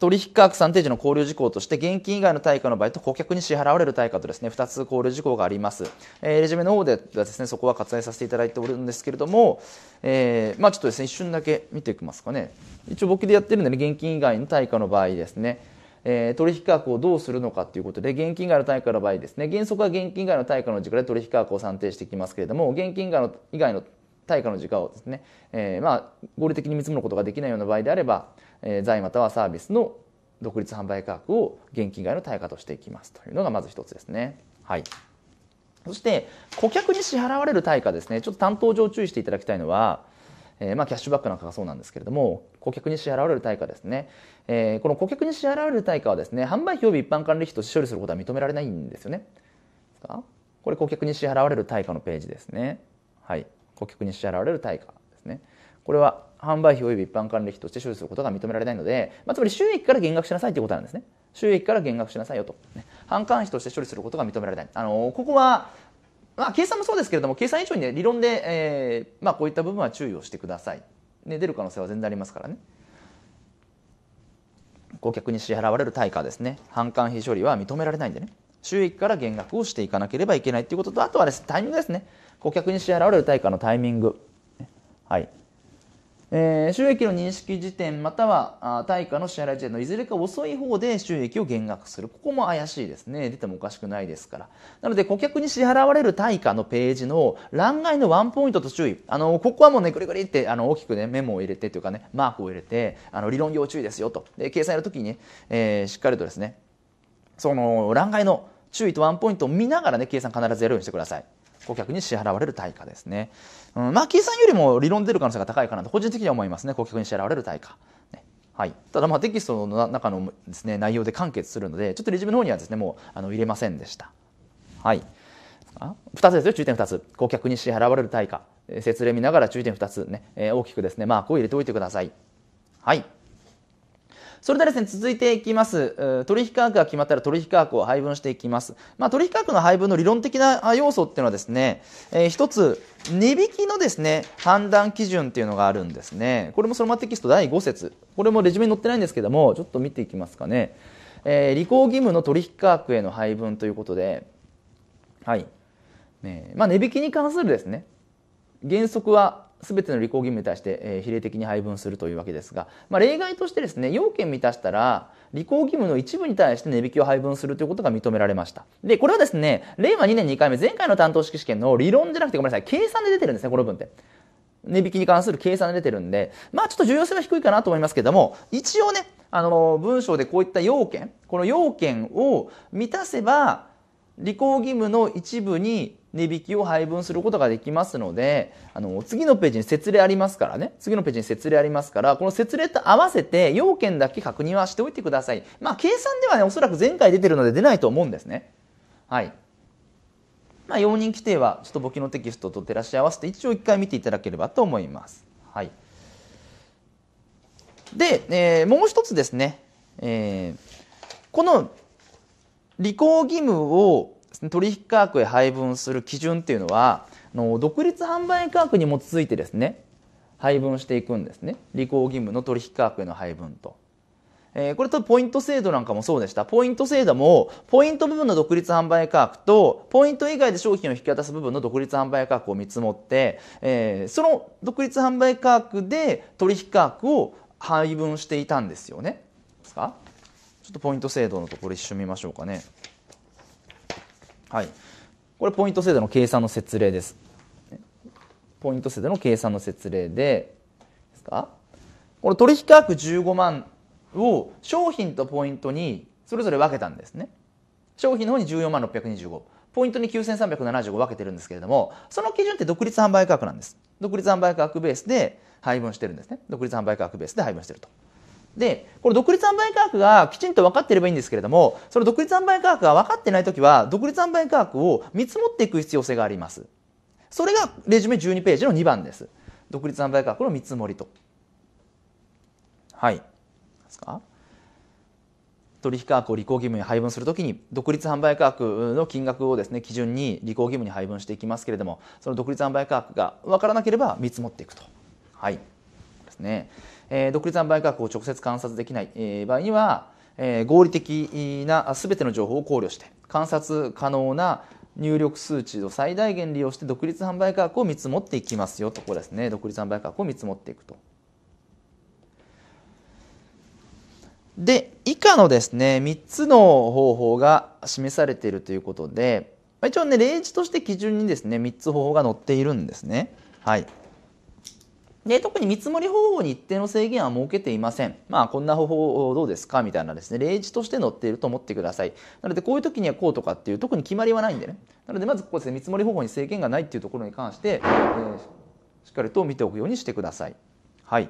取引価格算定時の考慮事項として現金以外の対価の場合と顧客に支払われる対価とですね2つ考慮事項があります、えー、レジュメの方ではですねそこは割愛させていただいておるんですけれども、えー、まあちょっとですね一瞬だけ見ていきますかね。一応僕でやってるんでね現金以外の対価の場合ですねえー、取引価格をどうするのかということで現金以外の対価の場合ですね原則は現金以外の対価の時価で取引価格を算定していきますけれども現金以外の以外の対価の時価をですね、えー、まあ合理的に見積もることができないような場合であれば、財またはサービスの独立販売価格を現金外の対価としていきますというのがまず一つですね。はい。そして顧客に支払われる対価ですね。ちょっと担当上注意していただきたいのは、えー、まあキャッシュバックなんかがそうなんですけれども、顧客に支払われる対価ですね。えー、この顧客に支払われる対価はですね、販売費及び一般管理費として処理することは認められないんですよね。これ顧客に支払われる対価のページですね。はい。顧客に支払われる対価ですね。これは販売費及び一般管理費として処理することが認められないので、まあ、つまり収益から減額しなさいということなんですね。収益から減額しなさいよと。ね、販管費として処理することが認められない。あのここはまあ、計算もそうですけれども計算以上にね理論で、えーまあ、こういった部分は注意をしてください、ね、出る可能性は全然ありますからね。顧客に支払われる対価ですね。販管費処理は認められないんでね。収益から減額をしていかなければいけないということとあとはです、ね、タイミングですね。顧客に支払われる対価のタイミング。はい。えー、収益の認識時点または対価の支払い時点のいずれか遅い方で収益を減額する。ここも怪しいですね。出てもおかしくないですから。なので顧客に支払われる対価のページの欄外のワンポイントと注意。あのここはもうねぐりぐりってあの大きくねメモを入れてというかねマークを入れてあの理論要注意ですよと。で掲載の時にね、えー、しっかりとですねその欄外の注意とワンポイントを見ながらね計算必ずやるようにしてください。顧客に支払われる対価ですね。うん、まあ、計算よりも理論出る可能性が高いかなと個人的には思いますね。顧客に支払われる対価。ねはい、ただまあテキストの中のですね内容で完結するのでちょっとレジュメの方にはですねもうあの入れませんでした。はい。2つですよ注意点2つ顧客に支払われる対価説例見ながら注意点2つね、えー、大きくですねマークを入れておいてください。はいそれではですね、続いていきます。取引価格が決まったら取引価格を配分していきます。まあ、取引価格の配分の理論的な要素っていうのはですね、えー、一つ、値引きのですね、判断基準っていうのがあるんですね。これもそのままテキスト第5節。これもレジュメに載ってないんですけども、ちょっと見ていきますかね。えー、履行義務の取引価格への配分ということで、はい。ね、まあ、値引きに関するですね、原則は全ての履行義務に対して、え比例的に配分するというわけですが、まあ、例外としてですね要件満たしたら履行義務の一部に対して値引きを配分するということが認められました。でこれはですね令和2年2回目前回の担当式試験の理論じゃなくてごめんなさい計算で出てるんですねこの文って。値引きに関する計算で出てるんでまあちょっと重要性は低いかなと思いますけども一応ねあの文章でこういった要件この要件を満たせば履行義務の一部に値引きを配分することができますので、あの、次のページに説例ありますからね。次のページに説例ありますから、この説例と合わせて要件だけ確認はしておいてください。まあ、計算ではね、おそらく前回出てるので出ないと思うんですね。はい。まあ、容認規定はちょっと簿記のテキストと照らし合わせて一応一回見ていただければと思います。はい。で、えー、もう一つですね、えー、この履行義務を取引価格へ配分する基準っていうのはの独立販売価格に基づいてですね配分していくんですね履行義務の取引価格への配分と。えー、これとポイント制度なんかもそうでした。ポイント制度も、ポイント部分の独立販売価格と、ポイント以外で商品を引き渡す部分の独立販売価格を見積もって、えー、その独立販売価格で取引価格を配分していたんですよね。ですか？ちょっとポイント制度のところ一緒見ましょうかね。はい、これポイント制度の計算の説例です。ポイント制度の計算の説例でですか？この取引価格15万を商品とポイントにそれぞれ分けたんですね。商品の方に14万625。ポイントに9375分けてるんですけれども、その基準って独立販売価格なんです。独立販売価格ベースで配分してるんですね。独立販売価格ベースで配分してると。で、これ独立販売価格がきちんと分かっていればいいんですけれども、その独立販売価格が分かってないときは、独立販売価格を見積もっていく必要性があります。それがレジュメ12ページの2番です。独立販売価格の見積もりと。はい。ですか？取引価格を履行義務に配分するときに独立販売価格の金額をですね基準に履行義務に配分していきますけれどもその独立販売価格が分からなければ見積もっていくとはいですねえー、独立販売価格を直接観察できない、えー、場合には、えー、合理的な全ての情報を考慮して観察可能な入力数値を最大限利用して独立販売価格を見積もっていきますよところですね独立販売価格を見積もっていくと。で以下のですね3つの方法が示されているということで一応ね例示として基準にですね3つ方法が載っているんですね。はいで特に見積もり方法に一定の制限は設けていません。まあこんな方法どうですかみたいなですね、例示として載っていると思ってください。なのでこういう時にはこうとかっていう特に決まりはないんでね。なのでまずここですね、見積もり方法に制限がないっていうところに関して、えー、しっかりと見ておくようにしてください。はい。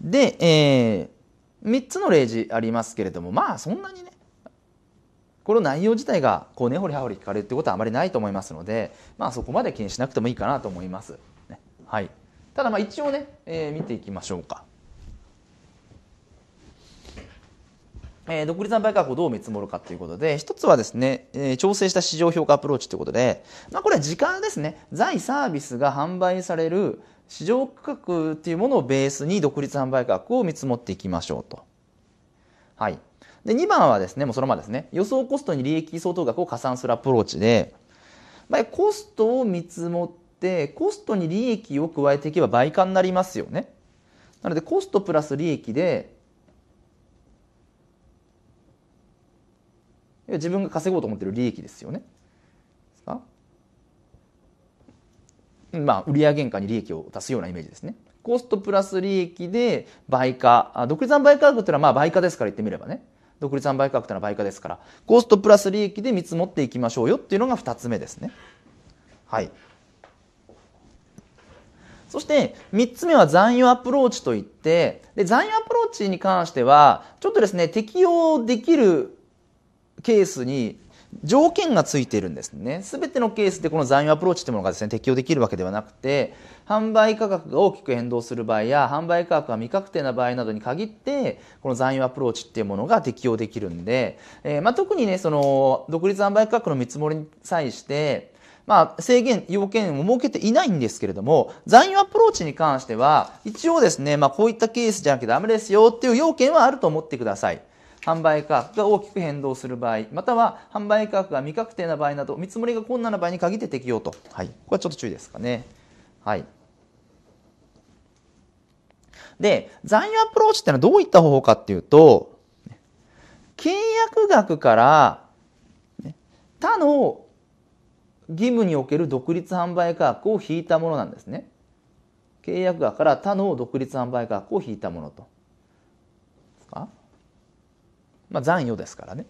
で、えー、3つの例示ありますけれども、まあそんなにね、この内容自体がこう根掘り葉掘り聞かれるってことはあまりないと思いますので、まあ、そこまで気にしなくてもいいかなと思います。ね、はい、ただまあ一応ね、えー、見ていきましょうか。えー、独立販売価格をどう見積もるかということで、一つはですね、えー、調整した市場評価アプローチということで、まあ、これは時間ですね、在サービスが販売される市場価格っていうものをベースに独立販売価格を見積もっていきましょうと。はい。で、2番はですね、もうそのままですね、予想コストに利益相当額を加算するアプローチで、まあ、コストを見積もって、コストに利益を加えていけば倍化になりますよね。なので、コストプラス利益で、自分が稼ごうと思ってる利益ですよね。まあ、売上原価に利益を足すようなイメージですね。コストプラス利益で売価。独立販売価格っていうのはまあ売価ですから言ってみればね。独立販売価格というのは売価ですから、コストプラス利益で見積もっていきましょうよっていうのが2つ目ですね。はい。そして3つ目は残余アプローチといってで残余アプローチに関してはちょっとですね適用できるケースに条件がついているんですね。すべてのケースでこの残余アプローチというものがですね、適用できるわけではなくて、販売価格が大きく変動する場合や、販売価格が未確定な場合などに限って、この残余アプローチっていうものが適用できるんで、えー、まあ、特にね、その、独立販売価格の見積もりに際して、まあ、制限、要件を設けていないんですけれども、残余アプローチに関しては、一応ですね、まあ、こういったケースじゃなきゃダメですよっていう要件はあると思ってください。販売価格が大きく変動する場合、または販売価格が未確定な場合など、見積もりが困難な場合に限って適用と。はい。これはちょっと注意ですかね。はい。で、残余アプローチってのはどういった方法かっていうと、契約額から、他の義務における独立販売価格を引いたものなんですね。契約額から他の独立販売価格を引いたものと。まあ、残余ですからね。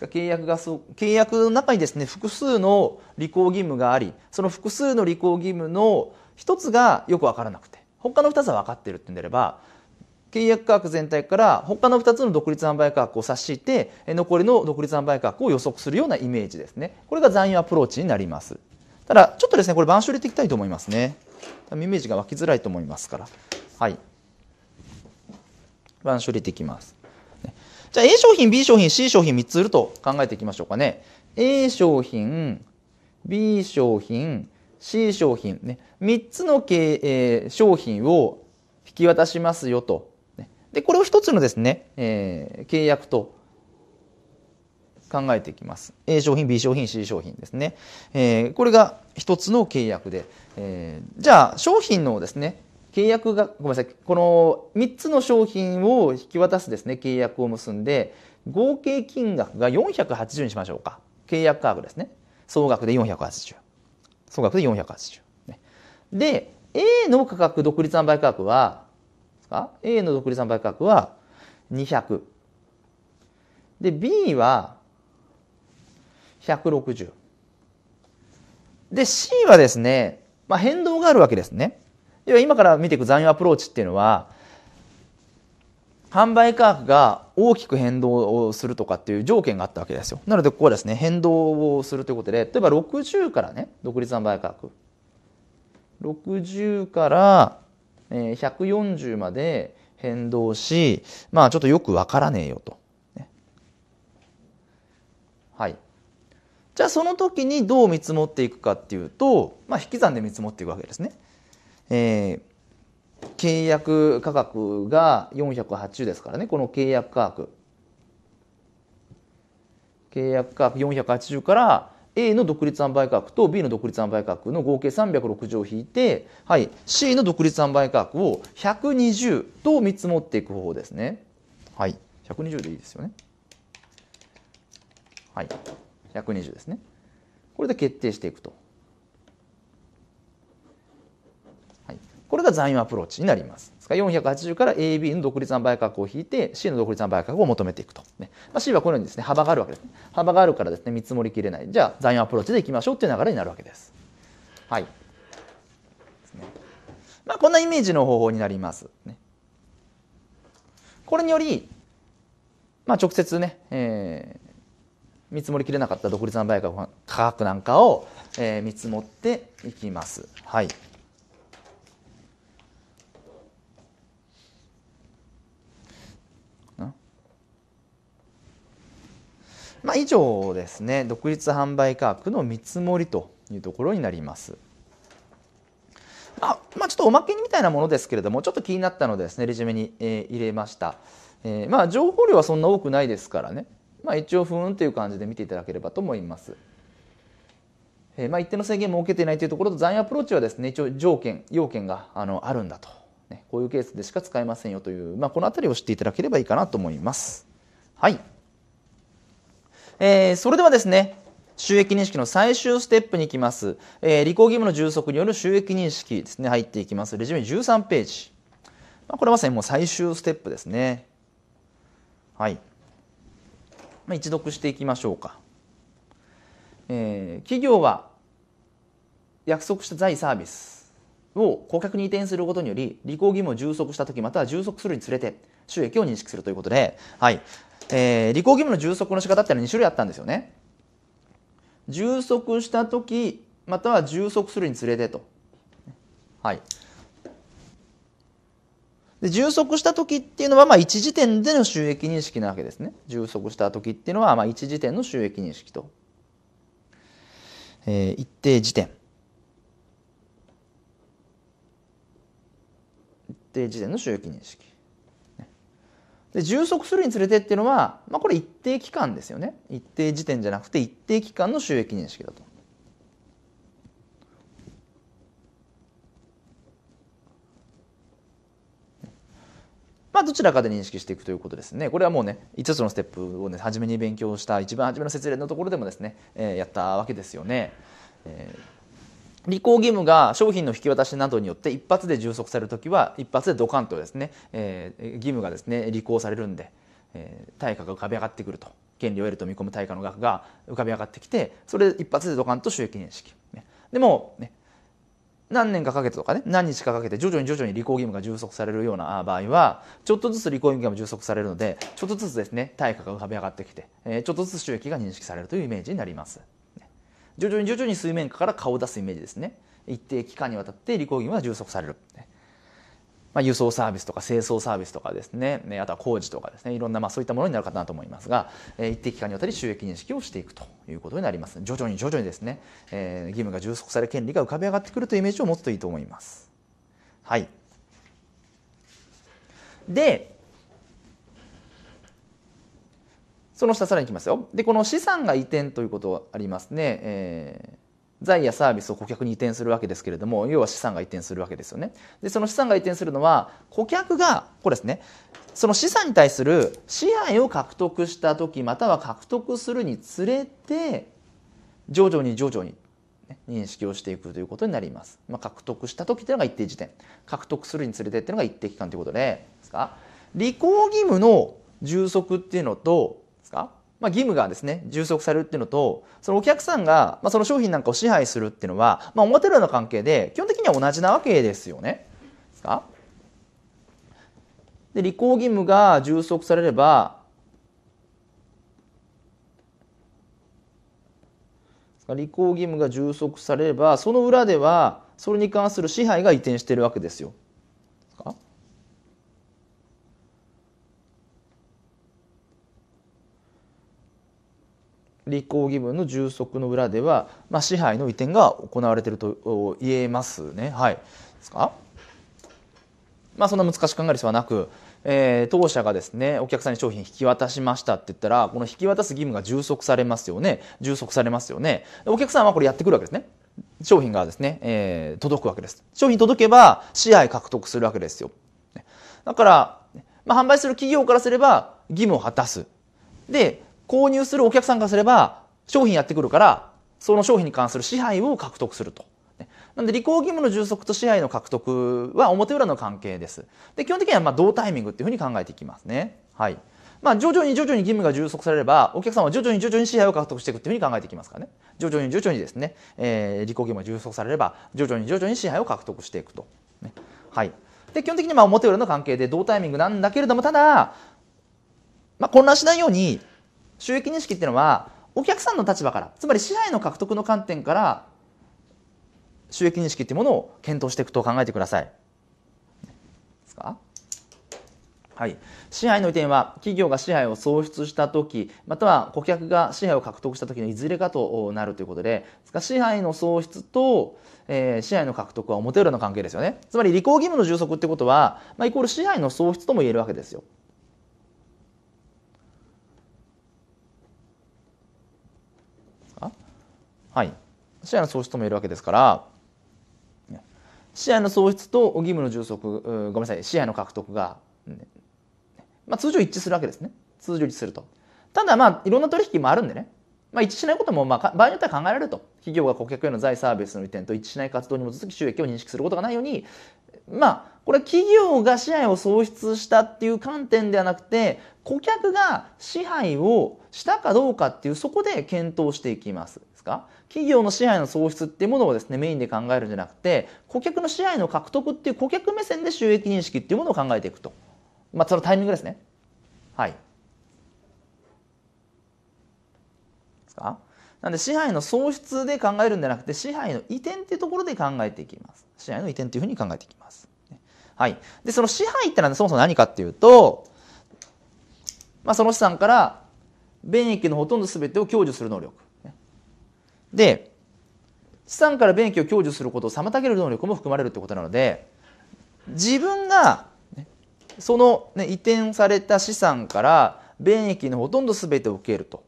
契約が契約の中にですね複数の履行義務がありその複数の履行義務の一つがよく分からなくて他の二つは分かってるってんであれば契約価格全体から他の二つの独立販売価格を差し引いて残りの独立販売価格を予測するようなイメージですね。これが残余アプローチになります。ただちょっとですねこれ板書入れていきたいと思いますね。イメージが湧きづらいと思いますから。はい。板書入れていきます。じゃあ A 商品、B 商品、C 商品3つ売ると考えていきましょうかね。A 商品、B 商品、C 商品、ね、3つの経、えー、商品を引き渡しますよと。で、これを1つのですね、えー、契約と考えていきます。A 商品、B 商品、C 商品ですね。えー、これが1つの契約で、えー、じゃあ商品のですね、契約が、ごめんなさい、この3つの商品を引き渡すですね、契約を結んで、合計金額が480にしましょうか。契約価格ですね。総額で480。総額で480。で、A の価格、独立販売価格は、A の独立販売価格は200。で、B は160。で、C はですね、まあ、変動があるわけですね。要は今から見ていく残余アプローチっていうのは、販売価格が大きく変動をするとかっていう条件があったわけですよ。なのでここはですね、変動をするということで、例えば60からね、独立販売価格。60から140まで変動し、まあちょっとよくわからねえよと。はい。じゃあその時にどう見積もっていくかっていうと、まあ引き算で見積もっていくわけですね。えー、契約価格が480ですからね、この契約価格。契約価格480から A の独立販売価格と B の独立販売価格の合計360を引いて、はい、C の独立販売価格を120と見積もっていく方法ですね。はい、120でいいですよね。はい、120ですね。これで決定していくと。これが残余アプローチになります。ですから480から AB の独立販売価格を引いて C の独立販売価格を求めていくと。ねまあ、C はこのようにですね、幅があるわけです。幅があるからですね、見積もりきれない。じゃあ残余アプローチでいきましょうっていう流れになるわけです。はい。まあ、こんなイメージの方法になります。ね、これにより、まあ、直接ね、えー、見積もりきれなかった独立販売価格なんかを、えー、見積もっていきます。はい。以上ですね独立販売価格の見積もりというところになります。あ、まあ、ちょっとおまけみたいなものですけれどもちょっと気になったのでですねレジュメに、えー、入れました、えー、まあ情報量はそんな多くないですからね、まあ、一応ふーんという感じで見ていただければと思います。えー、まあ、一定の制限も設けていないというところと残余アプローチはですね一応条件要件があのあるんだと、ね、こういうケースでしか使えませんよという、まあ、この辺りを知っていただければいいかなと思います。はい、えー、それではですね収益認識の最終ステップに行きます。えー、履行義務の充足による収益認識ですね、入っていきます。レジュメ13ページ。まあ、これはまさにもう最終ステップですね。はい。まあ、一読していきましょうか。えー、企業は約束した財サービスを顧客に移転することにより、履行義務を充足したとき、または充足するにつれて、収益を認識するということで、はい。えー、履行義務の充足の仕方っていうのは2種類あったんですよね。充足した時または充足するにつれてと。はい。で充足した時っていうのは、まあ、一時点での収益認識なわけですね。充足した時っていうのは、まあ、一時点の収益認識と。えー、一定時点。一定時点の収益認識。で充足するにつれてっていうのは、まあ、これ一定期間ですよね一定時点じゃなくて一定期間の収益認識だと。まあ、どちらかで認識していくということですね。これはもうね、5つのステップをね、初めに勉強した、一番初めの説例のところでもですね、えー、やったわけですよね。えー履行義務が商品の引き渡しなどによって一発で充足されるときは一発でドカンとですね、えー、義務がですね履行されるんで、えー、対価が浮かび上がってくると。権利を得ると見込む対価の額が浮かび上がってきてそれで一発でドカンと収益認識、ね、でも、ね、何年かかけてとかね何日かかけて徐々に徐々に履行義務が充足されるような場合はちょっとずつ履行義務が充足されるのでちょっとずつですね対価が浮かび上がってきて、えー、ちょっとずつ収益が認識されるというイメージになります。徐々に徐々に水面下から顔を出すイメージですね。一定期間にわたって履行義務が充足される、まあ、輸送サービスとか清掃サービスとかですね。あとは工事とかですね。いろんなまあそういったものになるかなと思いますが一定期間にわたり収益認識をしていくということになります。徐々に徐々にですね、えー、義務が充足され権利が浮かび上がってくるというイメージを持つといいと思います。はい。でその下さらにいきますよ。で、この資産が移転ということはありますね。えー、財やサービスを顧客に移転するわけですけれども、要は資産が移転するわけですよね。で、その資産が移転するのは、顧客が、これですね、その資産に対する支配を獲得した時、または獲得するにつれて、徐々に徐々に、認識をしていくということになります。まあ、獲得した時っていうのが一定時点、獲得するにつれてっていうのが一定期間ということで、ですか？履行義務の充足っていうのと、まあ、義務がですね、充足されるっていうのと、そのお客さんが、まあ、その商品なんかを支配するっていうのは、まあ、表裏の関係で、基本的には同じなわけですよね。ですか？で、履行義務が充足されれば、履行義務が充足されれば、その裏では、それに関する支配が移転しているわけですよ。立候義務の充足の裏では、まあ、支配の移転が行われていると言えますね。はい。ですか？まあ、そんな難しく考える必要はなく、えー、当社がですね、お客さんに商品引き渡しましたって言ったら、この引き渡す義務が充足されますよね。充足されますよね。お客さんはこれやってくるわけですね。商品がですね、えー、届くわけです。商品届けば支配獲得するわけですよ。だから、まあ、販売する企業からすれば義務を果たす。で、購入するお客さんからすれば、商品やってくるから、その商品に関する支配を獲得すると。なんで、履行義務の充足と支配の獲得は表裏の関係です。で、基本的にはま同タイミングっていうふうに考えていきますね。はい。まあ、徐々に徐々に義務が充足されれば、お客さんは徐々に徐々に支配を獲得していくっていうふうに考えていきますからね。徐々に徐々にですね、えー、履行義務が充足されれば、徐々に徐々に支配を獲得していくと。ね、はい。で、基本的にま表裏の関係で同タイミングなんだけれども、ただ、まあ、混乱しないように、収益認識っていうのはお客さんの立場からつまり支配の獲得の観点から収益認識っていうものを検討していくと考えてください。ですか？はい、支配の移転は企業が支配を創出した時または顧客が支配を獲得した時のいずれかとなるということで支配の創出と、えー、支配の獲得は表裏の関係ですよね。つまり履行義務の充足ってことは、まあ、イコール支配の創出とも言えるわけですよ。はい支配の創出とも言えるわけですから支配の創出と義務の充足ごめんなさい支配の獲得がまあ、通常一致するわけですね。通常一致すると。ただまあ、いろんな取引もあるんでね。まあ、一致しないことも、まあ、場合によっては考えられると。企業が顧客への財サービスの移転と一致しない活動に基づき収益を認識することがないように、まあ、これ企業が支配を創出したっていう観点ではなくて、顧客が支配をしたかどうかっていう、そこで検討していきます。ですか？企業の支配の創出っていうものをですね、メインで考えるんじゃなくて、顧客の支配の獲得っていう顧客目線で収益認識っていうものを考えていくと。まあ、そのタイミングですね。はい。ですか？なんで支配の喪失で考えるんじゃなくて支配の移転っていうところで考えていきます。支配の移転というふうに考えていきます。はい。で、その支配ってのはそもそも何かっていうと、まあ、その資産から便益のほとんど全てを享受する能力。で、資産から便益を享受することを妨げる能力も含まれるということなので、自分がその、ね、移転された資産から便益のほとんど全てを受けると、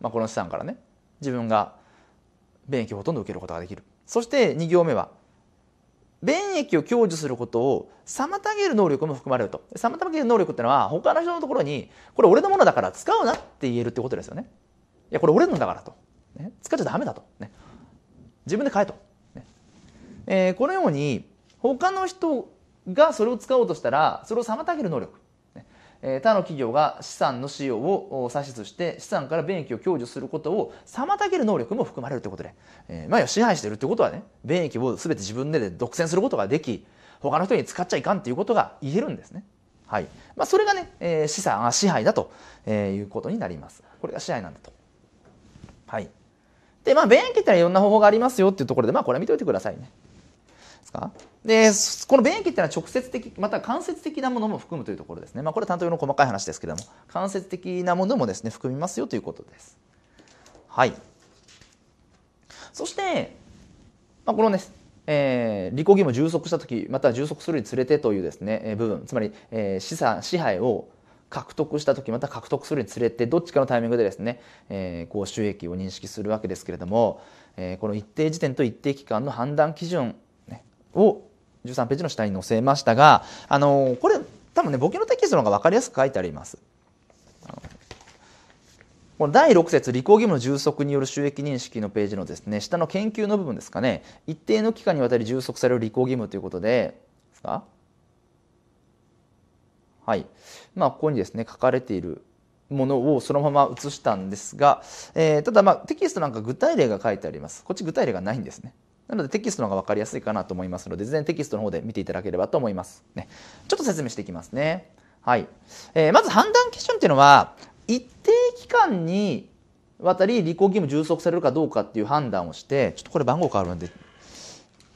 まあ、この資産からね自分が便益をほとんど受けることができる。そして2行目は便益を享受することを妨げる能力も含まれると。妨げる能力ってのは他の人のところにこれ俺のものだから使うなって言えるってことですよね。いやこれ俺のだからと、ね、使っちゃダメだと、ね、自分で買えと、ねえー、このように他の人がそれを使おうとしたらそれを妨げる能力他の企業が資産の使用を指図して資産から便益を享受することを妨げる能力も含まれるということで、えー、まあ支配しているということはね便益を全て自分で独占することができ他の人に使っちゃいかんということが言えるんですね。はいまあ、それがね、えー、資産支配だということになります。これが支配なんだと。はい。で、まあ、便益ってのはいろんな方法がありますよっていうところで、まあ、これは見ておいてくださいね。ですか？で、この便益っていうのは直接的、また間接的なものも含むというところですね。まあ、これは担当用の細かい話ですけれども、間接的なものもですね、含みますよということです。はい。そして、まあ、このね、えー、利己義務を充足した時または充足するにつれてというですね、えー、部分つまり、えー、資産支配を獲得した時また獲得するにつれてどっちかのタイミングでですね、えー、こう収益を認識するわけですけれども、えー、この一定時点と一定期間の判断基準を13ページの下に載せましたが、あのこれ多分ね、簿記のテキストの方が分かりやすく書いてあります。この第6節、履行義務の充足による収益認識のページのですね、下の研究の部分ですかね、一定の期間にわたり充足される履行義務ということで、ですか？はい。まあ、ここにですね、書かれているものをそのまま写したんですが、えー、ただまあ、テキストなんか具体例が書いてあります。こっち具体例がないんですね。なのでテキストの方が分かりやすいかなと思いますので、全然テキストの方で見ていただければと思います。ね、ちょっと説明していきますね。はい。えー、まず判断基準っていうのは、一定期間にわたり履行義務充足されるかどうかっていう判断をして、ちょっとこれ番号変わるんで、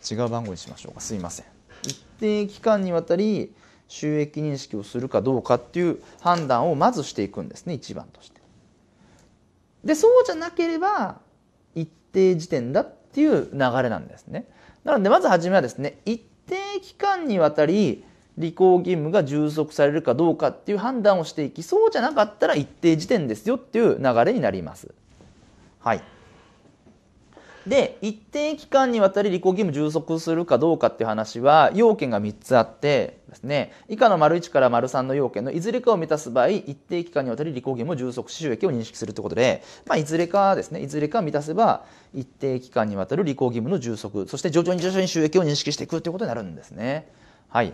違う番号にしましょうか。すいません。一定期間にわたり収益認識をするかどうかっていう判断をまずしていくんですね、一番として。で、そうじゃなければ、一定時点だっていう流れなんですね。なのでまずはじめはですね一定期間にわたり履行義務が充足されるかどうかっていう判断をしていきそうじゃなかったら一定時点ですよっていう流れになります。はい。で一定期間にわたり履行義務充足するかどうかっていう話は要件が3つあってですね以下の丸1から丸3の要件のいずれかを満たす場合一定期間にわたり履行義務を充足し収益を認識するということで、まあ、いずれかですねいずれか満たせば一定期間にわたる履行義務の充足そして徐々に徐々に収益を認識していくということになるんですね。はい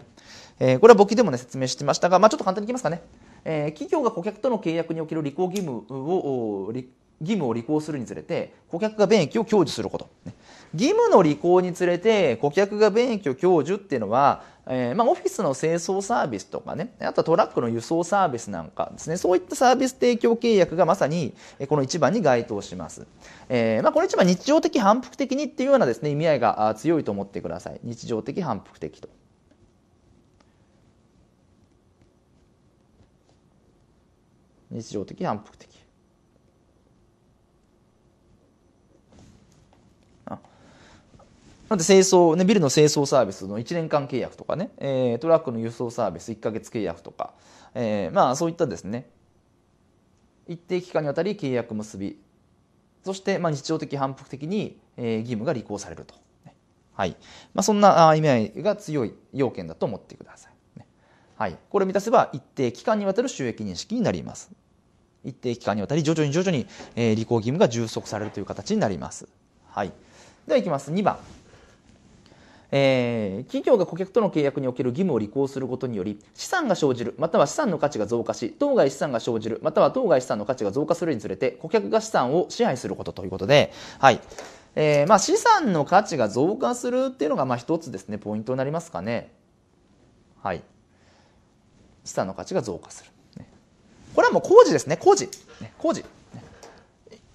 えー、これは簿記でも、ね、説明してましたが、まあ、ちょっと簡単にいきますかね。えー、企業が顧客との契約における履行義務を義務を履行するにつれて顧客が便益を享受すること、義務の履行につれて顧客が便益を享受っていうのは、えー、まあ、オフィスの清掃サービスとかねあとはトラックの輸送サービスなんかですね。そういったサービス提供契約がまさにこの1番に該当します、えー、まあ、この1番日常的反復的にっていうようなですね意味合いが強いと思ってください。日常的反復的と。日常的反復的。なので清掃、ね、ビルの清掃サービスの1年間契約とかね、えー、トラックの輸送サービス1か月契約とか、えー、まあそういったですね。一定期間にわたり契約結び。そしてまあ日常的反復的に、えー、義務が履行されると、はい。まあ、そんな意味合いが強い要件だと思ってください。はい、これを満たせば一定期間にわたる収益認識になります。一定期間にわたり徐々に徐々に、え、履行義務が充足されるという形になります。はい、ではいきます。2番。えー、企業が顧客との契約における義務を履行することにより資産が生じるまたは資産の価値が増加し当該資産が生じるまたは当該資産の価値が増加するにつれて顧客が資産を支配することということで、はい。えーまあ、資産の価値が増加するっていうのがまあ一つですねポイントになりますかね。はい。資産の価値が増加する。これはもう工事ですね工事、工事。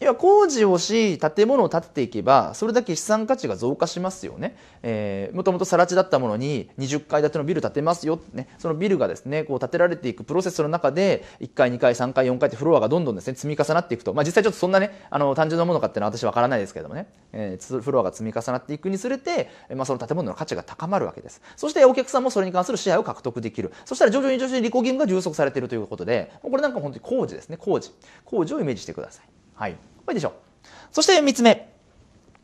要は工事をし建物を建てていけばそれだけ資産価値が増加しますよね、えー、もともと更地だったものに20階建てのビル建てますよ、ね、そのビルがですねこう建てられていくプロセスの中で1階2階3階4階ってフロアがどんどんですね積み重なっていくと、まあ、実際ちょっとそんなねあの単純なものかっていうのは私は分からないですけどもね、えー、フロアが積み重なっていくにつれて、まあ、その建物の価値が高まるわけです。そしてお客さんもそれに関する支配を獲得できる。そしたら徐々に徐々に履行義務が充足されているということでこれなんか本当に工事ですね。工事。工事をイメージしてください。はいこれでしょうそして3つ目。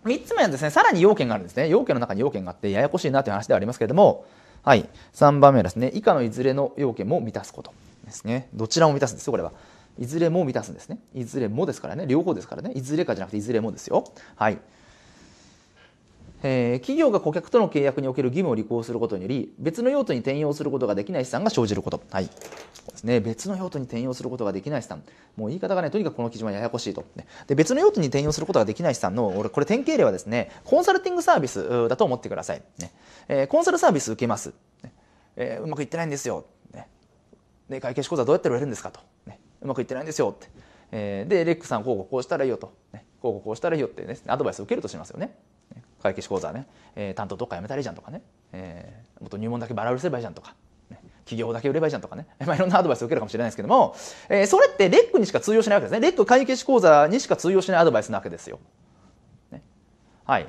3つ目はですね、さらに要件があるんですね。要件の中に要件があって、ややこしいなという話ではありますけれども、はい。3番目はですね、以下のいずれの要件も満たすことですね。どちらも満たすんですよ、これは。いずれも満たすんですね。いずれもですからね。両方ですからね。いずれかじゃなくていずれもですよ。はい。えー、企業が顧客との契約における義務を履行することにより別の用途に転用することができない資産が生じること、はい。ですね、別の用途に転用することができない資産。もう言い方がねとにかくこの基準はややこしいと。で別の用途に転用することができない資産の俺これ典型例はですねコンサルティングサービスだと思ってください、ね。えー、コンサルサービス受けます、ね。えー、うまくいってないんですよ、ね、で会計士講座どうやって売れるんですかと、ね、うまくいってないんですよって、えー、でレックさんこうこうしたらいいよと、ね、こうこうしたらいいよってねアドバイスを受けるとしますよね。会計士講座ね、えー、担当どっかやめたらいいじゃんとかね、えー、もっと入門だけバラ売ればいいじゃんとか、ね、企業だけ売ればいいじゃんとかね、まあ、いろんなアドバイスを受けるかもしれないですけども、えー、それってレックにしか通用しないわけですね。レック会計士講座にしか通用しないアドバイスなわけですよ。ね、はい。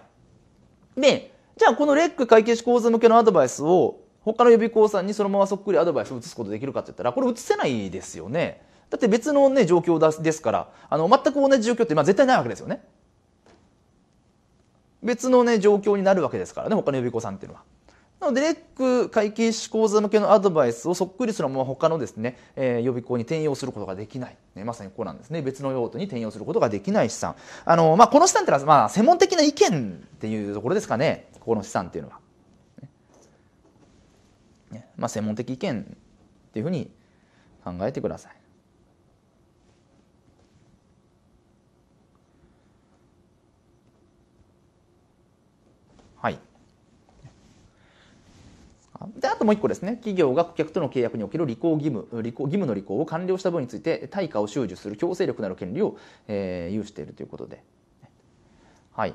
でじゃあこのレック会計士講座向けのアドバイスを他の予備校さんにそのままそっくりアドバイスを移すことできるかって言ったらこれ移せないですよね。だって別のね状況ですからあの全く同じ状況ってまあ絶対ないわけですよね。別のね状況になるわけですからね他の予備校さんっていうのは。なのでレック会計士講座向けのアドバイスをそっくりそのまま他のですね、えー、予備校に転用することができない、ね、まさにここなんですね。別の用途に転用することができない資産。あの、まあ、この資産っていうのは、まあ、専門的な意見っていうところですかね。ここの資産っていうのは、ね。まあ、専門的意見っていうふうに考えてください。であともう一個ですね。企業が顧客との契約における履行義務履行義務の履行を完了した分について対価を収受する強制力なる権利を、えー、有しているということで、はい。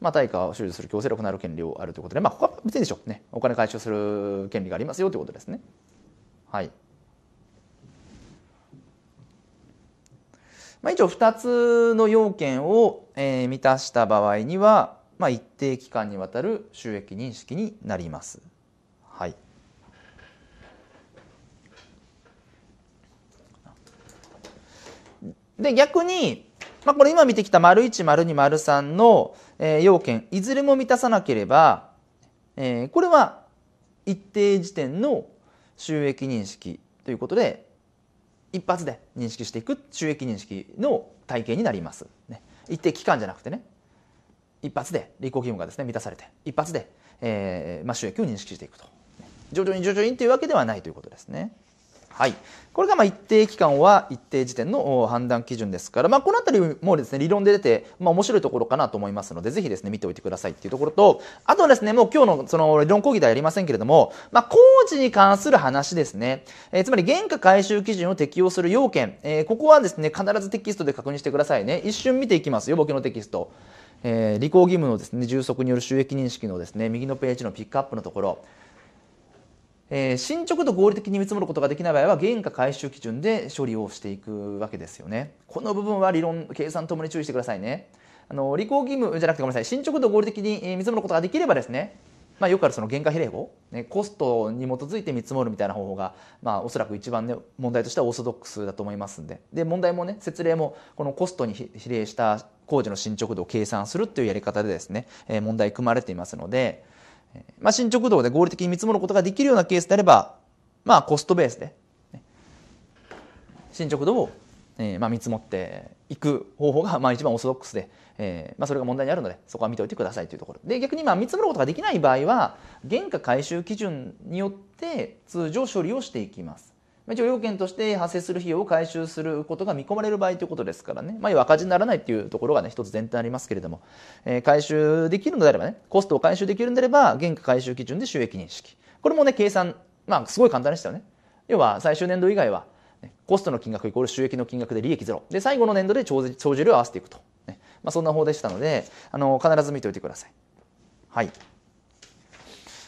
まあ、対価を収受する強制力なる権利をあるということで、まあ、ここは別にでしょう。ね。お金回収する権利がありますよということですね。はい。まあ、以上2つの要件を、えー、満たした場合にはまあ、一定期間にわたる収益認識になります。はい、で逆に、まあ、これ今見てきた丸1丸2丸3の、えー、要件いずれも満たさなければ、えー、これは一定時点の収益認識ということで一発で認識していく収益認識の体系になります。ね、一定期間じゃなくてね。一発で履行義務がですね満たされて一発で、えーまあ、収益を認識していくと徐々に徐々にというわけではないということですね。はい、これがまあ一定期間は一定時点の判断基準ですから、まあ、この辺りもですね理論で出て、まあ、面白いところかなと思いますのでぜひですね見ておいてくださいっていうところとあとはですねもう今日のその理論講義ではありませんけれども、まあ、工事に関する話ですね、えー、つまり原価回収基準を適用する要件、えー、ここはですね必ずテキストで確認してくださいね。一瞬見ていきますよ僕のテキスト。えー、履行義務のですね充足による収益認識のですね右のページのピックアップのところ。えー、進捗度合理的に見積もることができない場合は原価回収基準で処理をしていくわけですよね。この部分は理論、計算ともに注意してくださいね。あの、履行義務じゃなくてごめんなさい、進捗度合理的に見積もることができればですね、まあ、よくあるその原価比例法、ね、コストに基づいて見積もるみたいな方法が、まあ、おそらく一番ね、問題としてはオーソドックスだと思いますんで。で、問題もね、説例も、このコストに比例した工事の進捗度を計算するっていうやり方でですね、えー、問題組まれていますので、まあ、進捗度で合理的に見積もることができるようなケースであれば、まあ、コストベースで、進捗度を、えーまあ、見積もっていく方法が、まあ、一番オーソドックスで、えーまあ、それが問題にあるのでそこは見ておいてくださいというところ。で逆にまあ見積もることができない場合は原価回収基準によって通常処理をしていきます。一応要件として発生する費用を回収することが見込まれる場合ということですからね、まあ、要は赤字にならないというところがね、一つ前提ありますけれども、えー、回収できるのであればね、コストを回収できるんであれば、原価回収基準で収益認識。これもね、計算、まあ、すごい簡単でしたよね。要は、最終年度以外は、ね、コストの金額イコール収益の金額で利益ゼロ。で、最後の年度で帳尻を合わせていくと。ね、まあ、そんな方でしたので、あの、必ず見ておいてください。はい。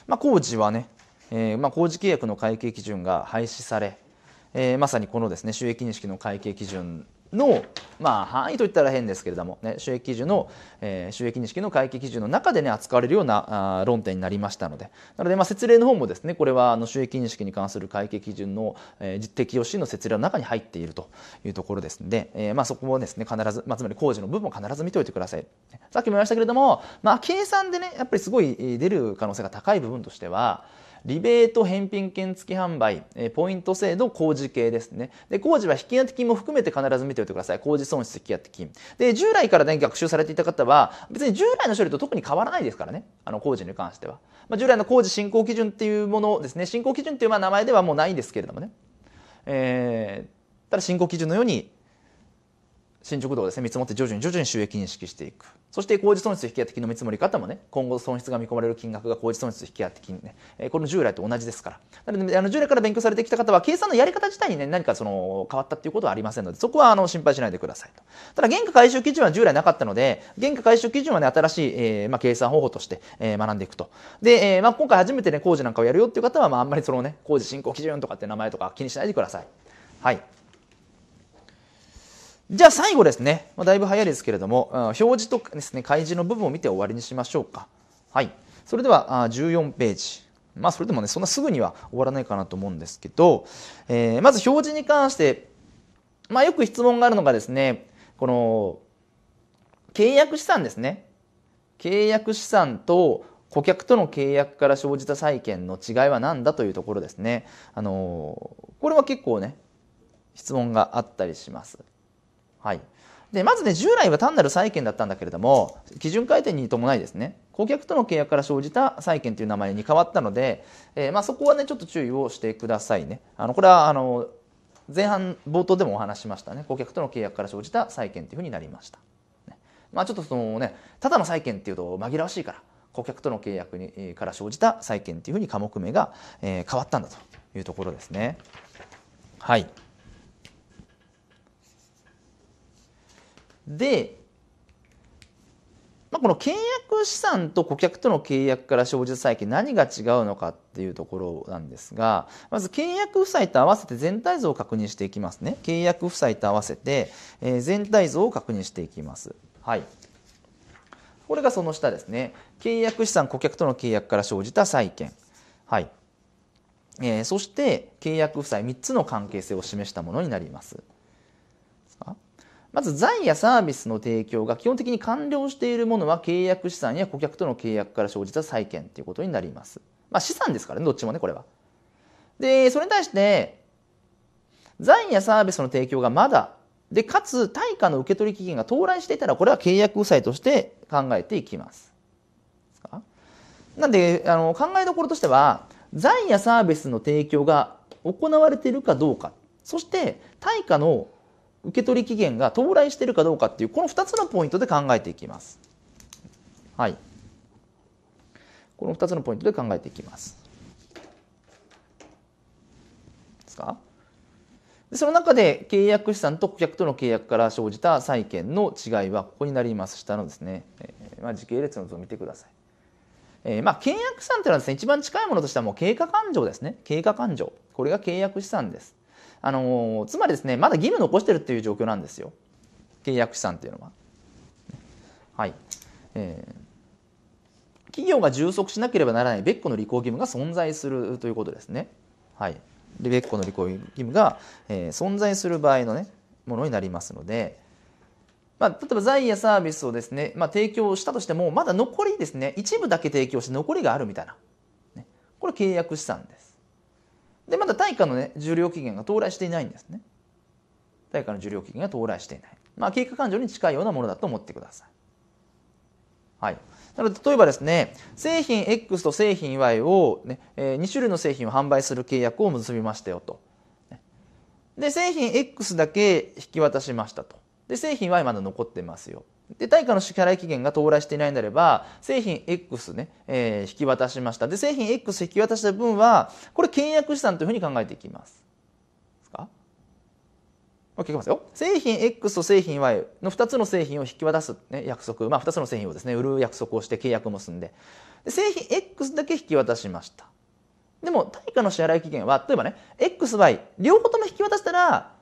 まあ、工事はね、えー、まあ、工事契約の会計基準が廃止され、えー、まさにこのですね収益認識の会計基準の、まあ、範囲といったら変ですけれども、ね、収益基準の、えー、収益認識の会計基準の中で、ね、扱われるようなあ論点になりましたので、なので、まあ、説例の方もですね、これはあの収益認識に関する会計基準の、えー、適用シーンの説例の中に入っているというところですので、えー、まあ、そこもですね、必ず、まあ、つまり工事の部分を必ず見ておいてください。さっきも言いましたけれども、まあ、計算でね、やっぱりすごい出る可能性が高い部分としては、リベート返品券付き販売、えポイント制度工事系ですね。で、工事は引き当て金も含めて必ず見ておいてください。工事損失引き当て金。で、従来からね、学習されていた方は、別に従来の処理と特に変わらないですからね。あの、工事に関しては。まあ、従来の工事進行基準っていうものですね。進行基準っていうまあ名前ではもうないんですけれどもね。えー、ただ進行基準のように、進捗度をですね、見積もって徐々に徐々に収益認識していく。そして工事損失引き当て金の見積もり方もね、今後損失が見込まれる金額が工事損失引き当て金ね、えこの従来と同じですから。なので、あの従来から勉強されてきた方は、計算のやり方自体にね、何かその変わったっていうことはありませんので、そこはあの心配しないでくださいと。ただ、原価回収基準は従来なかったので、原価回収基準はね、新しい、えー、まあ、計算方法として、えー、学んでいくと。で、えー、まあ、今回初めてね、工事なんかをやるよっていう方は、まあ、あんまりそのね、工事進行基準とかって名前とか気にしないでください。はい。じゃあ最後ですね、まあ、だいぶ早いですけれども、表示とかですね、開示の部分を見て終わりにしましょうか。はい。それでは14ページ。まあそれでもね、そんなすぐには終わらないかなと思うんですけど、えー、まず表示に関して、まあよく質問があるのがですね、この、契約資産ですね。契約資産と顧客との契約から生じた債権の違いは何だというところですね。あのこれは結構ね、質問があったりします。はい。で、まずね、従来は単なる債権だったんだけれども、基準改定に伴いですね、顧客との契約から生じた債権という名前に変わったので、えー、まあそこはね、ちょっと注意をしてくださいね。あの、これは、あの、前半、冒頭でもお話しましたね。顧客との契約から生じた債権というふうになりました。ね、まあちょっとそのね、ただの債権っていうと紛らわしいから、顧客との契約にから生じた債権というふうに科目名が、えー、変わったんだというところですね。はい。で、まあ、この契約資産と顧客との契約から生じた債権何が違うのかっていうところなんですが、まず契約負債と合わせて全体像を確認していきますね。契約負債と合わせて、え、全体像を確認していきます。はい。これがその下ですね。契約資産、顧客との契約から生じた債権。はい。えー、そして、契約負債3つの関係性を示したものになります。まず財やサービスの提供が基本的に完了しているものは契約資産や顧客との契約から生じた債権ということになります。まあ資産ですからね、どっちもね、これは。で、それに対して、財やサービスの提供がまだ、で、かつ対価の受け取り期限が到来していたら、これは契約負債として考えていきます。なんで、あの、考えどころとしては、財やサービスの提供が行われているかどうか、そして対価の受け取り期限が到来しているかどうかっていうこの2つのポイントで考えていきます。はい。この2つのポイントで考えていきます。ですか？でその中で契約資産と顧客との契約から生じた債権の違いはここになります。下のですね、えー、まあ、時系列の図を見てください。えー、まあ、契約資産というのはですね、一番近いものとしてはもう経過勘定ですね。経過勘定。これが契約資産です。あの、つまりですね、まだ義務残してるっていう状況なんですよ。契約資産っていうのは。はい。えー、企業が充足しなければならない別個の履行義務が存在するということですね。はい。で、別個の履行義務が、えー、存在する場合のね、ものになりますので、まあ、例えば財やサービスをですね、まあ、提供したとしても、まだ残りですね、一部だけ提供して残りがあるみたいな。ね、これ契約資産です。で、まだ対価のね、受領期限が到来していないんですね。対価の受領期限が到来していない。まあ、経過勘定に近いようなものだと思ってください。はい。なので、例えばですね、製品 X と製品 Y を、ね、えー、2種類の製品を販売する契約を結びましたよと。で、製品 X だけ引き渡しましたと。で、製品 Y まだ残ってますよ。で、対価の支払い期限が到来していないんであれば、製品 X ね、えー、引き渡しました。で、製品 X 引き渡した分は、これ契約資産というふうに考えていきます。ですか？聞きますよ。製品 X と製品 Y の2つの製品を引き渡す、ね、約束、まあ2つの製品をですね、売る約束をして契約を結んで、で製品 X だけ引き渡しました。でも、対価の支払い期限は、例えばね、X、Y、両方とも引き渡したら、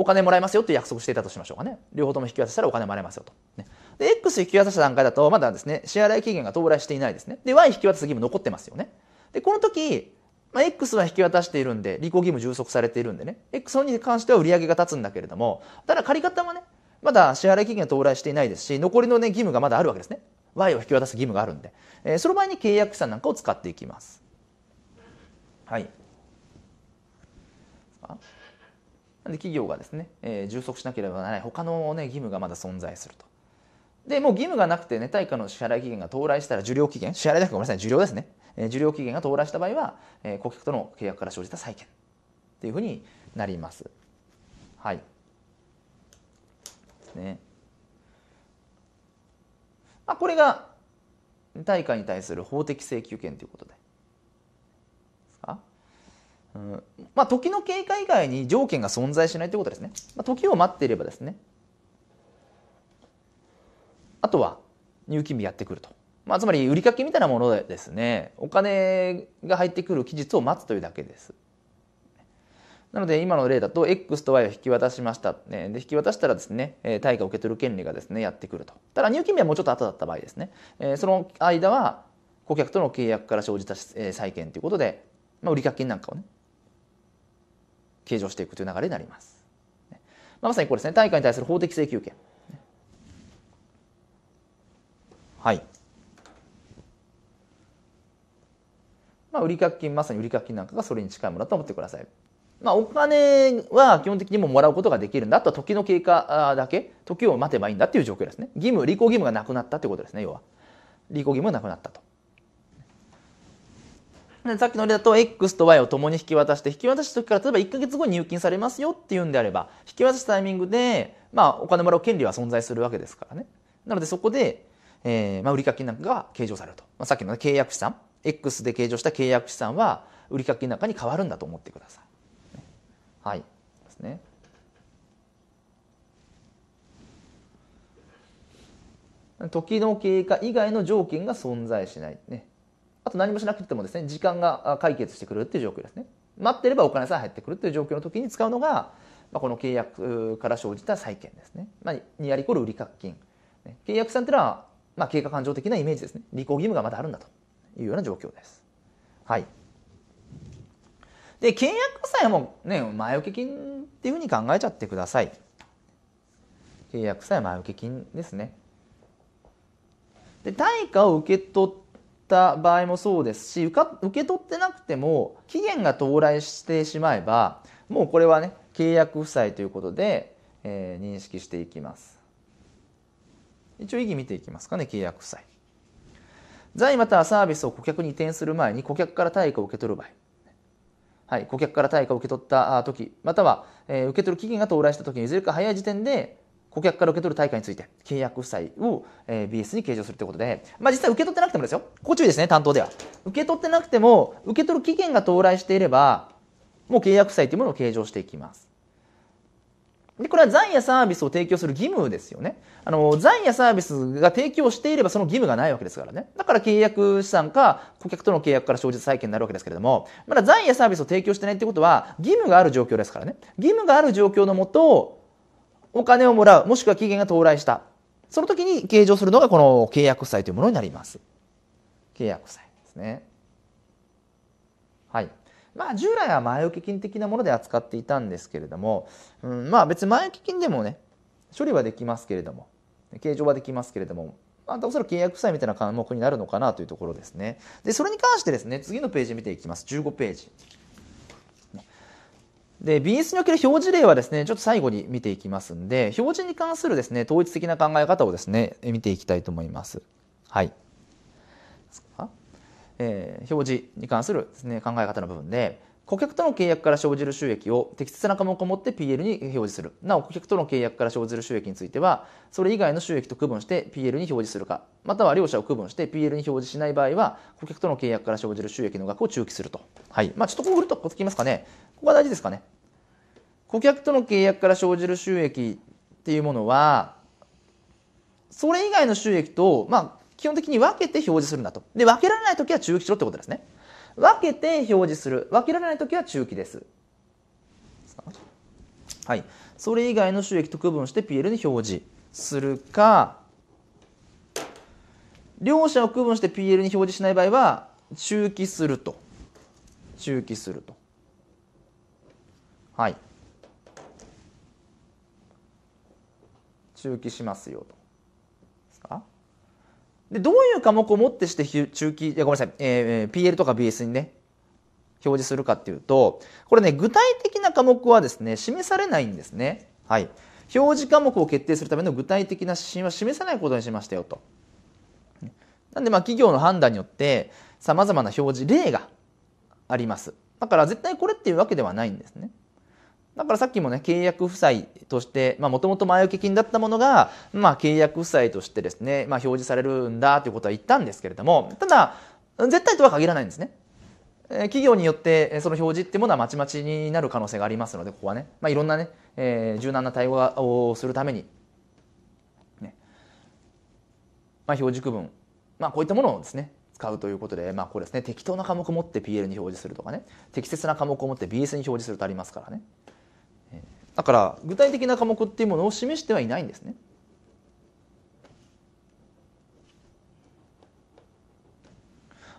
お金もらえますよって約束していたとしましょうかね。両方とも引き渡したらお金もらえますよと。ね、で、X 引き渡した段階だと、まだですね、支払い期限が到来していないですね。で、Y 引き渡す義務残ってますよね。で、この時、まあ、X は引き渡しているんで、履行義務充足されているんでね、X に関しては売り上げが立つんだけれども、ただ借方はね、まだ支払い期限が到来していないですし、残りのね、義務がまだあるわけですね。Y を引き渡す義務があるんで、えー、その場合に契約資産なんかを使っていきます。はい。で企業がですね、えー、充足しなければならない他の、ね、義務がまだ存在すると。で、もう義務がなくてね、対価の支払い期限が到来したら受領期限、支払いだけごめんなさい、受領ですね。えー、受領期限が到来した場合は、えー、顧客との契約から生じた債権っていうふうになります。はい。ね。まあ、これが対価に対する法的請求権ということで。うん、まあ、時の経過以外に条件が存在しないということですね。まあ、時を待っていればですね。あとは入金日やってくると。まあ、つまり売掛みたいなものでですね、お金が入ってくる期日を待つというだけです。なので今の例だと X と Y を引き渡しました。で引き渡したらですね、対価を受け取る権利がですね、やってくると。ただ入金日はもうちょっと後だった場合ですね。その間は顧客との契約から生じた債権ということで、まあ、売掛金なんかをね、計上していくという流れになります。まあ、まさにこれですね、対価に対する法的請求権。はい。まあ、売掛金、まさに売掛金なんかがそれに近いものだと思ってください。まあ、お金は基本的にももらうことができるんだ。あとは時の経過だけ、時を待てばいいんだっていう状況ですね。義務、履行義務がなくなったということですね、要は。履行義務がなくなったと。さっきの例だと X と Y を共に引き渡して引き渡した時から例えば1ヶ月後に入金されますよっていうんであれば引き渡したタイミングで、まあ、お金もらう権利は存在するわけですからね。なのでそこで、えーまあ、売掛金なんかが計上されると、まあ、さっきの、契約資産。X で計上した契約資産は売掛金なんかに変わるんだと思ってください。はい。ですね。時の経過以外の条件が存在しない。ね。あと何もしなくてもですね、時間が解決してくるっていう状況ですね。待ってればお金さえ入ってくるっていう状況の時に使うのが、まあ、この契約から生じた債権ですね。まあ、ニアリコール売掛金。契約さんっていうのは、まあ、経過感情的なイメージですね。履行義務がまだあるんだというような状況です。はい。で、契約さえもね、前受け金っていうふうに考えちゃってください。契約さえ前受け金ですね。で、対価を受け取ってった場合もそうですし受け取ってなくても期限が到来してしまえばもうこれはね契約負債ということで、えー、認識していきます。一応意義見ていきますかね契約負債。財またはサービスを顧客に移転する前に顧客から対価を受け取る場合。はい、顧客から対価を受け取った時または、えー、受け取る期限が到来した時にいずれか早い時点で顧客から受け取る対価について契約負債を、え、BS に計上するということで、まあ、実際受け取ってなくてもですよ。ここ注意ですね、担当では。受け取ってなくても、受け取る期限が到来していれば、もう契約負債というものを計上していきます。で、これは財やサービスを提供する義務ですよね。あの、財やサービスが提供していればその義務がないわけですからね。だから契約資産か顧客との契約から生じた債権になるわけですけれども、まだ財やサービスを提供してないってことは義務がある状況ですからね。義務がある状況のもと、お金をもらう、もしくは期限が到来した。その時に計上するのがこの契約債というものになります。契約債ですね。はい。まあ、従来は前受け金的なもので扱っていたんですけれども、うん、まあ別に前受け金でもね、処理はできますけれども、計上はできますけれども、まあ、おそらく契約債みたいな科目になるのかなというところですね。で、それに関してですね、次のページ見ていきます。15ページ。で、BS における表示例はですね、ちょっと最後に見ていきますんで、表示に関するですね、統一的な考え方をですね、見ていきたいと思います。はい。えー、表示に関するです、ね、考え方の部分で顧客との契約から生じる収益を適切な科目を持って PL に表示する。なお顧客との契約から生じる収益についてはそれ以外の収益と区分して PL に表示するかまたは両者を区分して PL に表示しない場合は顧客との契約から生じる収益の額を中記すると。はい。まあちょっとこう振るとこうつきますかね。ここが大事ですかね顧客との契約から生じる収益っていうものはそれ以外の収益とまあ基本的に分けて表示するんだと。で、分けられないときは中期しろってことですね。分けて表示する。分けられないときは中期です。はい。それ以外の収益と区分して PL に表示するか、両者を区分して PL に表示しない場合は、中期すると。中期すると。はい。中期しますよと。ですか？で、どういう科目をもってして中期、いやごめんなさい、えー、PL とか BS にね、表示するかっていうと、これね、具体的な科目はですね、示されないんですね。はい。表示科目を決定するための具体的な指針は示さないことにしましたよと。なんで、まあ、企業の判断によって、様々な表示例があります。だから、絶対これっていうわけではないんですね。だからさっきもね、契約負債として、まあもともと前受け金だったものが、まあ契約負債としてですね、まあ表示されるんだということは言ったんですけれども、ただ、絶対とは限らないんですね。企業によってその表示っていうものはまちまちになる可能性がありますので、ここはね、まあいろんなね、えー、柔軟な対応をするために、ね、まあ表示区分、まあこういったものをですね、使うということで、まあこれですね、適当な科目を持って PL に表示するとかね、適切な科目を持って BS に表示するとありますからね。だから具体的な科目っていうものを示してはいないんですね。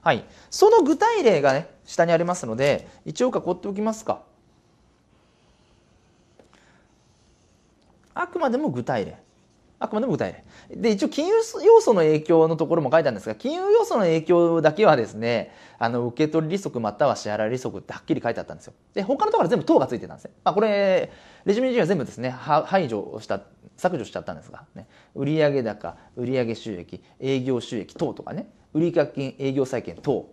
はい、その具体例がね下にありますので一応囲っておきますか。あくまでも具体例。あくまでも具体例。で、一応金融要素の影響のところも書いてあるんですが、金融要素の影響だけはですね、あの、受け取り利息または支払い利息ってはっきり書いてあったんですよ。で、他のところは全部等がついてたんですね。まあ、これ、レジュメには全部ですね、排除した、削除しちゃったんですが、ね、売上高、売上収益、営業収益等とかね、売掛金、営業債権等、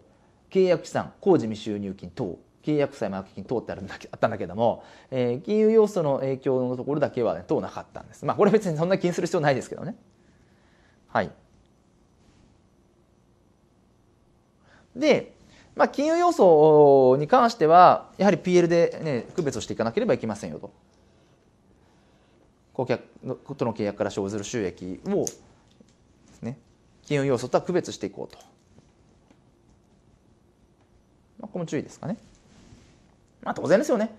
契約資産、工事未収入金等、契約債マーケ金等ってあるんだあったんだけども、えー、金融要素の影響のところだけは、ね、等なかったんです。まあこれ別にそんな気にする必要ないですけどね。はい。で、まあ、金融要素に関しては、やはり PL で、ね、区別をしていかなければいけませんよと。顧客との契約から生ずる収益を、ね、金融要素とは区別していこうと。まあ、ここも注意ですかね。まあ当然ですよね。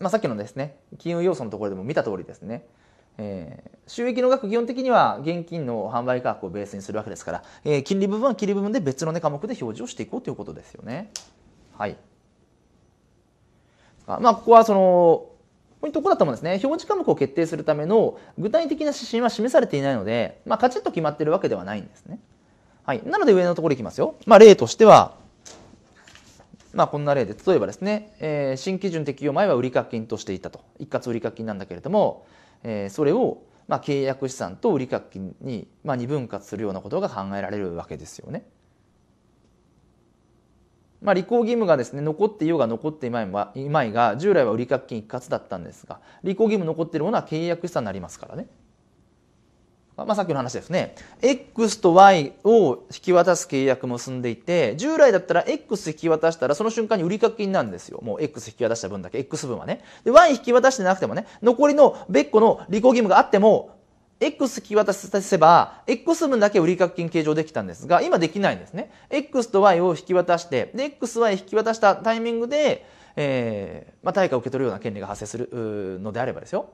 まあさっきのですね、金融要素のところでも見た通りですね、えー、収益の額基本的には現金の販売価格をベースにするわけですから、えー、金利部分は金利部分で別の、ね、科目で表示をしていこうということですよね。はい。まあここはその、ポイントここだと思うんですね。表示科目を決定するための具体的な指針は示されていないので、まあカチッと決まってるわけではないんですね。はい。なので上のところいきますよ。まあ例としては、まあ、こんな例で、例えばですね、えー、新基準適用前は売掛金としていたと。一括売掛金なんだけれども、えー、それを、まあ、契約資産と売掛金に、まあ、二分割するようなことが考えられるわけですよね。まあ、履行義務がですね、残っていようが残っていまいが、いまいが従来は売掛金一括だったんですが、履行義務残っているものは契約資産になりますからね。まあ、さっきの話ですね。X と Y を引き渡す契約も進んでいて、従来だったら X 引き渡したらその瞬間に売掛金なんですよ。もう X 引き渡した分だけ、X 分はね。で、Y 引き渡してなくてもね、残りの別個の履行義務があっても、X 引き渡せば、X 分だけ売掛金計上できたんですが、今できないんですね。X と Y を引き渡して、で、XY 引き渡したタイミングで、えー、まあ、対価を受け取るような権利が発生するのであればですよ。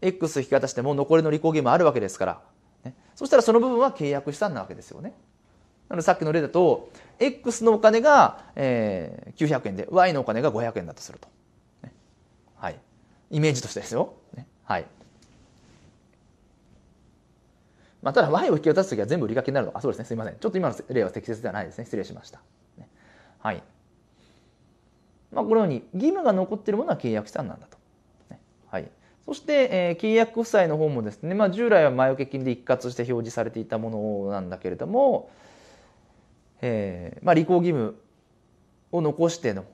X 引き渡しても残りの履行義務あるわけですから、ね、そしたらその部分は契約資産なわけですよね。なのでさっきの例だと X のお金が、えー、900円で Y のお金が500円だとすると、ね、はい。イメージとしてですよ、ね、はい。まあ、ただ Y を引き渡す時は全部売掛になるの。かそうですね。すいません。ちょっと今の例は適切ではないですね。失礼しました、ね、はい。まあ、このように義務が残っているものは契約資産なんだと、そして、えー、契約負債の方もですね、まあ、従来は前受け金で一括して表示されていたものなんだけれども、えーまあ、履行義務を残しての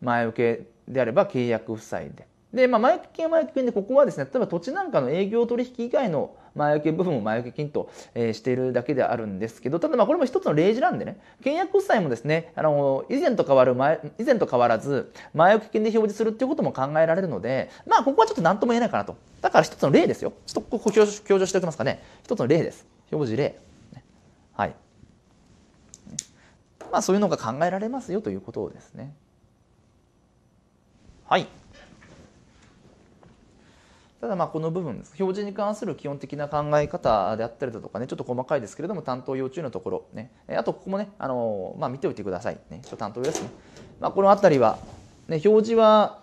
前受けであれば契約負債で。で、まあ、前受け金は前受け金で、ここはですね、例えば土地なんかの営業取引以外の前受け部分を前受け金と、えー、しているだけであるんですけど、ただまあこれも一つの例示なんでね、契約負債もですね、あの、以前と変わる前、以前と変わらず、前受け金で表示するっていうことも考えられるので、まあここはちょっと何とも言えないかなと。だから一つの例ですよ。ちょっとここ強調しておきますかね。一つの例です。表示例。はい。まあそういうのが考えられますよということですね。はい。ただまあこの部分表示に関する基本的な考え方であったりだとかねちょっと細かいですけれども担当要注意のところねあとここもねあのまあ見ておいてくださいねちょっと担当ですねまあこの辺りはね表示は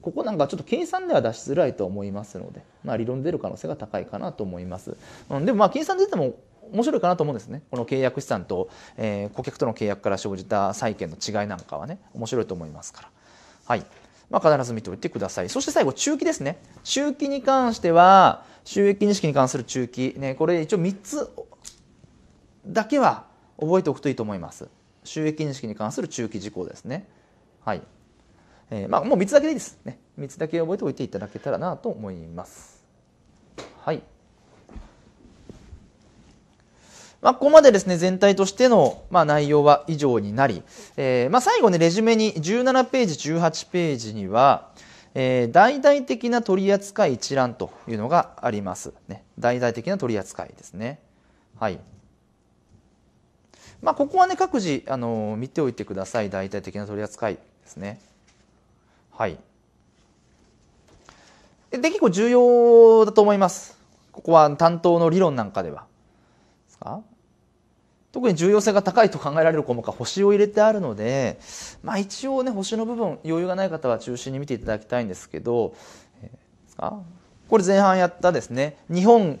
ここなんかちょっと計算では出しづらいと思いますので、まあ、理論で出る可能性が高いかなと思います。うん、でもまあ計算で出ても面白いかなと思うんですね。この契約資産と、え、顧客との契約から生じた債権の違いなんかはね面白いと思いますから。はい。まあ、必ず見ておいてください。そして最後、中期ですね。中期に関しては、収益認識に関する中期、ね、これ一応3つだけは覚えておくといいと思います。収益認識に関する中期事項ですね。はい。えー、まあ、もう3つだけでいいです。ね。3つだけ覚えておいていただけたらなと思います。はい。まあ、ここまでですね、全体としての、まあ、内容は以上になり、えー、まあ、最後ね、レジュメに17ページ、18ページには、えー、大々的な取扱い一覧というのがあります。ね、大々的な取扱いですね。はい。まあ、ここはね、各自、あのー、見ておいてください。大々的な取扱いですね。はい。で、結構重要だと思います。ここは担当の理論なんかでは。ですか？特に重要性が高いと考えられる項目は星を入れてあるので、まあ、一応ね星の部分余裕がない方は中心に見ていただきたいんですけど、これ前半やったですね。日本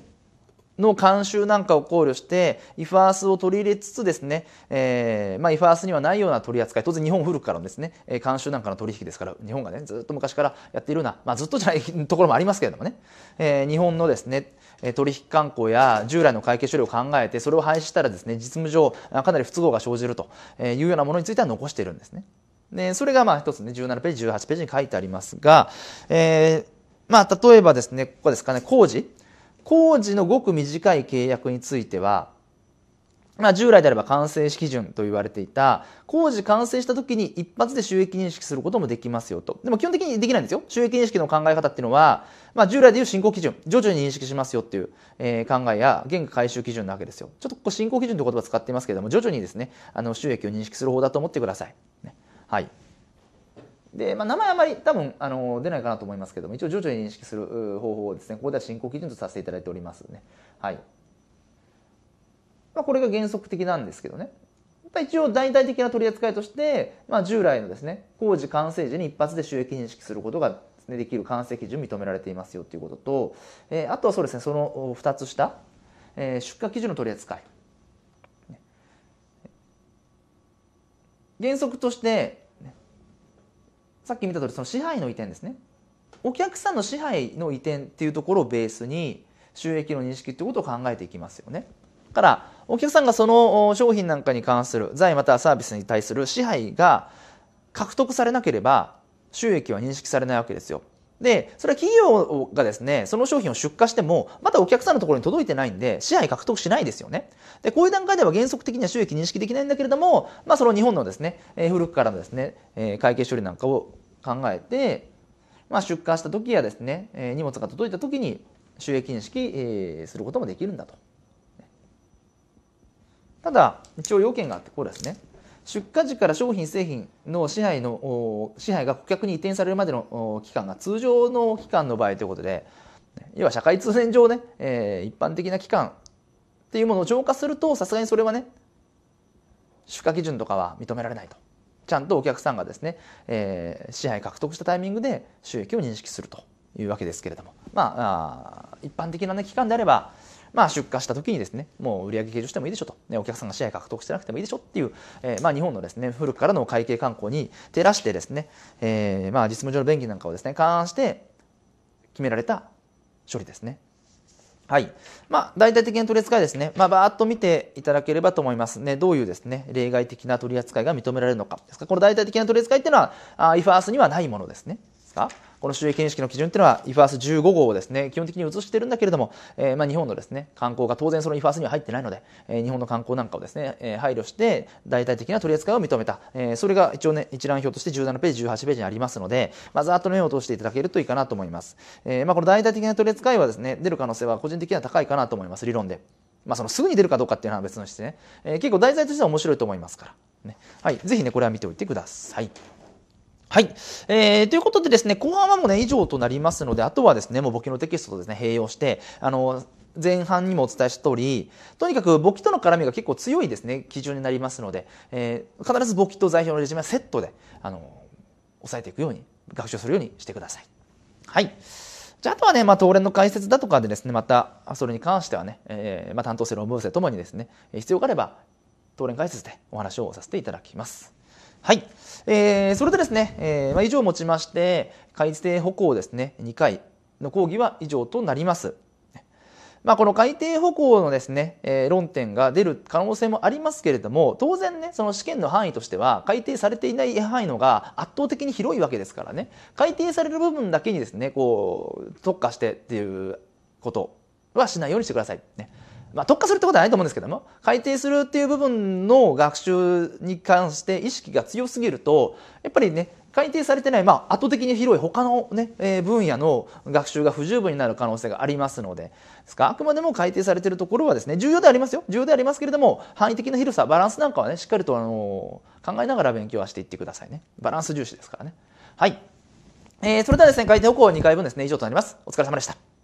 の慣習なんかを考慮して、イファースを取り入れつつですね、えー、まあ、イファースにはないような取り扱い、当然日本古くからのですね、慣習なんかの取引ですから、日本がね、ずっと昔からやっているような、まあ、ずっとじゃないところもありますけれどもね、えー、日本のですね、取引慣行や従来の会計処理を考えて、それを廃止したらですね、実務上かなり不都合が生じるというようなものについては残しているんですね。で、それがまあ一つね、17ページ、18ページに書いてありますが、えー、まあ例えばですね、ここですかね、工事。工事のごく短い契約については、まあ、従来であれば完成基準と言われていた、工事完成した時に一発で収益認識することもできますよと。でも基本的にできないんですよ。収益認識の考え方っていうのは、まあ、従来でいう進行基準、徐々に認識しますよっていう、えー、考えや、原価回収基準なわけですよ。ちょっとここ進行基準という言葉を使っていますけれども、徐々にですね、あの、収益を認識する方だと思ってください。ね、はい。で、まあ、名前あまり多分あの出ないかなと思いますけども一応徐々に認識する方法をですねここでは進行基準とさせていただいておりますね。はいまあ、これが原則的なんですけどね。一応大々的な取り扱いとして、まあ、従来のですね工事完成時に一発で収益認識することがねできる完成基準認められていますよということと、えー、あとはそうですねその2つ下、えー、出荷基準の取り扱い原則としてさっき見た通りその支配の移転ですね。お客さんの支配の移転っていうところをベースに収益の認識っていうことを考えていきますよね。だからお客さんがその商品なんかに関する財またはサービスに対する支配が獲得されなければ収益は認識されないわけですよ。で、それは企業がですね、その商品を出荷しても、まだお客さんのところに届いてないんで、支配獲得しないですよね。で、こういう段階では原則的には収益認識できないんだけれども、まあその日本のですね、古くからのですね、会計処理なんかを考えて、まあ出荷した時やですね、えー、荷物が届いた時に収益認識、えー、することもできるんだと。ただ、一応要件があって、これですね。出荷時から商品製品の支配の支配が顧客に移転されるまでの期間が通常の期間の場合ということで要は社会通念上ね、えー、一般的な期間っていうものを浄化するとさすがにそれはね出荷基準とかは認められないとちゃんとお客さんがですね、えー、支配獲得したタイミングで収益を認識するというわけですけれどもまあ一般的な、ね、期間であればまあ、出荷した時にですねもう売上計上してもいいでしょと、ね、お客さんがシェア獲得してなくてもいいでしょっていう、えーまあ、日本のですね古くからの会計慣行に照らしてですね、えーまあ、実務上の便宜なんかをですね勘案して決められた処理ですね。はい。まあ、大体的な取り扱いですね。まあ、バーっと見ていただければと思いますね。どういうですね、例外的な取り扱いが認められるのかですか。この大体的な取り扱いっていうのは、あ IFRS にはないものですね。ですかこの収益認識の基準っていうのは IFRS15 号をですね基本的に移してるんだけれども、えー、まあ日本のですね観光が当然その IFRS には入ってないので、えー、日本の観光なんかをですね、えー、配慮して大体的な取り扱いを認めた、えー、それが一応ね一覧表として17ページ18ページにありますので、まあ、ざっと目を通していただけるといいかなと思います、えー、まあこの大体的な取り扱いはですね出る可能性は個人的には高いかなと思います理論で。まあ、そのすぐに出るかどうかっていうのは別の質ね、えー、結構題材としては面白いと思いますから、ね。はい、ぜひねこれは見ておいてください。はい。えー、ということでですね、後半はもうね、以上となりますので、あとはですね、もう簿記のテキストとですね、併用して、あの、前半にもお伝えした通り、とにかく簿記との絡みが結構強いですね、基準になりますので、えー、必ず簿記と財表のレジュメはセットで、あの、押さえていくように、学習するようにしてください。はい。じゃあ、あとはね、まあ、当連の解説だとかでですね、また、それに関してはね、えー、まあ、担当するオムーセともにですね、必要があれば、当連解説でお話をさせていただきます。はい。えー、それでですね、えー、まあ、以上をもちまして、改定歩行ですね、2回の講義は以上となります。まあ、この改定歩行のですね、えー、論点が出る可能性もありますけれども、当然ね、その試験の範囲としては、改定されていない範囲のが圧倒的に広いわけですからね、改定される部分だけにですね、こう、特化してっていうことはしないようにしてください。ね。まあ、特化するってことはないと思うんですけども、改定するっていう部分の学習に関して意識が強すぎると、やっぱりね、改定されてない、まあ、圧倒的に広い他のね、えー、分野の学習が不十分になる可能性がありますので、ですか？あくまでも改定されてるところはですね、重要でありますよ。重要でありますけれども、範囲的な広さ、バランスなんかはね、しっかりとあの考えながら勉強はしていってくださいね。バランス重視ですからね。はい。えー、それではですね、改定歩行2回分ですね、以上となります。お疲れ様でした。